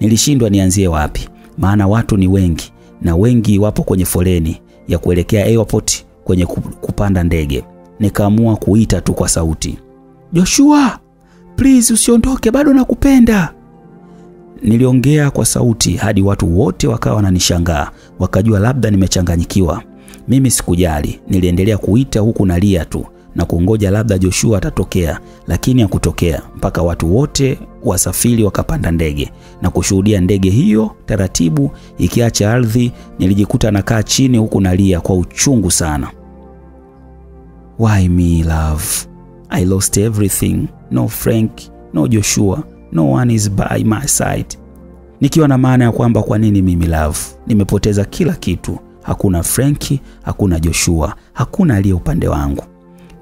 [SPEAKER 1] Nilishindwa nianzie wapi, maana watu ni wengi na wengi wapo kwenye foleni ya kuelekea airport kwenye kupanda ndege. Nikaamua kuita tu kwa sauti, Joshua, please usiondoke, bado nakupenda. Niliongea kwa sauti hadi watu wote wakawa wananishangaa, wakajua labda nimechanganyikiwa. Mimi sikujali, niliendelea kuita huku nalia tu na kungoja labda Joshua atatokea, lakini hakutokea mpaka watu wote wasafiri wakapanda ndege na kushuhudia ndege hiyo taratibu ikiacha ardhi. Nilijikuta nakaa chini huku nalia kwa uchungu sana. Why me love? I lost everything. No Frank, no Joshua, no one is by my side. Nikiwa na maana ya kwamba kwa nini mimi love? Nimepoteza kila kitu. Hakuna Frenki, hakuna Joshua, hakuna aliye upande wangu.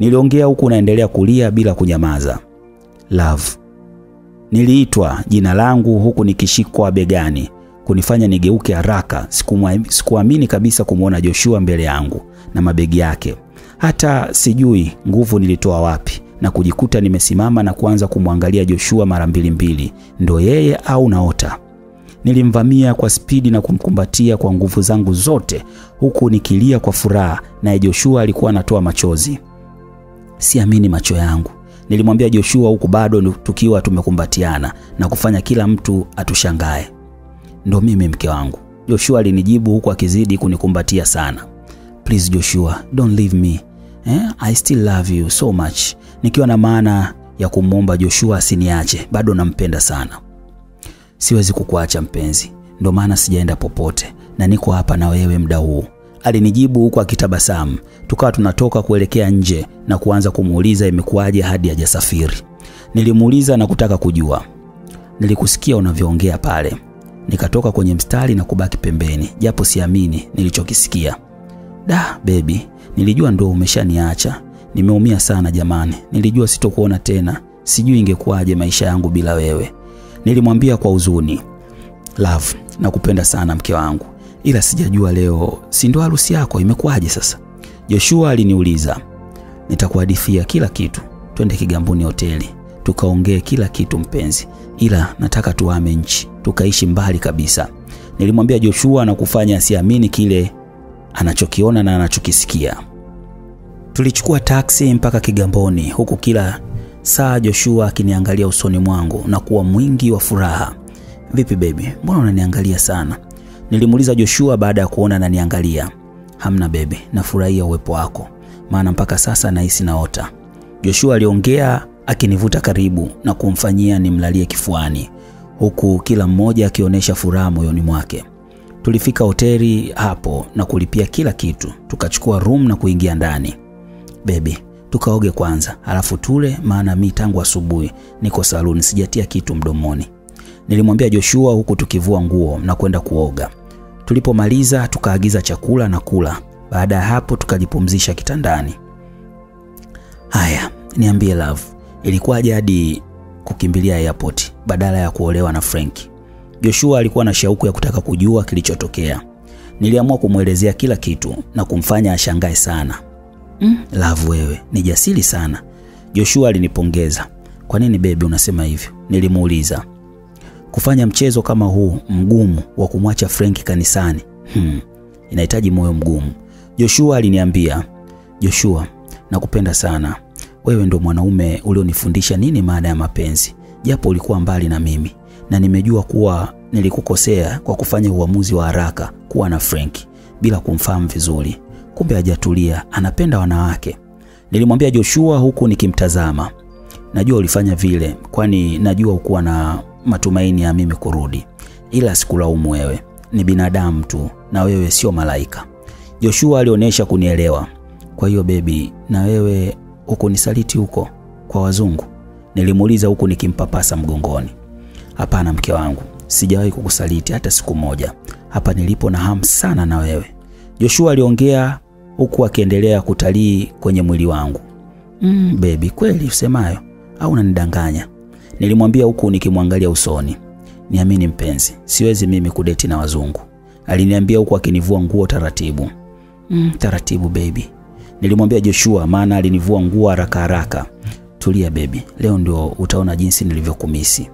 [SPEAKER 1] Niliongea huku naendelea kulia bila kunyamaza. Love. Niliitwa jina langu huku nikishikwa begani kunifanya nigeuke haraka. Sikuamini kabisa kumwona Joshua mbele yangu na mabegi yake. Hata sijui nguvu nilitoa wapi na kujikuta nimesimama na kuanza kumwangalia Joshua mara mbili mbili. Ndo yeye au naota? Nilimvamia kwa spidi na kumkumbatia kwa nguvu zangu zote huku nikilia kwa furaha, naye Joshua alikuwa anatoa machozi. Siamini macho yangu, nilimwambia Joshua huku bado tukiwa tumekumbatiana na kufanya kila mtu atushangae. Ndo mimi mke wangu, Joshua alinijibu huku akizidi kunikumbatia sana. Please Joshua, don't leave me. Eh, I still love you so much, nikiwa na maana ya kumwomba Joshua asiniache, bado nampenda sana. Siwezi kukuacha mpenzi, ndo maana sijaenda popote na niko hapa na wewe muda huu, alinijibu huku akitabasamu. Tukawa tunatoka kuelekea nje na kuanza kumuuliza imekuwaje hadi hajasafiri. Nilimuuliza na kutaka kujua. Nilikusikia unavyoongea pale, nikatoka kwenye mstari na kubaki pembeni, japo siamini nilichokisikia. Da bebi, nilijua ndo umeshaniacha. Nimeumia sana jamani, nilijua sitokuona tena, sijui ingekuwaje maisha yangu bila wewe. Nilimwambia kwa huzuni. Love, nakupenda sana mke wangu, ila sijajua leo, si ndo harusi yako, imekuwaje sasa? Joshua aliniuliza. Nitakuhadithia kila kitu, twende Kigamboni hoteli tukaongee kila kitu mpenzi, ila nataka tuame nchi tukaishi mbali kabisa, nilimwambia Joshua na kufanya asiamini kile anachokiona na anachokisikia. Tulichukua taksi mpaka Kigamboni, huku kila saa Joshua akiniangalia usoni mwangu na kuwa mwingi wa furaha. Vipi baby, mbona unaniangalia sana? Nilimuuliza Joshua baada ya kuona ananiangalia. Hamna bebe, nafurahia uwepo wako, maana mpaka sasa nahisi naota. Joshua aliongea akinivuta karibu na kumfanyia nimlalie kifuani, huku kila mmoja akionyesha furaha moyoni mwake. Tulifika hoteli hapo na kulipia kila kitu, tukachukua room na kuingia ndani. Bebi, tukaoge kwanza alafu tule, maana mi tangu asubuhi niko saluni sijatia kitu mdomoni, nilimwambia Joshua huku tukivua nguo na kwenda kuoga. Tulipomaliza tukaagiza chakula na kula. Baada ya hapo tukajipumzisha kitandani. Haya, niambie love, ilikuwaje hadi kukimbilia airport badala ya kuolewa na Frank. Joshua alikuwa na shauku ya kutaka kujua kilichotokea. Niliamua kumwelezea kila kitu na kumfanya ashangae sana. Mm, love wewe ni jasiri sana. Joshua alinipongeza. Kwa nini bebi unasema hivyo? Nilimuuliza. Kufanya mchezo kama huu mgumu wa kumwacha Frank kanisani hmm, inahitaji moyo mgumu. Joshua aliniambia, Joshua, nakupenda sana. Wewe ndo mwanaume ulionifundisha nini maana ya mapenzi, japo ulikuwa mbali na mimi, na nimejua kuwa nilikukosea kwa kufanya uamuzi wa haraka kuwa na Frank bila kumfahamu vizuri. Kumbe hajatulia, anapenda wanawake. Nilimwambia Joshua huku nikimtazama. Najua ulifanya vile, kwani najua ukuwa na matumaini ya mimi kurudi, ila sikulaumu wewe. Ni binadamu tu, na wewe sio malaika. Joshua alionyesha kunielewa. Kwa hiyo bebi, na wewe hukunisaliti huko kwa wazungu? Nilimuuliza huku nikimpapasa mgongoni. Hapana mke wangu, sijawahi kukusaliti hata siku moja. Hapa nilipo na hamu sana na wewe. Joshua aliongea huku akiendelea kutalii kwenye mwili wangu. Mm, bebi, kweli usemayo au unanidanganya? Nilimwambia huku nikimwangalia usoni. Niamini mpenzi, siwezi mimi kudeti na wazungu, aliniambia huku akinivua nguo taratibu. Mm, taratibu baby, nilimwambia Joshua, maana alinivua nguo haraka haraka. Tulia baby, leo ndio utaona jinsi nilivyokumisi.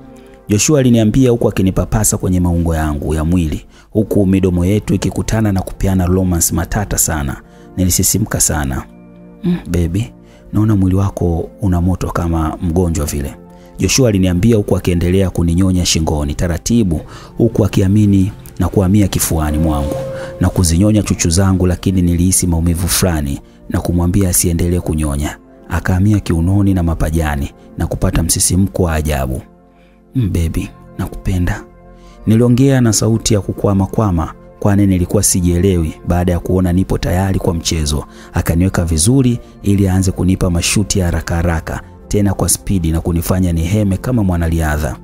[SPEAKER 1] Joshua aliniambia huku akinipapasa kwenye maungo yangu ya mwili, huku midomo yetu ikikutana na kupeana romance matata sana. Nilisisimka sana. Mm, baby, naona mwili wako una moto kama mgonjwa vile. Joshua aliniambia huku akiendelea kuninyonya shingoni taratibu, huku akiamini na kuhamia kifuani mwangu na kuzinyonya chuchu zangu, lakini nilihisi maumivu fulani na kumwambia asiendelee kunyonya. Akahamia kiunoni na mapajani na kupata msisimko wa ajabu. Mbebi, nakupenda. Niliongea na sauti ya kukwama kwama, kwani nilikuwa sijielewi. Baada ya kuona nipo tayari kwa mchezo, akaniweka vizuri ili aanze kunipa mashuti ya haraka haraka tena kwa spidi na kunifanya niheme kama mwanariadha.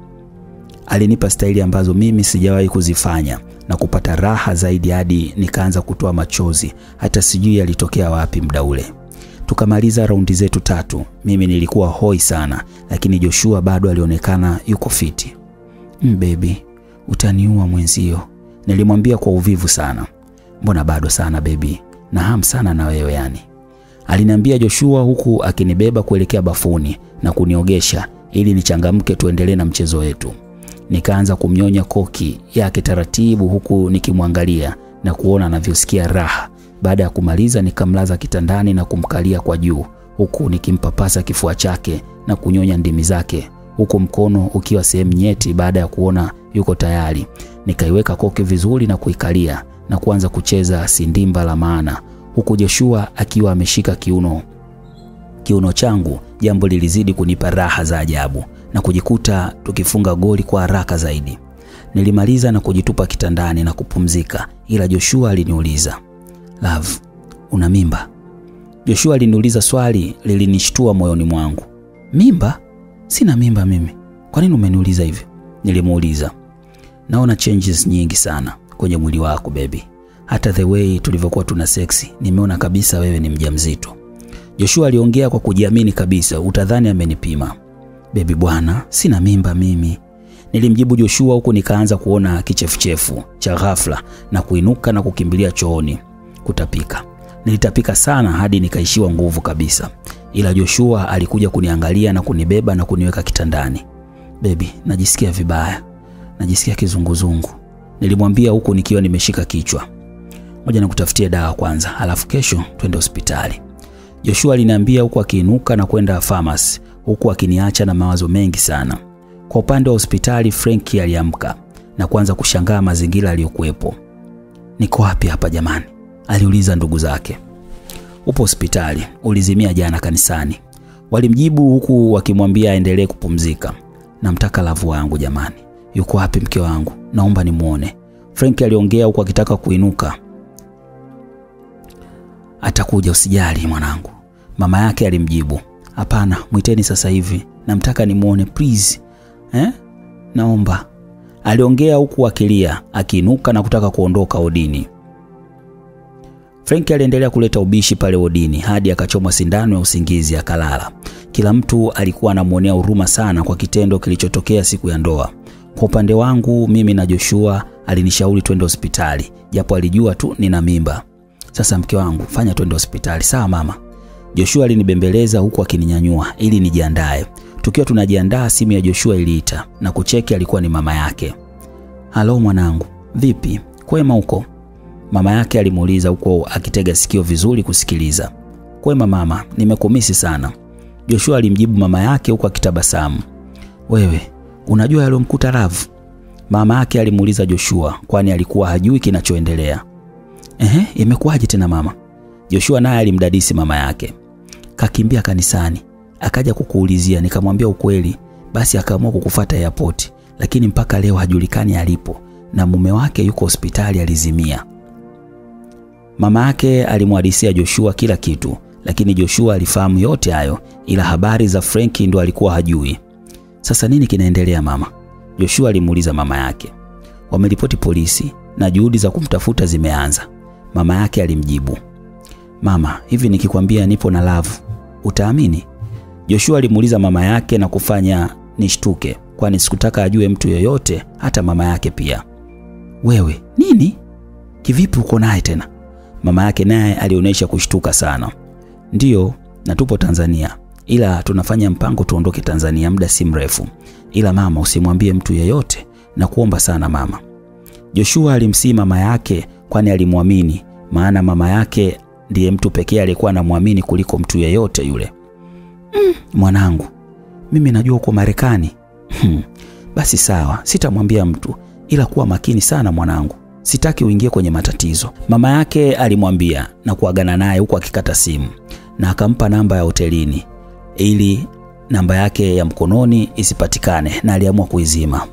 [SPEAKER 1] Alinipa staili ambazo mimi sijawahi kuzifanya na kupata raha zaidi hadi nikaanza kutoa machozi, hata sijui alitokea wapi muda ule. Tukamaliza raundi zetu tatu. Mimi nilikuwa hoi sana, lakini Joshua bado alionekana yuko fiti. Mbebi, utaniua mwenzio, nilimwambia kwa uvivu sana. Mbona bado sana baby, na sana na wewe yani aliniambia Joshua huku akinibeba kuelekea bafuni na kuniogesha ili nichangamke tuendelee na mchezo wetu. Nikaanza kumnyonya koki yake taratibu huku nikimwangalia na kuona anavyosikia raha. Baada ya kumaliza, nikamlaza kitandani na kumkalia kwa juu huku nikimpapasa kifua chake na kunyonya ndimi zake huku mkono ukiwa sehemu nyeti. Baada ya kuona yuko tayari, nikaiweka koki vizuri na kuikalia na kuanza kucheza sindimba la maana huku Joshua akiwa ameshika kiuno kiuno changu. Jambo lilizidi kunipa raha za ajabu na kujikuta tukifunga goli kwa haraka zaidi. Nilimaliza na kujitupa kitandani na kupumzika, ila Joshua aliniuliza, Love, una mimba? Joshua aliniuliza swali lilinishtua moyoni mwangu. Mimba? Sina mimba mimi. Kwa nini umeniuliza hivyo? Nilimuuliza. Naona changes nyingi sana kwenye mwili wako baby hata the way tulivyokuwa tuna seksi, nimeona kabisa wewe ni mjamzito. Joshua aliongea kwa kujiamini kabisa, utadhani amenipima. Bebi bwana, sina mimba mimi, nilimjibu Joshua huku nikaanza kuona kichefuchefu cha ghafla na kuinuka na kukimbilia chooni kutapika. Nilitapika sana hadi nikaishiwa nguvu kabisa, ila Joshua alikuja kuniangalia na kunibeba na kuniweka kitandani. Bebi, najisikia vibaya, najisikia kizunguzungu, nilimwambia huku nikiwa nimeshika kichwa moja na kutafutia dawa kwanza, alafu kesho twende hospitali. Joshua aliniambia huku akiinuka na kwenda pharmacy, huku akiniacha na mawazo mengi sana. Kwa upande wa hospitali, Frenki aliamka na kuanza kushangaa mazingira aliyokuwepo. Niko wapi hapa jamani? aliuliza ndugu zake. Upo hospitali, ulizimia jana kanisani, walimjibu huku wakimwambia aendelee kupumzika. Namtaka lavu wangu jamani. Yuko wapi mke wangu? Naomba nimwone. Frank aliongea huku akitaka kuinuka. Atakuja, usijali mwanangu, mama yake alimjibu. Hapana, mwiteni sasa hivi, namtaka nimwone please. Eh? Naomba, aliongea huku akilia, akiinuka na kutaka kuondoka odini. Frank aliendelea kuleta ubishi pale odini hadi akachomwa sindano ya usingizi akalala. Kila mtu alikuwa anamwonea huruma sana kwa kitendo kilichotokea siku ya ndoa. Kwa upande wangu mimi na Joshua alinishauri twende hospitali, japo alijua tu nina mimba. Sasa mke wangu, fanya twende hospitali, sawa mama? Joshua alinibembeleza huku akininyanyua ili nijiandae. Tukiwa tunajiandaa, simu ya Joshua iliita na kucheki, alikuwa ni mama yake. Halo mwanangu, vipi? Kwema huko? Mama yake alimuuliza huko akitega sikio vizuri kusikiliza. Kwema mama, nimekumisi sana. Joshua alimjibu mama yake huku akitabasamu. Wewe unajua yaliyomkuta Ravu? Mama yake alimuuliza Joshua, kwani alikuwa hajui kinachoendelea. Ehe, imekuwaje tena mama? Joshua naye alimdadisi mama yake. Kakimbia kanisani, akaja kukuulizia, nikamwambia ukweli, basi akaamua kukufuata airport, lakini mpaka leo hajulikani alipo na mume wake yuko hospitali alizimia. Mama yake alimwadisia Joshua kila kitu, lakini Joshua alifahamu yote hayo, ila habari za Frenki ndo alikuwa hajui. Sasa nini kinaendelea mama? Joshua alimuuliza mama yake. Wameripoti polisi na juhudi za kumtafuta zimeanza, mama yake alimjibu. Mama, hivi nikikwambia nipo na Love utaamini? Joshua alimuuliza mama yake na kufanya nishtuke, kwani sikutaka ajue mtu yoyote, hata mama yake pia. Wewe nini? Kivipi uko naye tena? Mama yake naye alionyesha kushtuka sana. Ndiyo, na tupo Tanzania, ila tunafanya mpango tuondoke Tanzania muda si mrefu, ila mama, usimwambie mtu yeyote na kuomba sana mama. Joshua alimsii mama yake, kwani alimwamini, maana mama yake ndiye mtu pekee aliyekuwa anamwamini kuliko mtu yeyote yule. Mm, mwanangu, mimi najua uko Marekani. Hmm, basi sawa, sitamwambia mtu, ila kuwa makini sana mwanangu, sitaki uingie kwenye matatizo. Mama yake alimwambia na kuagana naye huku akikata simu, na akampa namba ya hotelini ili namba yake ya mkononi isipatikane, na aliamua kuizima.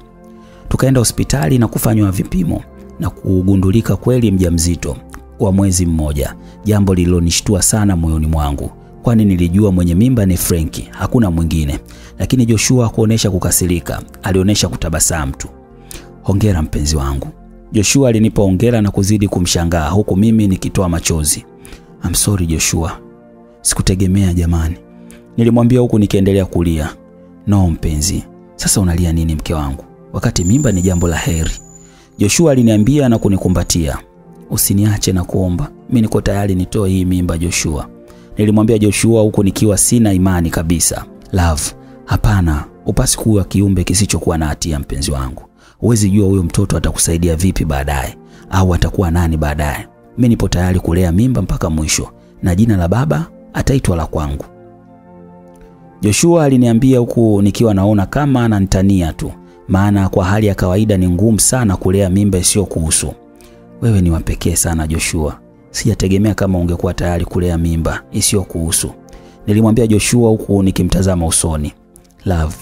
[SPEAKER 1] Tukaenda hospitali na kufanywa vipimo na kugundulika kweli mjamzito kwa mwezi mmoja, jambo lililonishtua sana moyoni mwangu, kwani nilijua mwenye mimba ni Frenki, hakuna mwingine. Lakini Joshua hakuonesha kukasirika, alionyesha kutabasamu tu. Hongera mpenzi wangu. Joshua alinipa hongera na kuzidi kumshangaa huku mimi nikitoa machozi. I'm sorry Joshua, sikutegemea jamani, nilimwambia huku nikiendelea kulia. No mpenzi, sasa unalia nini mke wangu, wakati mimba ni jambo la heri. Joshua aliniambia na kunikumbatia. Usiniache na kuomba, mimi niko tayari nitoe hii mimba Joshua. Nilimwambia Joshua huku nikiwa sina imani kabisa. Love, hapana, upasi kuwa kiumbe kisichokuwa na hatia mpenzi wangu. Huwezi jua huyo mtoto atakusaidia vipi baadaye au atakuwa nani baadaye. Mimi nipo tayari kulea mimba mpaka mwisho na jina la baba ataitwa la kwangu. Joshua aliniambia huku nikiwa naona kama ananitania tu, maana kwa hali ya kawaida ni ngumu sana kulea mimba isiyo kuhusu. Wewe ni wa pekee sana Joshua, sijategemea kama ungekuwa tayari kulea mimba isiyo kuhusu, nilimwambia Joshua huku nikimtazama usoni. Love,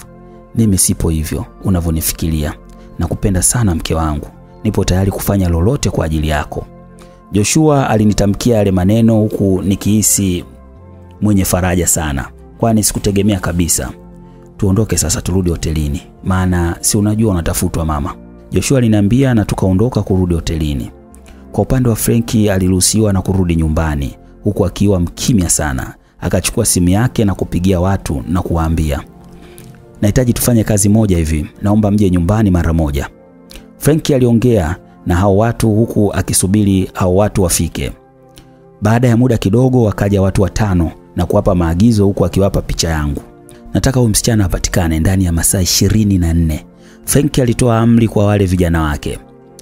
[SPEAKER 1] mimi sipo hivyo unavyonifikiria. Nakupenda sana mke wangu, nipo tayari kufanya lolote kwa ajili yako. Joshua alinitamkia yale maneno huku nikihisi mwenye faraja sana, kwani sikutegemea kabisa. Tuondoke sasa, turudi hotelini, maana si unajua unatafutwa mama. Joshua aliniambia na tukaondoka kurudi hotelini. Kwa upande wa Frenki aliruhusiwa na kurudi nyumbani huku akiwa mkimya sana. Akachukua simu yake na kupigia watu na kuwaambia, nahitaji tufanye kazi moja hivi, naomba mje nyumbani mara moja. Frenki aliongea na hao watu huku akisubiri hao watu wafike. Baada ya muda kidogo, wakaja watu watano na kuwapa maagizo huku akiwapa picha yangu. Nataka huyu msichana apatikane ndani ya masaa ishirini na nne. Frenki alitoa amri kwa wale vijana wake.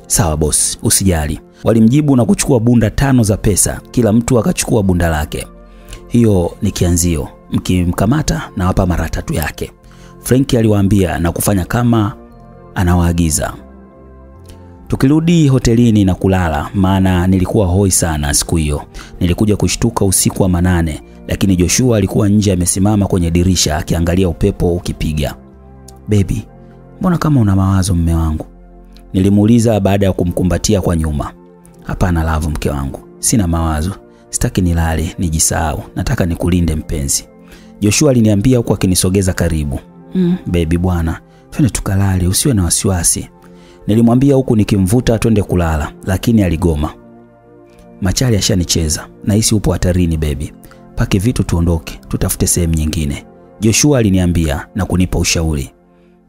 [SPEAKER 1] Sawa bosi, usijali. Walimjibu na kuchukua bunda tano za pesa, kila mtu akachukua bunda lake. Hiyo ni kianzio, mkimkamata na wapa mara tatu yake. Frenki aliwaambia na kufanya kama anawaagiza. Tukirudi hotelini na kulala, maana nilikuwa hoi sana siku hiyo. Nilikuja kushtuka usiku wa manane, lakini Joshua alikuwa nje amesimama kwenye dirisha akiangalia upepo ukipiga. Baby, mbona kama una mawazo mme wangu? Nilimuuliza baada ya kumkumbatia kwa nyuma. Hapana Love, mke wangu, sina mawazo, sitaki nilale nijisahau, nataka nikulinde mpenzi. Joshua aliniambia huku akinisogeza karibu. Mm, baby bwana, twende tukalale, usiwe na wasiwasi. Nilimwambia huku nikimvuta twende kulala, lakini aligoma. Machali ashanicheza, nahisi upo hatarini baby. Pake vitu tuondoke, tutafute sehemu nyingine. Joshua aliniambia na kunipa ushauri.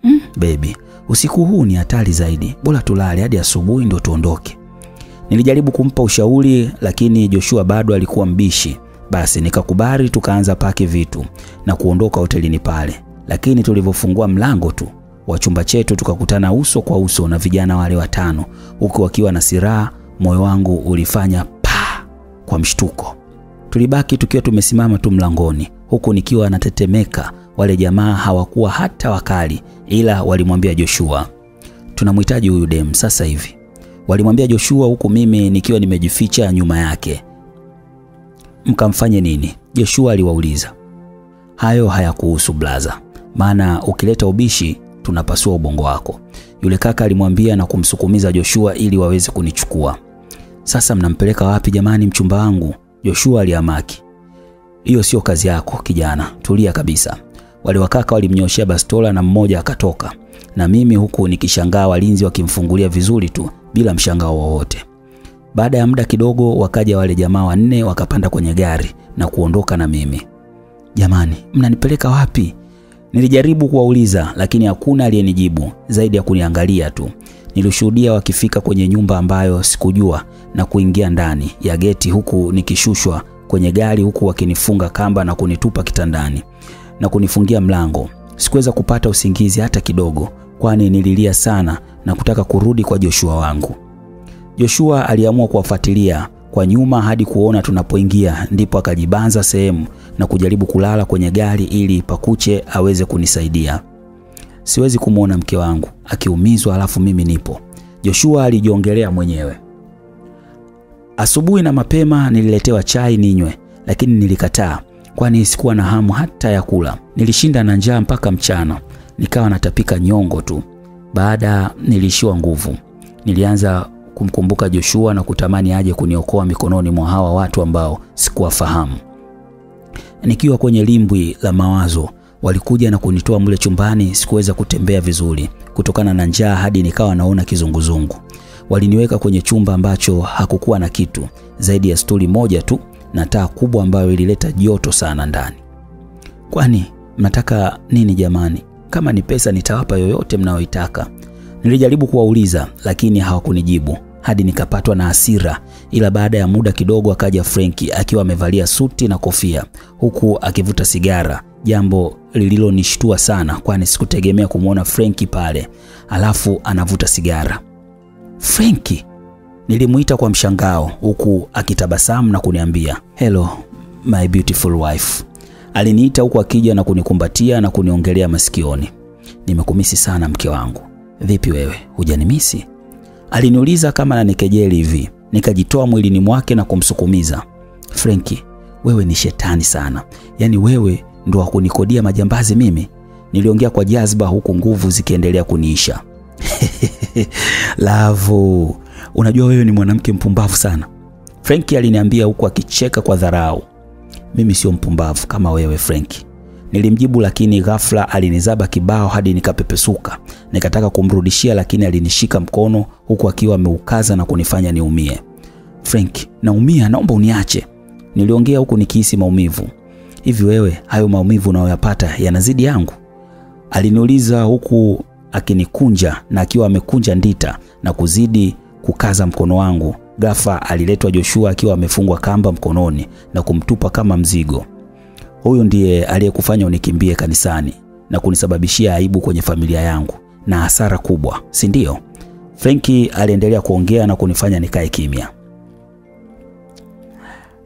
[SPEAKER 1] Mm, baby, usiku huu ni hatari zaidi, bora tulale hadi asubuhi ndo tuondoke. Nilijaribu kumpa ushauri, lakini Joshua bado alikuwa mbishi. Basi nikakubali, tukaanza pake vitu na kuondoka hotelini pale, lakini tulivyofungua mlango tu wa chumba chetu tukakutana uso kwa uso na vijana wale watano, huku wakiwa na silaha. Moyo wangu ulifanya pa kwa mshtuko. Tulibaki tukiwa tumesimama tu mlangoni, huku nikiwa natetemeka. Wale jamaa hawakuwa hata wakali, ila walimwambia Joshua, tunamhitaji huyu dem sasa hivi. Walimwambia Joshua, huku mimi nikiwa nimejificha nyuma yake. Mkamfanye nini? Joshua aliwauliza. Hayo hayakuhusu blaza, maana ukileta ubishi tunapasua ubongo wako. Yule kaka alimwambia na kumsukumiza Joshua ili waweze kunichukua. Sasa mnampeleka wapi jamani, mchumba wangu? Joshua aliamaki. Hiyo sio kazi yako kijana, tulia kabisa. Wale wakaka walimnyoshea bastola na mmoja akatoka, na mimi huku nikishangaa walinzi wakimfungulia vizuri tu bila mshangao wowote. Baada ya muda kidogo, wakaja wale jamaa wanne wakapanda kwenye gari na kuondoka na mimi. Jamani, mnanipeleka wapi? Nilijaribu kuwauliza lakini hakuna aliyenijibu zaidi ya kuniangalia tu. Nilishuhudia wakifika kwenye nyumba ambayo sikujua na kuingia ndani ya geti huku nikishushwa kwenye gari huku wakinifunga kamba na kunitupa kitandani na kunifungia mlango. Sikuweza kupata usingizi hata kidogo, kwani nililia sana na kutaka kurudi kwa Joshua wangu. Joshua aliamua kuwafuatilia kwa nyuma hadi kuona tunapoingia, ndipo akajibanza sehemu na kujaribu kulala kwenye gari ili pakuche aweze kunisaidia. Siwezi kumwona mke wangu akiumizwa alafu mimi nipo, Joshua alijiongelea mwenyewe. Asubuhi na mapema nililetewa chai ninywe, lakini nilikataa, kwani sikuwa na hamu hata ya kula. Nilishinda na njaa mpaka mchana, nikawa natapika nyongo tu. Baada nilishiwa nguvu, nilianza kumkumbuka Joshua na kutamani aje kuniokoa mikononi mwa hawa watu ambao sikuwafahamu. Nikiwa kwenye limbwi la mawazo, walikuja na kunitoa mle chumbani. Sikuweza kutembea vizuri kutokana na njaa hadi nikawa naona kizunguzungu. Waliniweka kwenye chumba ambacho hakukuwa na kitu zaidi ya stuli moja tu na taa kubwa ambayo ilileta joto sana ndani. Kwani mnataka nini jamani? Kama ni pesa nitawapa yoyote mnayoitaka. Nilijaribu kuwauliza lakini hawakunijibu hadi nikapatwa na hasira, ila baada ya muda kidogo akaja Frenki akiwa amevalia suti na kofia huku akivuta sigara, jambo lililonishtua sana, kwani sikutegemea kumwona Frenki pale alafu anavuta sigara. Frenki, nilimuita kwa mshangao huku akitabasamu na kuniambia hello my beautiful wife. Aliniita huku akija na kunikumbatia na kuniongelea masikioni, nimekumisi sana mke wangu. Vipi wewe, hujanimisi? Aliniuliza kama nanikejeli hivi. Nikajitoa mwilini mwake na kumsukumiza. Frenki, wewe ni shetani sana, yaani wewe ndo wa kunikodia majambazi mimi? Niliongea kwa jazba huku nguvu zikiendelea kuniisha. Lavu, unajua wewe ni mwanamke mpumbavu sana, Frenki aliniambia huku akicheka kwa dharau. Mimi sio mpumbavu kama wewe Frenki, nilimjibu, lakini ghafla alinizaba kibao hadi nikapepesuka. Nikataka kumrudishia, lakini alinishika mkono huku akiwa ameukaza na kunifanya niumie. Frank, naumia, naomba uniache, niliongea huku nikihisi maumivu. Hivi wewe, hayo maumivu unayoyapata yanazidi yangu? Aliniuliza huku akinikunja na akiwa amekunja ndita na kuzidi kukaza mkono wangu. Ghafla aliletwa Joshua akiwa amefungwa kamba mkononi na kumtupa kama mzigo. Huyu ndiye aliyekufanya unikimbie kanisani na kunisababishia aibu kwenye familia yangu na hasara kubwa, si ndio? Frenki aliendelea kuongea na kunifanya nikae kimya.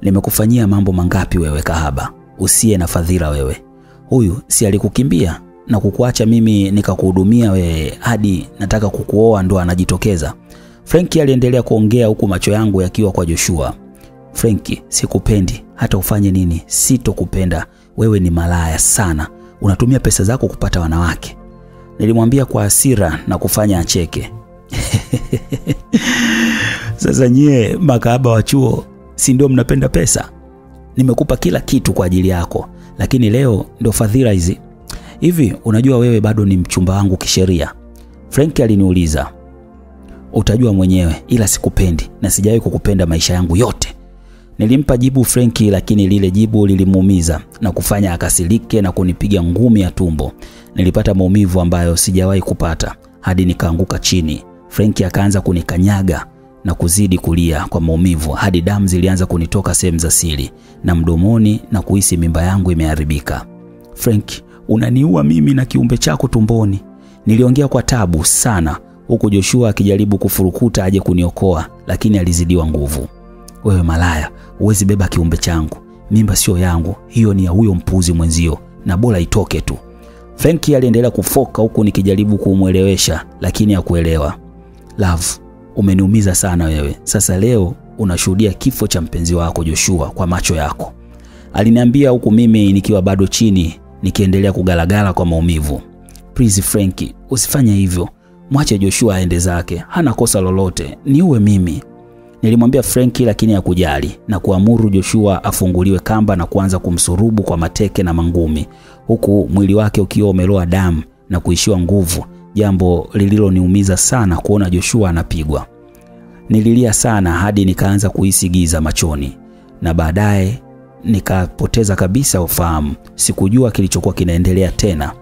[SPEAKER 1] Nimekufanyia mambo mangapi wewe kahaba, usiye na fadhila wewe? Huyu si alikukimbia na kukuacha mimi nikakuhudumia wewe hadi nataka kukuoa ndo anajitokeza. Frenki aliendelea kuongea huku macho yangu yakiwa kwa Joshua. Frenki, sikupendi hata ufanye nini, sitokupenda. Wewe ni malaya sana, unatumia pesa zako kupata wanawake, nilimwambia kwa hasira na kufanya acheke. Sasa nyie makahaba wa chuo, si ndio mnapenda pesa? Nimekupa kila kitu kwa ajili yako, lakini leo ndio fadhila hizi. Hivi unajua wewe bado ni mchumba wangu kisheria? Frenki aliniuliza. Utajua mwenyewe, ila sikupendi na sijawahi kukupenda maisha yangu yote. Nilimpa jibu Frenki, lakini lile jibu lilimuumiza na kufanya akasirike na kunipiga ngumi ya tumbo. Nilipata maumivu ambayo sijawahi kupata hadi nikaanguka chini. Frenki akaanza kunikanyaga na kuzidi kulia kwa maumivu hadi damu zilianza kunitoka sehemu za siri na mdomoni na kuhisi mimba yangu imeharibika. Frank, unaniua mimi na kiumbe chako tumboni. Niliongea kwa tabu sana huku Joshua akijaribu kufurukuta aje kuniokoa, lakini alizidiwa nguvu. Wewe malaya, huwezi beba kiumbe changu. Mimba sio yangu, hiyo ni ya huyo mpuzi mwenzio, na bora itoke tu. Fenki aliendelea kufoka huku nikijaribu kumwelewesha, lakini hakuelewa. Love, umeniumiza sana wewe. Sasa leo unashuhudia kifo cha mpenzi wako Joshua kwa macho yako, aliniambia huku mimi nikiwa bado chini nikiendelea kugalagala kwa maumivu. Please Frank, usifanye hivyo, mwache Joshua aende zake, hana kosa lolote, niue mimi. Nilimwambia Frenki lakini hakujali na kuamuru Joshua afunguliwe kamba na kuanza kumsurubu kwa mateke na mangumi, huku mwili wake ukiwa umeloa damu na kuishiwa nguvu, jambo lililoniumiza sana kuona Joshua anapigwa. Nililia sana hadi nikaanza kuhisi giza machoni na baadaye nikapoteza kabisa ufahamu. Sikujua kilichokuwa kinaendelea tena.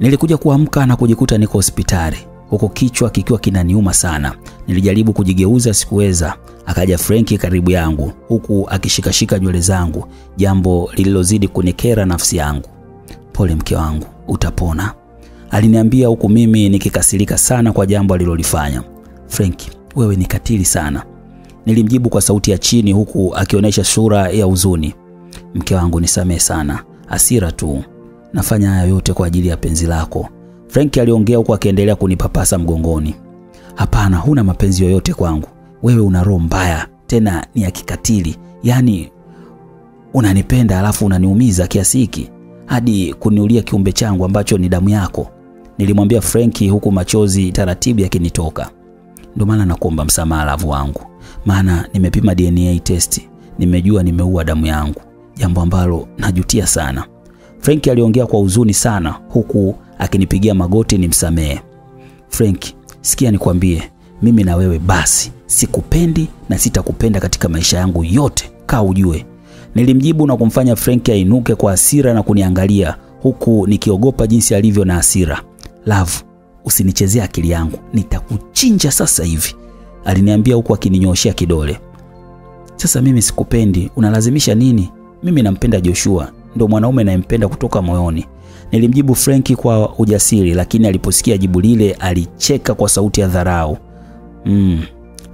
[SPEAKER 1] Nilikuja kuamka na kujikuta niko hospitali huku kichwa kikiwa kinaniuma sana. Nilijaribu kujigeuza, sikuweza. Akaja Frenki karibu yangu huku akishikashika nywele zangu, jambo lililozidi kunikera nafsi yangu. Pole mke wangu, utapona, aliniambia huku mimi nikikasirika sana kwa jambo alilolifanya. Frenki, wewe ni katili sana, nilimjibu kwa sauti ya chini huku akionyesha sura ya huzuni. Mke wangu, nisamehe sana, hasira tu, nafanya haya yote kwa ajili ya penzi lako. Frank aliongea huku akiendelea kunipapasa mgongoni. Hapana, huna mapenzi yoyote kwangu. Wewe una roho mbaya, tena ni ya kikatili. Yaani unanipenda alafu unaniumiza kiasi hiki hadi kuniulia kiumbe changu ambacho ni damu yako, nilimwambia Franki huku machozi taratibu yakinitoka. Ndio maana nakuomba msamaha lavu wangu, maana nimepima DNA test, nimejua nimeua damu yangu, jambo ambalo najutia sana. Frank aliongea kwa huzuni sana huku akinipigia magoti nimsamehe. Frank, sikia nikwambie, mimi na wewe basi, sikupendi na sitakupenda katika maisha yangu yote, kaa ujue, nilimjibu na kumfanya Frank ainuke kwa hasira na kuniangalia huku nikiogopa jinsi alivyo na hasira. Love, usinichezea akili yangu, nitakuchinja sasa hivi, aliniambia huku akininyoshea kidole. Sasa mimi sikupendi, unalazimisha nini? Mimi nampenda Joshua, ndo mwanaume nayempenda kutoka moyoni, nilimjibu Frenki kwa ujasiri, lakini aliposikia jibu lile alicheka kwa sauti ya dharau. Mm,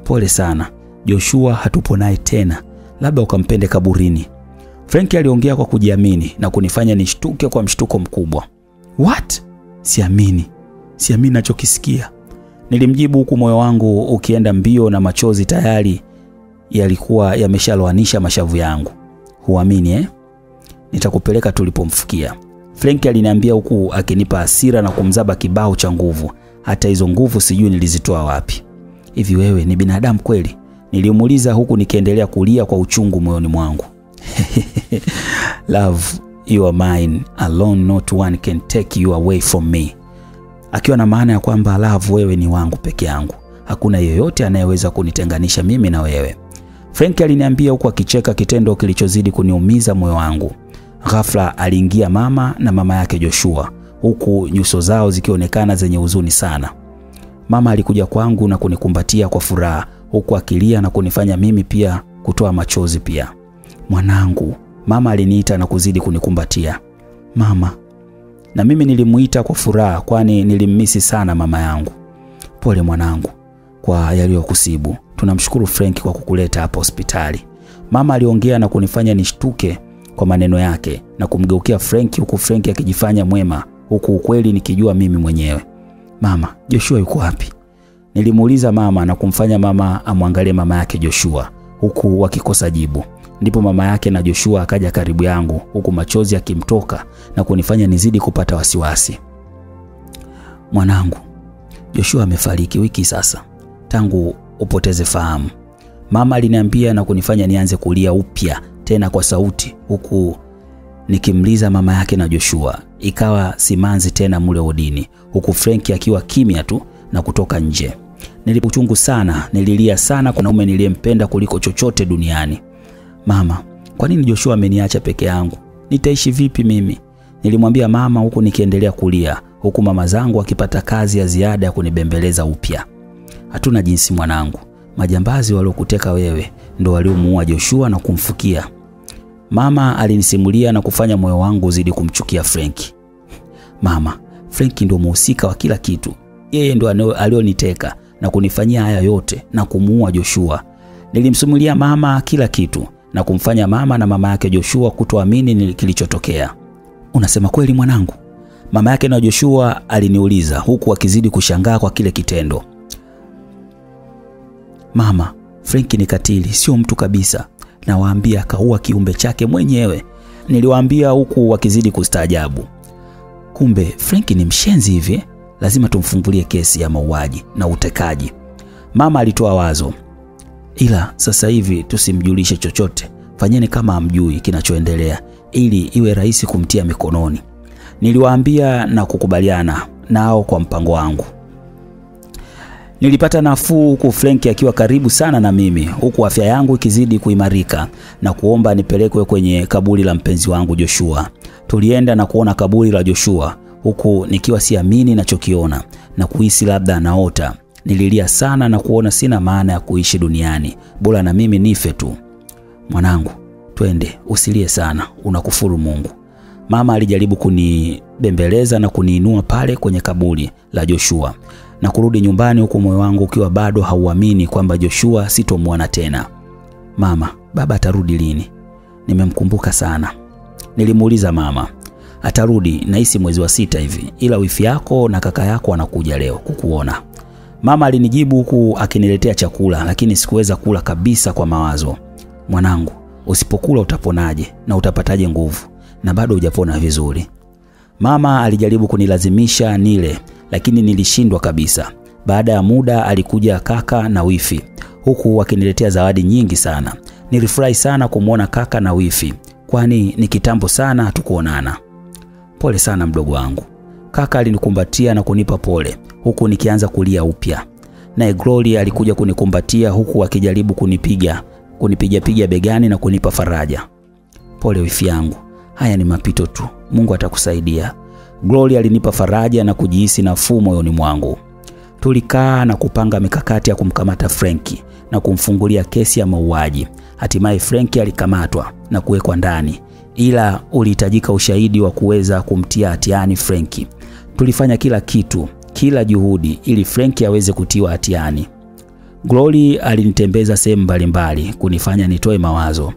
[SPEAKER 1] pole sana Joshua, hatupo naye tena, labda ukampende kaburini. Frenki aliongea kwa kujiamini na kunifanya nishtuke kwa mshtuko mkubwa. What? Siamini, siamini nachokisikia, nilimjibu huku moyo wangu ukienda mbio na machozi tayari yalikuwa yameshaloanisha mashavu yangu. Huamini eh? Nitakupeleka tulipomfikia, Frank aliniambia huku akinipa hasira na kumzaba kibao cha nguvu. Hata hizo nguvu sijui nilizitoa wapi. Hivi wewe ni binadamu kweli? Nilimuuliza huku nikiendelea kulia kwa uchungu moyoni mwangu. Love, you are mine alone, not one can take you away from me, akiwa na maana ya kwamba Love, wewe ni wangu peke yangu, hakuna yeyote anayeweza kunitenganisha mimi na wewe. Frank aliniambia huku akicheka, kitendo kilichozidi kuniumiza moyo wangu. Ghafla aliingia mama na mama yake Joshua, huku nyuso zao zikionekana zenye huzuni sana. Mama alikuja kwangu na kunikumbatia kwa furaha, huku akilia na kunifanya mimi pia kutoa machozi pia. Mwanangu, mama aliniita na kuzidi kunikumbatia. Mama, na mimi nilimuita kwa furaha, kwani nilimmisi sana mama yangu. Pole mwanangu kwa yaliyokusibu. Tunamshukuru Frank kwa kukuleta hapa hospitali, mama aliongea na kunifanya nishtuke kwa maneno yake na kumgeukia frenki huku frenki akijifanya mwema huku ukweli nikijua mimi mwenyewe. Mama, Joshua yuko wapi? Nilimuuliza mama na kumfanya mama amwangalie mama yake Joshua huku wakikosa jibu. Ndipo mama yake na Joshua akaja karibu yangu huku machozi akimtoka na kunifanya nizidi kupata wasiwasi. Mwanangu, Joshua amefariki wiki sasa tangu upoteze fahamu, mama aliniambia na kunifanya nianze kulia upya tena kwa sauti huku nikimliza mama yake na Joshua. Ikawa simanzi tena mule odini, huku Frenki akiwa kimya tu na kutoka nje. nilipuchungu sana, nililia sana kwa naume niliyempenda kuliko chochote duniani. Mama, kwa nini Joshua ameniacha peke yangu? Nitaishi vipi mimi? Nilimwambia mama huku nikiendelea kulia, huku mama zangu akipata kazi ya ziada ya kunibembeleza upya. Hatuna jinsi mwanangu, majambazi waliokuteka wewe ndo waliomuua Joshua na kumfukia. Mama alinisimulia na kufanya moyo wangu uzidi kumchukia Frenki. Mama, Frenki ndo muhusika wa kila kitu. Yeye ndo alioniteka na kunifanyia haya yote na kumuua Joshua. Nilimsimulia mama kila kitu na kumfanya mama na mama yake Joshua kutoamini kilichotokea. Unasema kweli mwanangu? Mama yake na Joshua aliniuliza huku akizidi kushangaa kwa kile kitendo. Mama, Frenki ni katili, sio mtu kabisa. Nawaambia akaua kiumbe chake mwenyewe. Niliwaambia huku wakizidi kustaajabu. Kumbe Frenki ni mshenzi hivi, lazima tumfungulie kesi ya mauaji na utekaji. Mama alitoa wazo, ila sasa hivi tusimjulishe chochote, fanyeni kama amjui kinachoendelea ili iwe rahisi kumtia mikononi. Niliwaambia na kukubaliana nao kwa mpango wangu. Nilipata nafuu huku Frenki akiwa karibu sana na mimi, huku afya yangu ikizidi kuimarika na kuomba nipelekwe kwenye kaburi la mpenzi wangu Joshua. Tulienda na kuona kaburi la Joshua huku nikiwa siamini nachokiona na kuhisi labda naota Nililia sana na kuona sina maana ya kuishi duniani, bora na mimi nife tu. Mwanangu, twende, usilie sana, unakufuru Mungu. Mama alijaribu kunibembeleza na kuniinua pale kwenye kaburi la Joshua na kurudi nyumbani, huku moyo wangu ukiwa bado hauamini kwamba Joshua sitomwona tena. Mama, baba atarudi lini? Nimemkumbuka sana. Nilimuuliza mama, atarudi nahisi mwezi wa sita hivi, ila wifi yako na kaka yako wanakuja leo kukuona. Mama alinijibu huku akiniletea chakula, lakini sikuweza kula kabisa kwa mawazo. Mwanangu, usipokula utaponaje na utapataje nguvu na bado hujapona vizuri? Mama alijaribu kunilazimisha nile, lakini nilishindwa kabisa. Baada ya muda alikuja kaka na wifi, huku wakiniletea zawadi nyingi sana. Nilifurahi sana kumwona kaka na wifi, kwani ni kitambo sana hatukuonana. Pole sana mdogo wangu. Kaka alinikumbatia na kunipa pole, huku nikianza kulia upya. Naye Glory alikuja kunikumbatia huku akijaribu kunipiga kunipigapiga begani na kunipa faraja. Pole wifi yangu, haya ni mapito tu, Mungu atakusaidia. Glory alinipa faraja na kujihisi nafuu moyoni mwangu. Tulikaa na kupanga mikakati ya kumkamata Frenki na kumfungulia kesi ya mauaji. Hatimaye Frenki alikamatwa na kuwekwa ndani, ila ulihitajika ushahidi wa kuweza kumtia hatiani Frenki. Tulifanya kila kitu, kila juhudi ili Frenki aweze kutiwa hatiani. Glory alinitembeza sehemu mbalimbali kunifanya nitoe mawazo.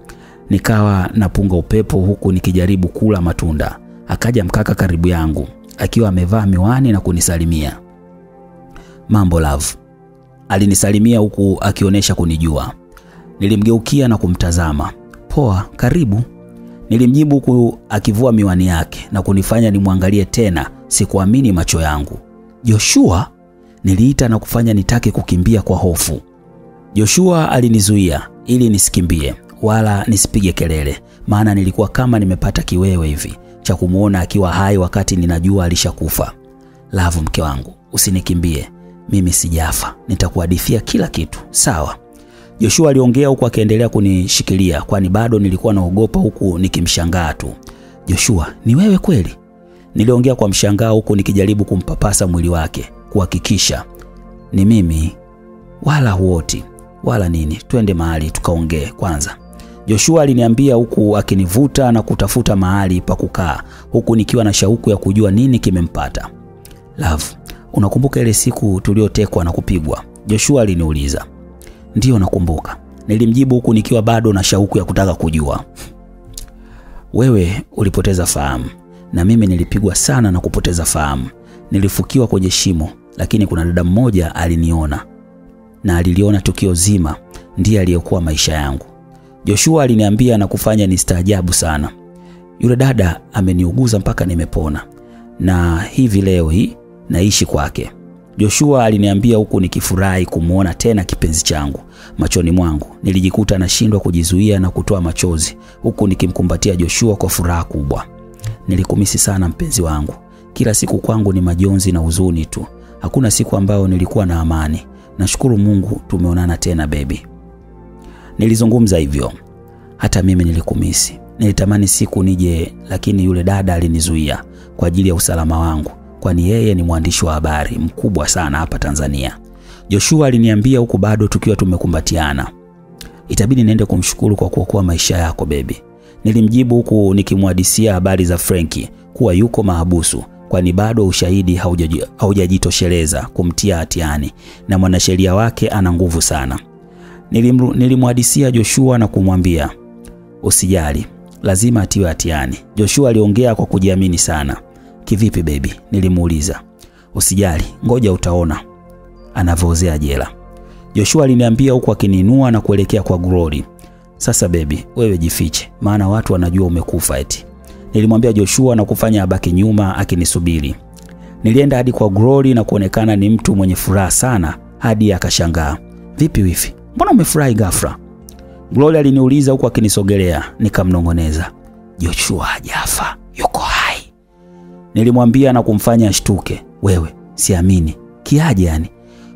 [SPEAKER 1] Nikawa napunga upepo huku nikijaribu kula matunda. Akaja mkaka karibu yangu akiwa amevaa miwani na kunisalimia. Mambo love. Alinisalimia huku akionyesha kunijua. Nilimgeukia na kumtazama. Poa, karibu. Nilimjibu huku akivua miwani yake na kunifanya nimwangalie tena. Sikuamini macho yangu. Joshua? Niliita na kufanya nitake kukimbia kwa hofu. Joshua alinizuia ili nisikimbie wala nisipige kelele, maana nilikuwa kama nimepata kiwewe hivi cha kumwona akiwa hai wakati ninajua alishakufa. Love, mke wangu, usinikimbie, mimi sijafa, nitakuhadithia kila kitu, sawa? Joshua aliongea huku akiendelea kunishikilia, kwani bado nilikuwa naogopa, huku nikimshangaa tu. Joshua, ni wewe kweli? Niliongea kwa mshangao, huku nikijaribu kumpapasa mwili wake kuhakikisha ni mimi, wala huoti wala nini. Twende mahali tukaongee kwanza. Joshua aliniambia huku akinivuta na kutafuta mahali pa kukaa, huku nikiwa na shauku ya kujua nini kimempata. Love, unakumbuka ile siku tuliotekwa na kupigwa? Joshua aliniuliza. Ndiyo, nakumbuka, nilimjibu huku nikiwa bado na shauku ya kutaka kujua. Wewe ulipoteza fahamu na mimi nilipigwa sana na kupoteza fahamu. Nilifukiwa kwenye shimo, lakini kuna dada mmoja aliniona na aliliona tukio zima, ndiye aliyokuwa maisha yangu. Joshua aliniambia na kufanya nistaajabu sana. Yule dada ameniuguza mpaka nimepona, na hivi leo hii naishi kwake. Joshua aliniambia huku nikifurahi kumwona tena kipenzi changu machoni mwangu. Nilijikuta nashindwa kujizuia na kutoa machozi huku nikimkumbatia Joshua kwa furaha kubwa. Nilikumisi sana mpenzi wangu. Kila siku kwangu ni majonzi na huzuni tu. Hakuna siku ambayo nilikuwa na amani. nashukuru Mungu tumeonana tena baby. Nilizungumza hivyo, hata mimi nilikumisi. Nilitamani siku nije, lakini yule dada alinizuia kwa ajili ya usalama wangu, kwani yeye ni mwandishi wa habari mkubwa sana hapa Tanzania. Joshua aliniambia huku bado tukiwa tumekumbatiana, itabidi niende kumshukuru kwa kuokoa maisha yako bebi. Nilimjibu huku nikimwadisia habari za Frenki kuwa yuko mahabusu, kwani bado ushahidi haujajitosheleza kumtia hatiani na mwanasheria wake ana nguvu sana. Nilimru, nilimwadisia Joshua na kumwambia usijali, lazima atiwe hatiani. Joshua aliongea kwa kujiamini sana. Kivipi bebi? Nilimuuliza. Usijali, ngoja utaona anavyoozea jela. Joshua aliniambia huku akininua na kuelekea kwa Glory. Sasa bebi, wewe jifiche, maana watu wanajua umekufa eti. Nilimwambia Joshua na kufanya abaki nyuma akinisubiri. Nilienda hadi kwa Glory na kuonekana ni mtu mwenye furaha sana hadi akashangaa. Vipi wifi? Mbona umefurahi ghafla? Gloria aliniuliza huku akinisogelea, nikamnong'oneza. Joshua hajafa, yuko hai. Nilimwambia na kumfanya ashtuke. Wewe, siamini. Kiaje yani?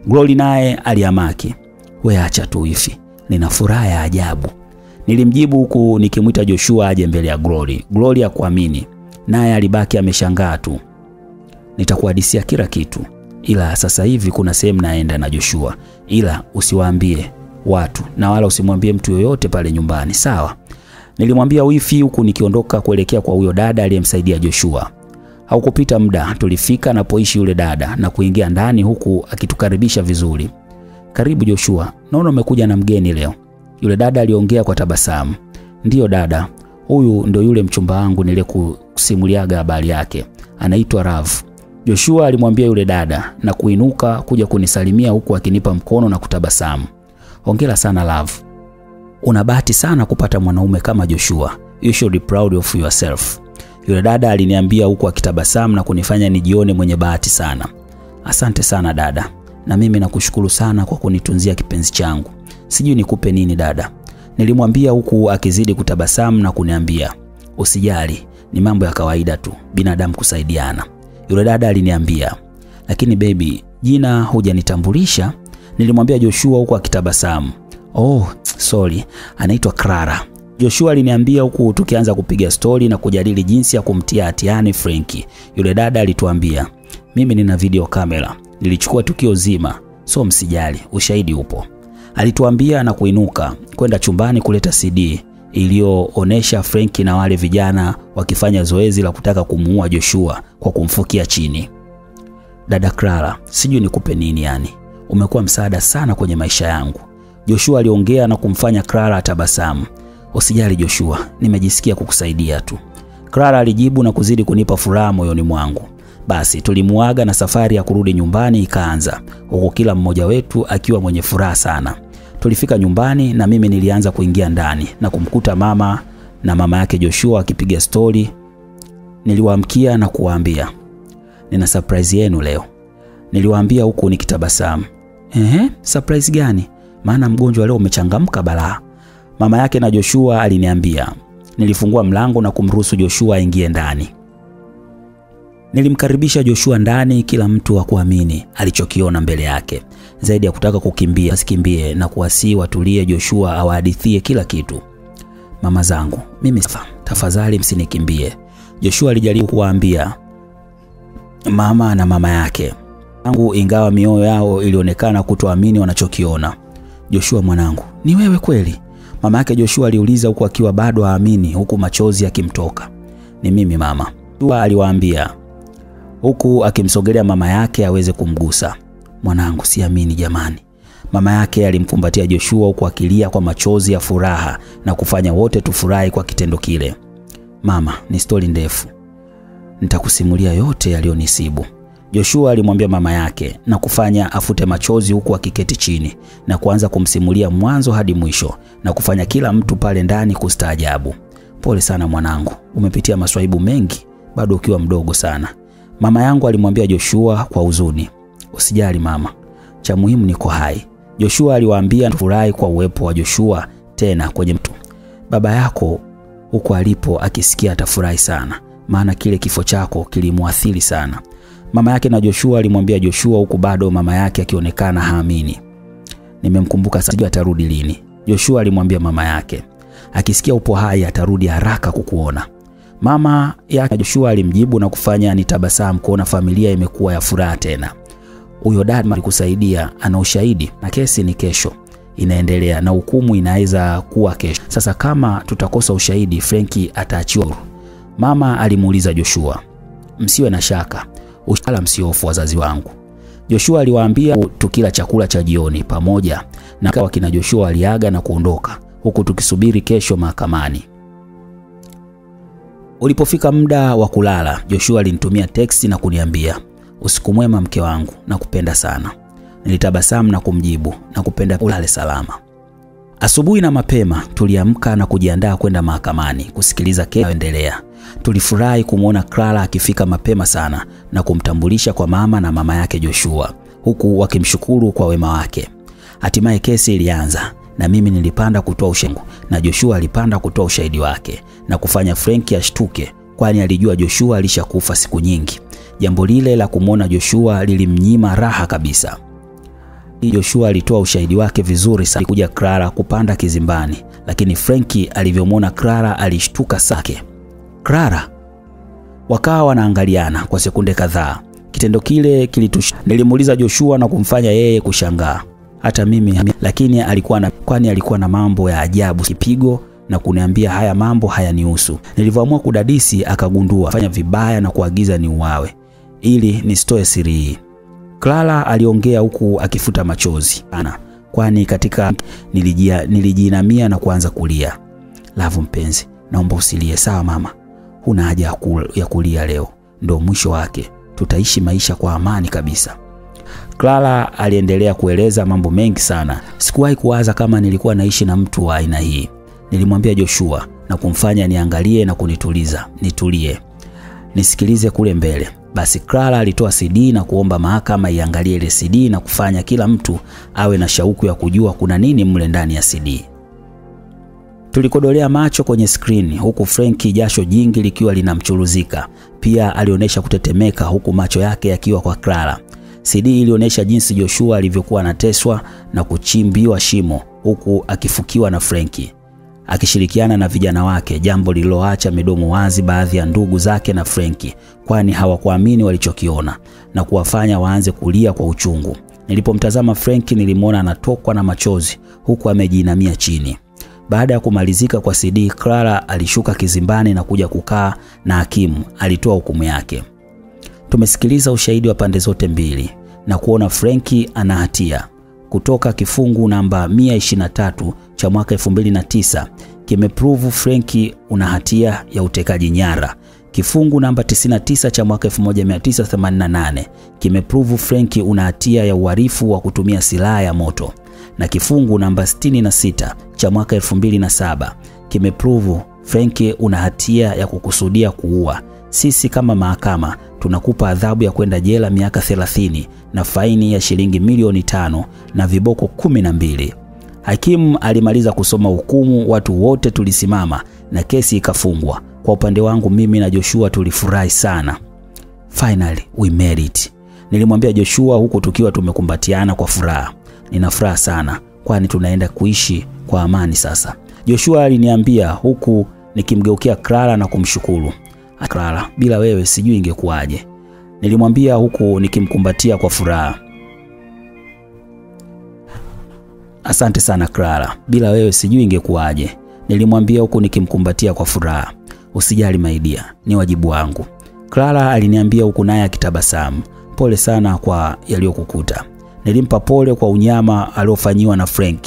[SPEAKER 1] Glory naye aliamaki. We acha tu hivi. nina furaha ya ajabu. Nilimjibu huku nikimwita Joshua aje mbele ya Glory. Glory akuamini. naye alibaki ameshangaa tu. Nitakuhadisia kila kitu, ila sasa hivi kuna sehemu naenda na Joshua, ila usiwaambie watu na wala usimwambie mtu yoyote pale nyumbani, sawa? Nilimwambia wifi huku nikiondoka kuelekea kwa huyo dada aliyemsaidia Joshua. Haukupita muda tulifika anapoishi yule dada na kuingia ndani huku akitukaribisha vizuri. Karibu Joshua, naona umekuja na mgeni leo. Yule dada aliongea kwa tabasamu. Ndiyo dada, huyu ndio yule mchumba wangu niliyekusimuliaga habari yake, anaitwa Rav. Joshua alimwambia yule dada na kuinuka kuja kunisalimia huku akinipa mkono na kutabasamu. Hongera sana love. una bahati sana kupata mwanaume kama Joshua. You should be proud of yourself. Yule dada aliniambia huku akitabasamu na kunifanya nijione mwenye bahati sana. Asante sana dada, na mimi nakushukuru sana kwa kunitunzia kipenzi changu. Sijui nikupe nini dada, nilimwambia huku akizidi kutabasamu na kuniambia usijali, ni mambo ya kawaida tu, binadamu kusaidiana. Yule dada aliniambia, lakini baby, jina hujanitambulisha. Nilimwambia Joshua huku akitabasamu. Oh, sorry, anaitwa Clara. Joshua aliniambia huku tukianza kupiga stori na kujadili jinsi ya kumtia hatiani Frenki. Yule dada alituambia, mimi nina video kamera, nilichukua tukio zima, so msijali, ushahidi upo. Alituambia na kuinuka kwenda chumbani kuleta CD iliyoonesha Frenki na wale vijana wakifanya zoezi la kutaka kumuua Joshua kwa kumfukia chini. Dada Clara, sijui nikupe nini yani, umekuwa msaada sana kwenye maisha yangu. Joshua aliongea na kumfanya Clara atabasamu. Usijali Joshua, nimejisikia kukusaidia tu. Clara alijibu na kuzidi kunipa furaha moyoni mwangu. Basi tulimuaga na safari ya kurudi nyumbani ikaanza, huku kila mmoja wetu akiwa mwenye furaha sana. Tulifika nyumbani na mimi nilianza kuingia ndani na kumkuta mama na mama yake Joshua akipiga stori. Niliwaamkia na kuwaambia nina surprise yenu leo, niliwaambia huku nikitabasamu. Ehe, surprise gani? Maana mgonjwa leo umechangamka balaa. Mama yake na Joshua aliniambia. Nilifungua mlango na kumruhusu Joshua aingie ndani. Nilimkaribisha Joshua ndani, kila mtu hakuamini alichokiona mbele yake, zaidi ya kutaka kukimbia asikimbie na kuwasii watulie, Joshua awahadithie kila kitu. Mama zangu, mimi sifa, tafadhali msinikimbie, Joshua alijaribu kuwaambia mama na mama yake angu, ingawa mioyo yao ilionekana kutoamini wanachokiona. Joshua mwanangu, ni wewe kweli? Mama yake Joshua aliuliza huku akiwa bado haamini, huku machozi yakimtoka. Ni mimi mama, Joshua aliwaambia huku akimsogelea mama yake aweze kumgusa. Mwanangu, siamini jamani. Mama yake alimkumbatia Joshua huku akilia kwa machozi ya furaha na kufanya wote tufurahi kwa kitendo kile. Mama, ni stori ndefu, nitakusimulia yote yaliyonisibu. Joshua alimwambia mama yake na kufanya afute machozi huku akiketi chini na kuanza kumsimulia mwanzo hadi mwisho na kufanya kila mtu pale ndani kustaajabu. Pole sana mwanangu, umepitia maswaibu mengi bado ukiwa mdogo sana. Mama yangu alimwambia Joshua kwa huzuni. Usijali mama, cha muhimu niko hai. Joshua aliwaambia furahi kwa uwepo wa Joshua tena kwenye mtu. Baba yako huko alipo akisikia atafurahi sana, maana kile kifo chako kilimwathiri sana. Mama yake na Joshua alimwambia Joshua huku bado mama yake akionekana haamini. nimemkumbuka sijui atarudi lini. Joshua alimwambia mama yake. Akisikia upo hai atarudi haraka kukuona. Mama yake Joshua alimjibu na kufanya nitabasamu kuona familia imekuwa ya furaha tena. Huyo dada alikusaidia, ana ushahidi na kesi ni kesho inaendelea na hukumu inaweza kuwa kesho. Sasa kama tutakosa ushahidi, Frenki ataachiwa huru. Mama alimuuliza Joshua, msiwe na shaka, wala msiofu wazazi wangu. Joshua aliwaambia tukila chakula cha jioni pamoja na wakina Joshua waliaga na kuondoka huku tukisubiri kesho mahakamani. Ulipofika muda wa kulala, Joshua alinitumia teksti na kuniambia, usiku mwema mke wangu, nakupenda sana. Nilitabasamu na kumjibu, na kupenda ulale salama. Asubuhi na mapema tuliamka na kujiandaa kwenda mahakamani kusikiliza kesi inayoendelea. Tulifurahi kumwona Clara akifika mapema sana na kumtambulisha kwa mama na mama yake Joshua, huku wakimshukuru kwa wema wake. Hatimaye kesi ilianza na mimi nilipanda kutoa ushahidi na Joshua alipanda kutoa ushahidi wake na kufanya Frank ashtuke, kwani alijua Joshua alishakufa siku nyingi. Jambo lile la kumwona Joshua lilimnyima raha kabisa. Joshua alitoa ushahidi wake vizuri sana. Kuja Clara kupanda kizimbani, lakini Frenki alivyomwona Clara alishtuka sake. Clara, wakawa wanaangaliana kwa sekunde kadhaa. Kitendo kile kilitush... nilimuuliza Joshua na kumfanya yeye kushangaa hata mimi, lakini alikuwa na, kwani alikuwa na mambo ya ajabu kipigo na kuniambia haya mambo hayanihusu. Nilivyoamua kudadisi, akagundua fanya vibaya na kuagiza ni uwawe ili nisitoe siri hii. Clara aliongea huku akifuta machozi ana, kwani katika nilijia, nilijiinamia na kuanza kulia. Lavu mpenzi, naomba usilie sawa mama, huna haja ya kulia leo, ndo mwisho wake, tutaishi maisha kwa amani kabisa. Clara aliendelea kueleza mambo mengi sana. Sikuwahi kuwaza kama nilikuwa naishi na mtu wa aina hii. Nilimwambia Joshua na kumfanya niangalie na kunituliza, nitulie, nisikilize kule mbele. Basi Clara alitoa CD na kuomba mahakama iangalie ile CD na kufanya kila mtu awe na shauku ya kujua kuna nini mle ndani ya CD. Tulikodolea macho kwenye skrini huku Frenki jasho jingi likiwa linamchuruzika. Pia alionyesha kutetemeka huku macho yake yakiwa kwa Clara. CD ilionyesha jinsi Joshua alivyokuwa anateswa na kuchimbiwa shimo huku akifukiwa na Frenki akishirikiana na vijana wake, jambo lililoacha midomo wazi baadhi ya ndugu zake na Frenki, kwani hawakuamini walichokiona na kuwafanya waanze kulia kwa uchungu. Nilipomtazama Frenki nilimwona anatokwa na machozi huku amejiinamia chini. Baada ya kumalizika kwa CD, Clara alishuka kizimbani na kuja kukaa na hakimu alitoa hukumu yake. Tumesikiliza ushahidi wa pande zote mbili na kuona Frenki ana hatia kutoka kifungu namba 123 cha mwaka 2009 kimeprove Frenki una hatia ya utekaji nyara. Kifungu namba 99 cha mwaka 1988 kimeprove Frenki una hatia ya uhalifu wa kutumia silaha ya moto, na kifungu namba 66 cha mwaka 2007 kimeprove Frenki una hatia ya kukusudia kuua. Sisi kama mahakama tunakupa adhabu ya kwenda jela miaka 30 na faini ya shilingi milioni tano na viboko kumi na mbili. Hakimu alimaliza kusoma hukumu, watu wote tulisimama na kesi ikafungwa. Kwa upande wangu mimi na Joshua tulifurahi sana. Finally we made it. Nilimwambia Joshua huku tukiwa tumekumbatiana kwa furaha. Nina furaha sana kwani tunaenda kuishi kwa amani sasa. Joshua aliniambia huku nikimgeukia Clara na kumshukuru. Clara, bila wewe sijui ingekuwaje. Nilimwambia huku nikimkumbatia kwa furaha. Asante sana Clara, bila wewe sijui ingekuwaje. Nilimwambia huku nikimkumbatia kwa furaha. Usijali maidia, ni wajibu wangu. Clara aliniambia huku naye akitabasamu. Pole sana kwa yaliyokukuta. Nilimpa pole kwa unyama aliofanyiwa na Frank.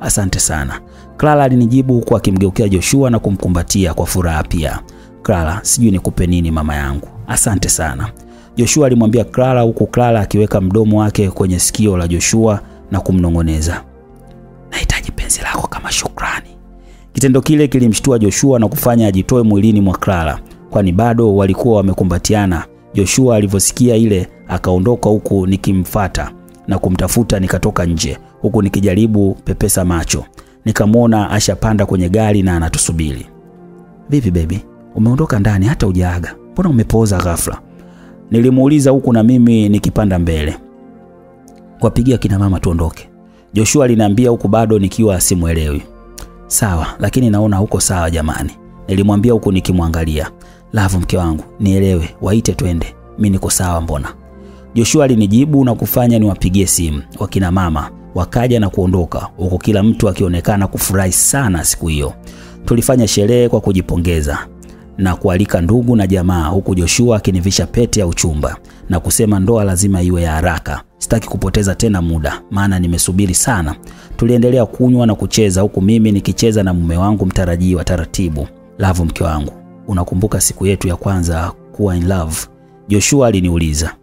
[SPEAKER 1] Asante sana. Clara alinijibu huku akimgeukia Joshua na kumkumbatia kwa furaha pia. Clara, sijui nikupe nini mama yangu. Asante sana. Joshua alimwambia Clara huku Clara akiweka mdomo wake kwenye sikio la Joshua na kumnong'oneza. Nahitaji penzi lako kama shukrani. Kitendo kile kilimshtua Joshua na kufanya ajitoe mwilini mwa Clara, kwani bado walikuwa wamekumbatiana. Joshua alivyosikia ile akaondoka huku nikimfata na kumtafuta, nikatoka nje huku nikijaribu pepesa macho. Nikamwona ashapanda kwenye gari na anatusubiri. Vipi baby? Umeondoka ndani hata hujaaga. Mbona umepooza ghafla? Nilimuuliza huku na mimi nikipanda mbele. Wapigia kina mama tuondoke. Joshua aliniambia huku bado nikiwa simwelewi. Sawa, lakini naona huko sawa jamani. Nilimwambia huku nikimwangalia. Love mke wangu, nielewe, waite twende. Mimi niko sawa mbona? Joshua alinijibu na kufanya niwapigie simu. Wakina mama wakaja na kuondoka, huku kila mtu akionekana kufurahi sana siku hiyo. Tulifanya sherehe kwa kujipongeza na kualika ndugu na jamaa, huku Joshua akinivisha pete ya uchumba na kusema ndoa lazima iwe ya haraka. Sitaki kupoteza tena muda, maana nimesubiri sana. Tuliendelea kunywa na kucheza, huku mimi nikicheza na mume wangu mtarajiwa taratibu. Love, mke wangu, unakumbuka siku yetu ya kwanza kuwa in love? Joshua aliniuliza.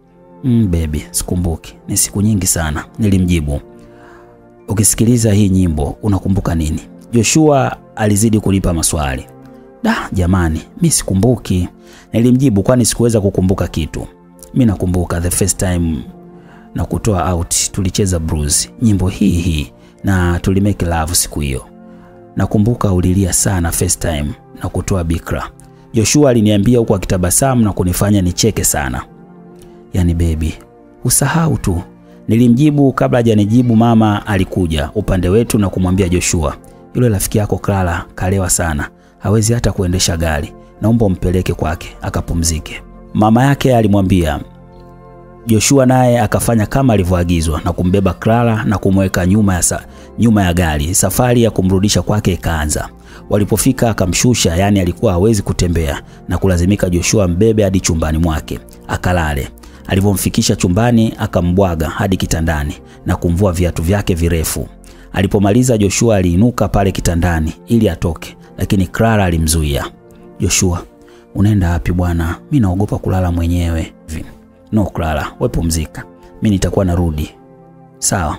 [SPEAKER 1] Mm, baby, sikumbuki, ni siku nyingi sana, nilimjibu. Ukisikiliza hii nyimbo unakumbuka nini? Joshua alizidi kunipa maswali. Da, jamani, mi sikumbuki, nilimjibu, kwani sikuweza kukumbuka kitu. Mi nakumbuka the first time na kutoa out tulicheza blues, nyimbo hii hii na tulimake love siku hiyo. Nakumbuka ulilia sana first time na kutoa bikra. Joshua aliniambia huku akitabasamu na kunifanya nicheke sana. Yaani bebi, usahau tu. Nilimjibu kabla hajanijibu mama alikuja upande wetu na kumwambia Joshua, yule rafiki yako Clara kalewa sana, hawezi hata kuendesha gari, naomba umpeleke kwake akapumzike. Mama yake alimwambia. Joshua naye akafanya kama alivyoagizwa na kumbeba Clara na kumweka nyuma ya, sa, nyuma ya gari. Safari ya kumrudisha kwake ikaanza. Walipofika akamshusha, yaani alikuwa hawezi kutembea na kulazimika Joshua mbebe hadi chumbani mwake akalale. Alivyomfikisha chumbani akambwaga hadi kitandani na kumvua viatu vyake virefu. Alipomaliza Joshua aliinuka pale kitandani ili atoke, lakini Clara alimzuia. Joshua, unaenda wapi bwana? Mimi naogopa kulala mwenyewe. No Clara, wewe pumzika, mimi nitakuwa narudi. Sawa.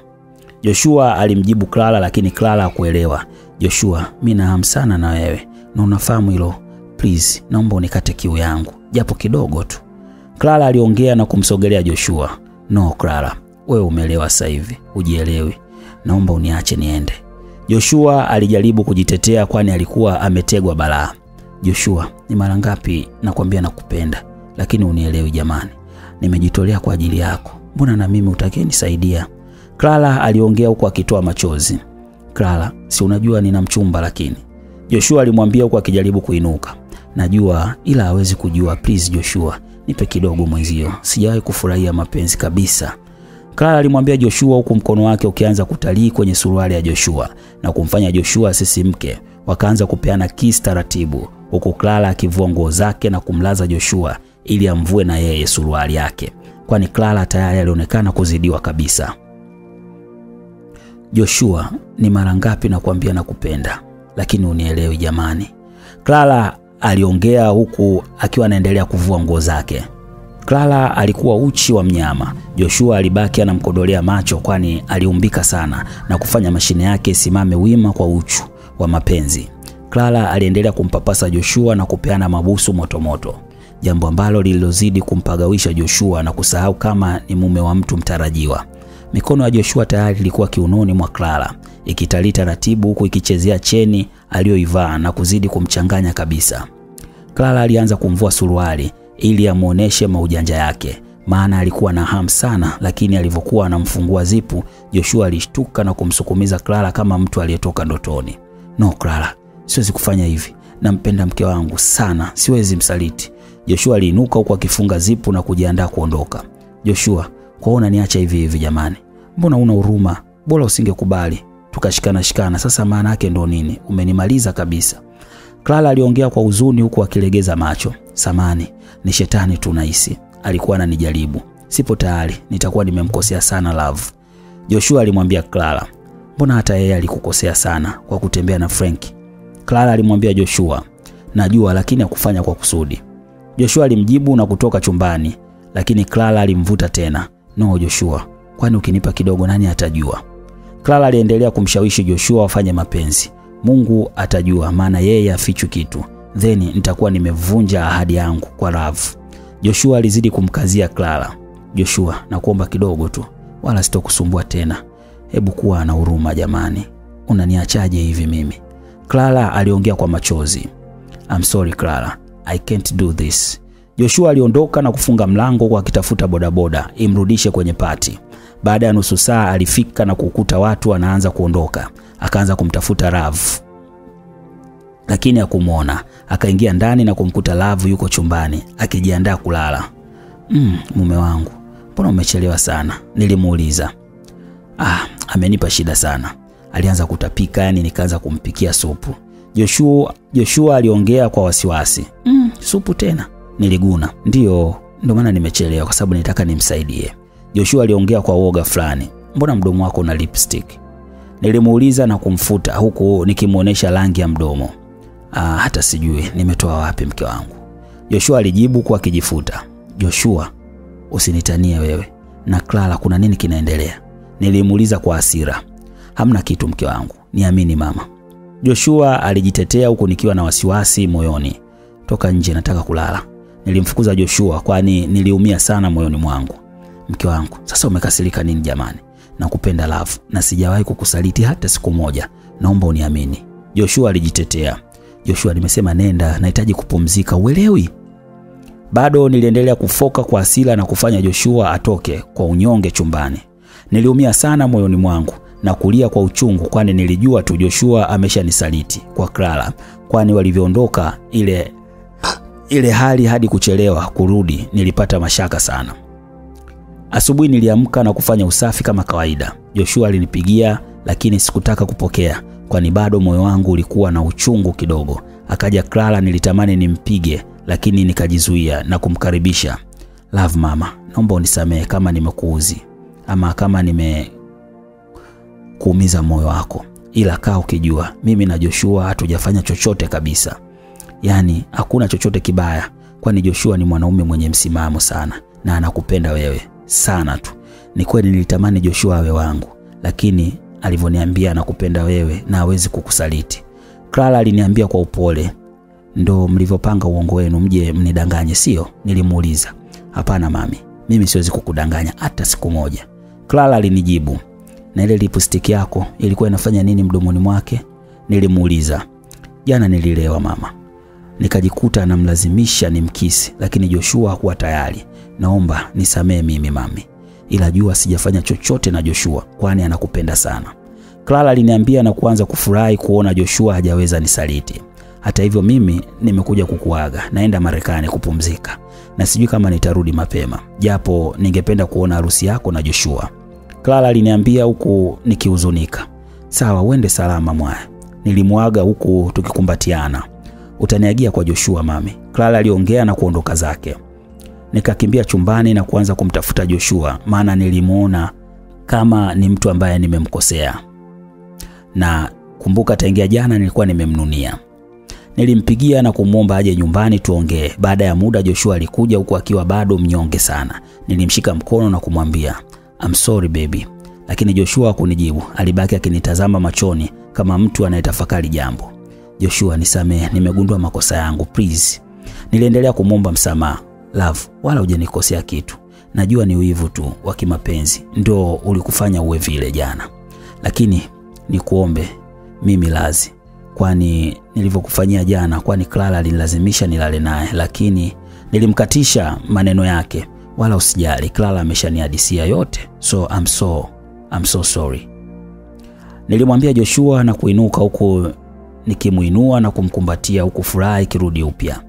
[SPEAKER 1] Joshua alimjibu Clara, lakini Clara hakuelewa. Joshua, mimi naham sana na wewe na unafahamu hilo. Please, naomba unikate kiu yangu japo kidogo tu. Clara aliongea na kumsogelea Joshua. No Clara, wewe umelewa sasa hivi, ujielewi. Naomba uniache niende. Joshua alijaribu kujitetea, kwani alikuwa ametegwa balaa. Joshua, ni mara ngapi nakwambia nakupenda, lakini unielewi jamani. Nimejitolea kwa ajili yako, mbona na mimi utakie nisaidia? Clara aliongea huku akitoa machozi. Clara, si unajua nina mchumba lakini. Joshua alimwambia huku akijaribu kuinuka. Najua ila hawezi kujua. Please Joshua, nipe kidogo mwenzio, sijawahi kufurahia mapenzi kabisa. Clara alimwambia Joshua huku mkono wake ukianza kutalii kwenye suruali ya Joshua na kumfanya Joshua asisimke. Wakaanza kupeana kiss taratibu, huku Clara akivua nguo zake na kumlaza Joshua ili amvue na yeye suruali yake, kwani Clara tayari alionekana kuzidiwa kabisa. Joshua, ni mara ngapi nakwambia nakupenda, lakini unielewi jamani. Clara aliongea huku akiwa anaendelea kuvua nguo zake. Clara alikuwa uchi wa mnyama. Joshua alibaki anamkodolea macho, kwani aliumbika sana na kufanya mashine yake isimame wima kwa uchu wa mapenzi. Clara aliendelea kumpapasa Joshua na kupeana mabusu motomoto, jambo ambalo lililozidi kumpagawisha Joshua na kusahau kama ni mume wa mtu mtarajiwa. Mikono ya Joshua tayari ilikuwa kiunoni mwa Clara ikitalii taratibu, huku ikichezea cheni aliyoivaa na kuzidi kumchanganya kabisa. Clara alianza kumvua suruali ili amuoneshe maujanja yake, maana alikuwa na hamu sana, lakini alivyokuwa anamfungua zipu, Joshua alishtuka na kumsukumiza Clara kama mtu aliyetoka ndotoni. No Clara, siwezi kufanya hivi, nampenda mke wangu sana, siwezi msaliti. Joshua aliinuka huku akifunga zipu na kujiandaa kuondoka. Joshua, kwaona niacha hivi hivi jamani? Mbona una huruma? Bora usingekubali tukashikana shikana. Sasa maana yake ndo nini? Umenimaliza kabisa. Clara aliongea kwa huzuni huku akilegeza macho. Samani, ni shetani tu naisi Alikuwa ananijaribu. Sipo tayari, nitakuwa nimemkosea sana love. Joshua alimwambia Clara, mbona hata yeye alikukosea sana kwa kutembea na Frank? Clara alimwambia Joshua, najua lakini hakufanya kwa kusudi. Joshua alimjibu na kutoka chumbani, lakini Clara alimvuta tena. No Joshua, kwani ukinipa kidogo nani atajua? Clara aliendelea kumshawishi Joshua wafanye mapenzi. Mungu atajua, maana yeye afichu kitu, then nitakuwa nimevunja ahadi yangu kwa rafu Joshua alizidi kumkazia Clara. Joshua, nakuomba kidogo tu, wala sitokusumbua tena. Hebu kuwa na huruma jamani, unaniachaje hivi mimi? Clara aliongea kwa machozi. I'm sorry Clara, I can't do this. Joshua aliondoka na kufunga mlango kwa akitafuta bodaboda imrudishe kwenye pati. Baada ya nusu saa alifika na kukuta watu wanaanza kuondoka. Akaanza kumtafuta Ravu lakini hakumwona. Akaingia ndani na kumkuta Ravu yuko chumbani akijiandaa kulala. Mm, mume wangu, mbona umechelewa sana? Nilimuuliza. Ah, amenipa shida sana. Alianza kutapika, yani nikaanza kumpikia supu. Joshua, Joshua aliongea kwa wasiwasi. Mm, supu tena? Niliguna. Ndiyo, ndio maana nimechelewa kwa sababu nitaka nimsaidie. Joshua aliongea kwa woga fulani. Mbona mdomo wako una lipstick? Nilimuuliza na kumfuta huku nikimwonyesha rangi ya mdomo. Ah, hata sijui nimetoa wapi mke wangu. Joshua alijibu kwa kijifuta. Joshua, usinitanie wewe na Clara, kuna nini kinaendelea? Nilimuuliza kwa hasira. Hamna kitu mke wangu, niamini mama. Joshua alijitetea huku nikiwa na wasiwasi moyoni. Toka nje, nataka kulala. Nilimfukuza Joshua kwani niliumia sana moyoni mwangu. Mke wangu, sasa umekasirika nini jamani? Nakupenda Love na sijawahi kukusaliti hata siku moja. Naomba uniamini. Joshua alijitetea. Joshua, nimesema nenda, nahitaji kupumzika, uelewi? Bado niliendelea kufoka kwa hasira na kufanya Joshua atoke kwa unyonge chumbani. Niliumia sana moyoni mwangu na kulia kwa uchungu, kwani nilijua tu Joshua ameshanisaliti kwa Clara, kwani walivyoondoka ile ile hali hadi kuchelewa kurudi, nilipata mashaka sana. Asubuhi niliamka na kufanya usafi kama kawaida. Joshua alinipigia lakini sikutaka kupokea, kwani bado moyo wangu ulikuwa na uchungu kidogo. Akaja Clara, nilitamani nimpige lakini nikajizuia na kumkaribisha. Love mama, naomba unisamehe kama nimekuuzi ama kama nimekuumiza moyo wako, ila kaa ukijua mimi na Joshua hatujafanya chochote kabisa, yaani hakuna chochote kibaya, kwani Joshua ni mwanaume mwenye msimamo sana na anakupenda wewe sana tu. Ni kweli nilitamani Joshua awe wangu, lakini alivyoniambia anakupenda wewe na hawezi kukusaliti. Clara aliniambia kwa upole, ndo mlivyopanga uongo wenu mje mnidanganye, sio? Nilimuuliza. Hapana mami, mimi siwezi kukudanganya hata siku moja. Clara alinijibu. Na ile lipstick yako ilikuwa inafanya nini mdomoni mwake? Nilimuuliza. Jana nililewa mama, nikajikuta namlazimisha nimkisi, lakini Joshua hakuwa tayari. Naomba nisamee mimi mami, ila jua sijafanya chochote na Joshua, kwani anakupenda sana. Clara aliniambia na kuanza kufurahi kuona Joshua hajaweza nisaliti. Hata hivyo mimi nimekuja kukuaga, naenda Marekani kupumzika na sijui kama nitarudi mapema, japo ningependa kuona harusi yako na Joshua. Clara aliniambia huku nikihuzunika. Sawa, uende salama mwaya. Nilimwaga huku tukikumbatiana. Utaniagia kwa Joshua mami, Clara aliongea na kuondoka zake. Nikakimbia chumbani na kuanza kumtafuta Joshua, maana nilimuona kama ni mtu ambaye nimemkosea, na kumbuka taingia jana nilikuwa nimemnunia. Nilimpigia na kumwomba aje nyumbani tuongee. Baada ya muda Joshua alikuja huku akiwa bado mnyonge sana. Nilimshika mkono na kumwambia I'm sorry baby, lakini Joshua hakunijibu. Alibaki akinitazama machoni kama mtu anayetafakari jambo. Joshua, nisamehe, nimegundua makosa yangu please. Niliendelea kumwomba msamaha. Love, wala hujanikosea kitu, najua ni uivu tu wa kimapenzi ndio ulikufanya uwe vile jana, lakini nikuombe mimi lazi kwani nilivyokufanyia jana, kwani Clara alinilazimisha nilale naye, lakini nilimkatisha maneno yake. Wala usijali, Clara ameshaniadisia yote, so I'm so, I'm so sorry. Nilimwambia Joshua na kuinuka huku nikimuinua na kumkumbatia huku furaha ikirudi upya.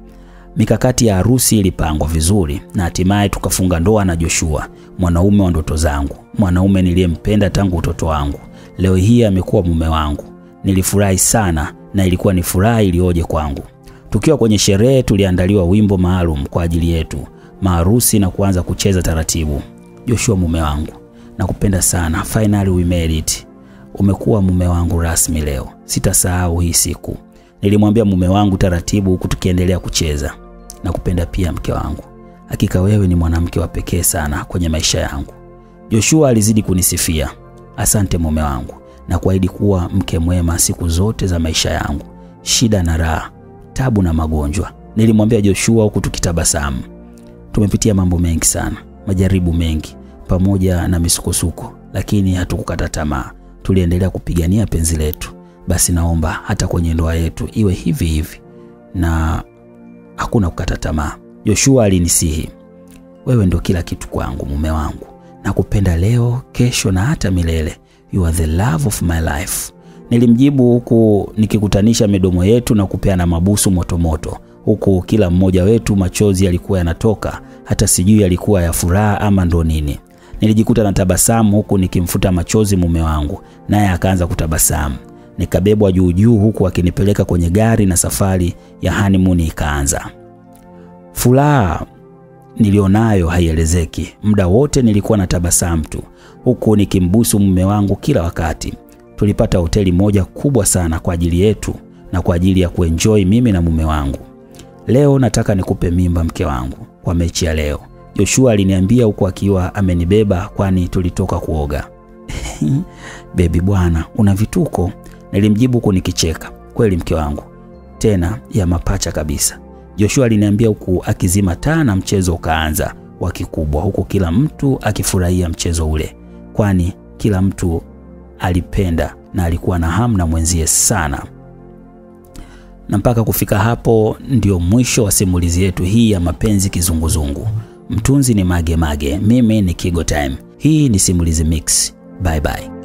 [SPEAKER 1] Mikakati ya harusi ilipangwa vizuri na hatimaye tukafunga ndoa na Joshua, mwanaume wa ndoto zangu, mwanaume niliyempenda tangu utoto wangu. Leo hii amekuwa mume wangu. Nilifurahi sana na ilikuwa ni furaha iliyoje kwangu. Tukiwa kwenye sherehe, tuliandaliwa wimbo maalum kwa ajili yetu maharusi na kuanza kucheza taratibu. Joshua, mume wangu, nakupenda sana. Finally we made it. Umekuwa mume wangu rasmi leo, sitasahau hii siku, nilimwambia mume wangu taratibu, huku tukiendelea kucheza. Nakupenda pia mke wangu, hakika wewe ni mwanamke wa pekee sana kwenye maisha yangu. Joshua alizidi kunisifia. Asante mume wangu na kuahidi kuwa mke mwema siku zote za maisha yangu, shida na raha, tabu na magonjwa, nilimwambia Joshua huku tukitabasamu. Tumepitia mambo mengi sana, majaribu mengi pamoja na misukosuko, lakini hatukukata tamaa. Tuliendelea kupigania penzi letu. Basi naomba hata kwenye ndoa yetu iwe hivi hivi na hakuna kukata tamaa. Joshua alinisihi, wewe ndo kila kitu kwangu mume wangu, nakupenda leo, kesho na hata milele. You are the love of my life. Nilimjibu huku nikikutanisha midomo yetu na kupeana mabusu motomoto, huku kila mmoja wetu machozi yalikuwa yanatoka, hata sijui yalikuwa ya furaha ama ndo nini. Nilijikuta na tabasamu huku nikimfuta machozi mume wangu, naye akaanza kutabasamu. Nikabebwa juu juu huku akinipeleka kwenye gari na safari ya honeymoon ikaanza. Furaha nilionayo haielezeki. Muda wote nilikuwa na tabasamu tu, huku nikimbusu mume wangu kila wakati. Tulipata hoteli moja kubwa sana kwa ajili yetu na kwa ajili ya kuenjoy mimi na mume wangu. Leo nataka nikupe mimba mke wangu kwa mechi ya leo, Joshua aliniambia huku akiwa amenibeba, kwani tulitoka kuoga. Bebi bwana, una vituko, nilimjibu huku nikicheka. Kweli mke wangu, tena ya mapacha kabisa. Joshua aliniambia huku akizima taa na mchezo ukaanza wa kikubwa, huku kila mtu akifurahia mchezo ule, kwani kila mtu alipenda na alikuwa na hamu na mwenzie sana. Na mpaka kufika hapo ndio mwisho wa simulizi yetu hii ya mapenzi kizunguzungu. Mtunzi ni Mage Mage, mimi ni Kigo Time. Hii ni Simulizi Mix. Bye bye.